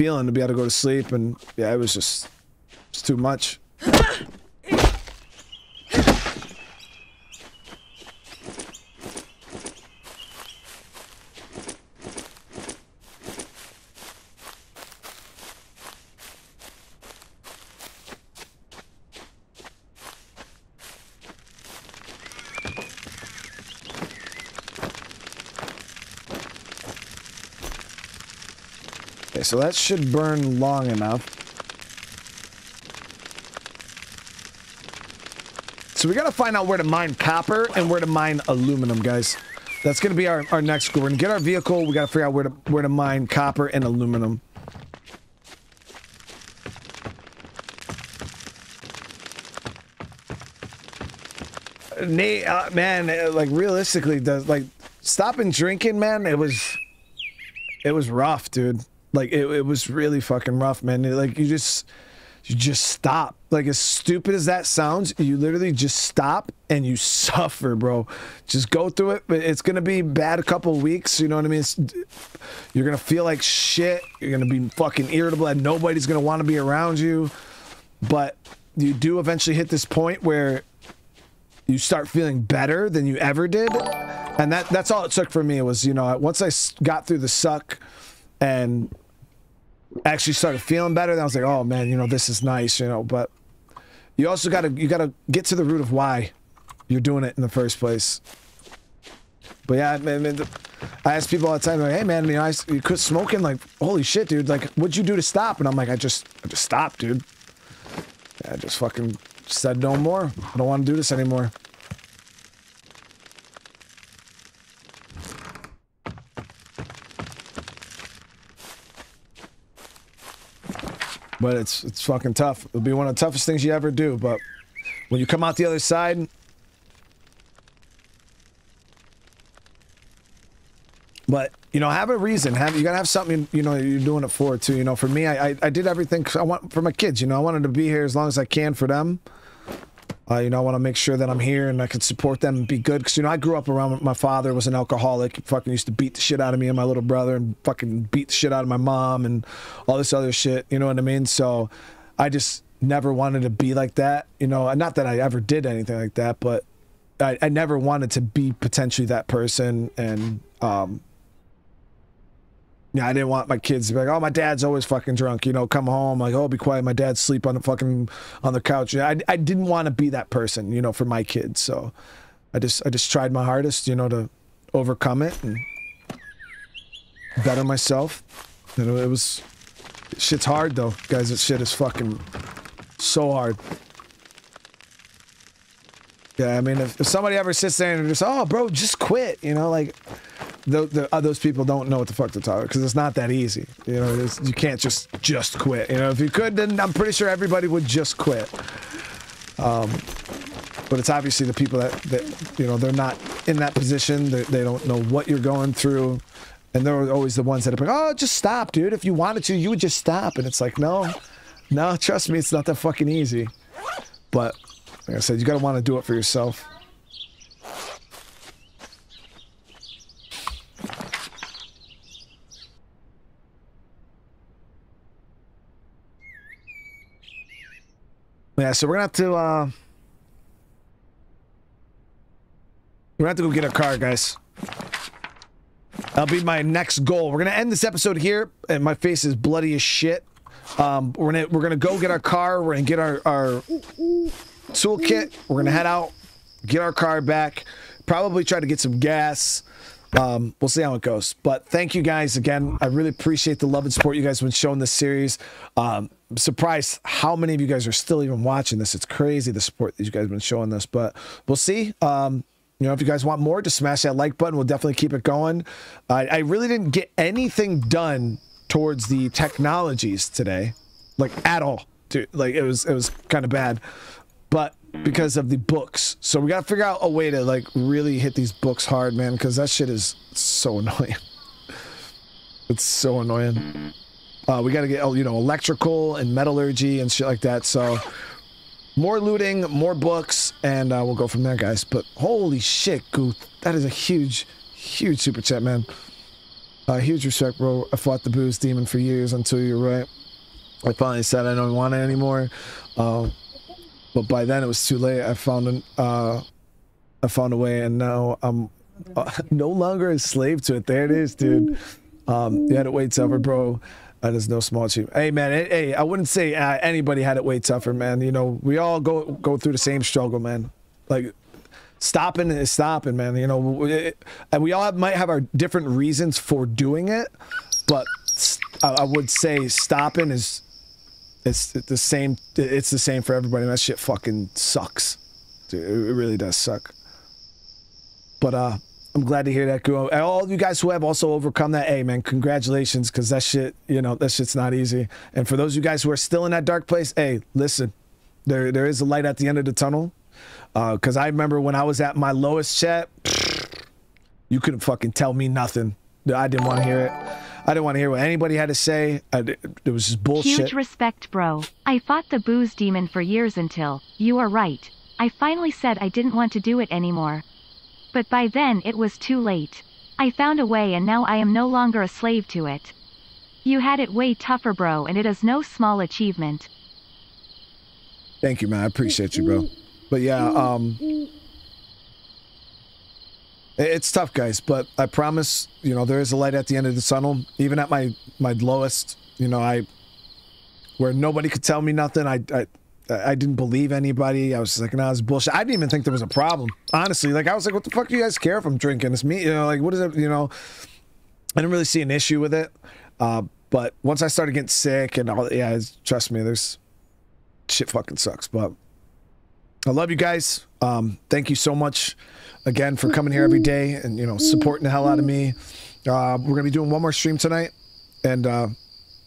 feeling to be able to go to sleep and yeah it was just it's too much so that should burn long enough. So we gotta find out where to mine copper and where to mine aluminum, guys. That's gonna be our, our next goal. We're gonna get our vehicle, we gotta figure out where to where to mine copper and aluminum. Nate, uh, man, uh, like realistically, does like stopping drinking, man, it was it was rough, dude. Like it, it was really fucking rough, man. Like you just you just stop. Like as stupid as that sounds, you literally just stop and you suffer, bro. Just go through it. But it's gonna be bad a couple weeks. You know what I mean? It's, you're gonna feel like shit. You're gonna be fucking irritable, and nobody's gonna want to be around you. But you do eventually hit this point where you start feeling better than you ever did, and that that's all it took for me. It was you know once I got through the suck and actually started feeling better, then I was like, oh man, you know, this is nice, you know, but you also gotta you gotta get to the root of why you're doing it in the first place. But yeah, man, I ask people all the time, like, hey man, you know, I, you quit smoking, like, holy shit, dude, like, what'd you do to stop? And I'm like, I just, I just stopped, dude. I just fucking said no more. I don't want to do this anymore. But it's it's fucking tough. It'll be one of the toughest things you ever do. But when you come out the other side, but you know, have a reason. Have you gotta have something you know you're doing it for too. You know, for me, I I, I did everything I want for my kids. You know, I wanted to be here as long as I can for them. Uh, you know, I want to make sure that I'm here and I can support them and be good. Because, you know, I grew up around my father was an alcoholic. He fucking used to beat the shit out of me and my little brother and fucking beat the shit out of my mom and all this other shit. You know what I mean? So I just never wanted to be like that. You know, not that I ever did anything like that, but I, I never wanted to be potentially that person. And, um, yeah, I didn't want my kids to be like, oh, my dad's always fucking drunk. You know, come home like, oh, be quiet. My dad's sleep on the fucking on the couch. I I didn't want to be that person, you know, for my kids. So I just I just tried my hardest, you know, to overcome it and better myself. And it was shit's hard though, guys. This shit is fucking so hard. Yeah, I mean, if, if somebody ever sits there and just, oh, bro, just quit, you know, like the, the, uh, those people don't know what the fuck they're talking because it's not that easy. You know, you can't just just quit. You know, if you could, then I'm pretty sure everybody would just quit. Um, but it's obviously the people that, that you know they're not in that position. They, they don't know what you're going through, and they're always the ones that are like, "Oh, just stop, dude. If you wanted to, you would just stop." And it's like, no, no, trust me, it's not that fucking easy. But like I said, you gotta want to do it for yourself. Yeah, so we're gonna have to uh we're gonna have to go get a car, guys. That'll be my next goal. We're gonna end this episode here, and my face is bloody as shit. Um, we're gonna we're gonna go get our car. We're gonna get our our toolkit. We're gonna head out, get our car back, probably try to get some gas. Um, we'll see how it goes. But thank you guys again. I really appreciate the love and support you guys have been showing this series. Um, surprised how many of you guys are still even watching this. It's crazy the support that you guys have been showing this. But we'll see. Um, you know, if you guys want more, just smash that like button. We'll definitely keep it going. I, I really didn't get anything done towards the technologies today, like at all. Dude, like it was it was kind of bad, but because of the books, so we gotta figure out a way to like really hit these books hard, man, because that shit is so annoying. it's so annoying. Uh, we gotta get you know electrical and metallurgy and shit like that. So more looting, more books, and uh, we'll go from there, guys. But holy shit, Guth, that is a huge, huge super chat, man. Uh, huge respect, bro. I fought the booze demon for years until you're right. I finally said I don't want it anymore. Uh, but by then it was too late. I found an, uh, I found a way, and now I'm uh, no longer a slave to it. There it is, dude. Um, you had it way tougher, bro. That is no small achievement. Hey, man. Hey, I wouldn't say uh, anybody had it way tougher, man. You know, we all go go through the same struggle, man. Like stopping is stopping, man. You know, it, and we all have, might have our different reasons for doing it, but I, I would say stopping is it's the same. It's the same for everybody. And that shit fucking sucks. Dude, it really does suck. But uh, I'm glad to hear that. And all you guys who have also overcome that, hey man, congratulations, because that shit, you know, that shit's not easy. And for those of you guys who are still in that dark place, hey, listen, there there is a light at the end of the tunnel. Because uh, I remember when I was at my lowest chat, you couldn't fucking tell me nothing. I didn't want to hear it. I didn't want to hear what anybody had to say. I, it was just bullshit.
Huge respect, bro. I fought the booze demon for years until, you are right. I finally said I didn't want to do it anymore. But by then it was too late. I found a way and now I am no longer a slave to it. You had it way tougher bro and it is no small achievement.
Thank you man, I appreciate you bro. But yeah, um... It's tough guys, but I promise, you know, there is a light at the end of the tunnel. Even at my, my lowest, you know, I... Where nobody could tell me nothing, I, I I didn't believe anybody. I was like, nah, it's bullshit. I didn't even think there was a problem, honestly. Like, I was like, what the fuck do you guys care if I'm drinking? It's me, you know, like, what is it, you know? I didn't really see an issue with it. Uh, but once I started getting sick and all, yeah, trust me, there's shit fucking sucks. But I love you guys. Um, thank you so much again for coming here every day and, you know, supporting the hell out of me. Uh, we're to be doing one more stream tonight. And, uh,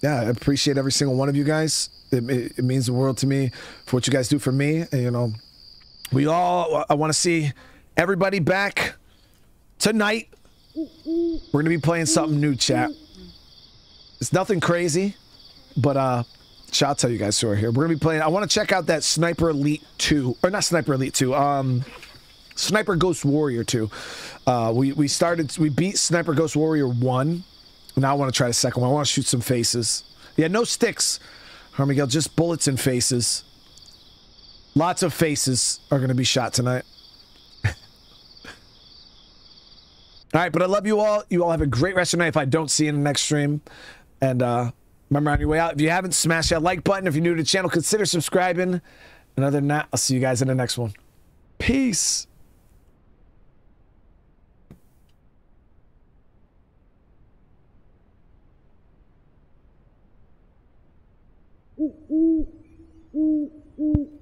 yeah, I appreciate every single one of you guys. It, it, it, means the world to me for what you guys do for me. And, you know, we all, I want to see everybody back tonight. We're to be playing something new, chat. It's nothing crazy, but, uh, out to you guys who are here. We're to be playing, I want to check out that Sniper Elite 2, or not Sniper Elite 2, um, Sniper Ghost Warrior 2. Uh, we, we started, we beat Sniper Ghost Warrior 1. Now I want to try the second one. I want to shoot some faces. Yeah, no sticks. Miguel, just bullets and faces. Lots of faces are going to be shot tonight. all right, but I love you all. You all have a great rest of the night if I don't see you in the next stream. And uh, remember on your way out, if you haven't, smash that like button. If you're new to the channel, consider subscribing. And other than that, I'll see you guys in the next one. Peace. ooh, ooh, ooh.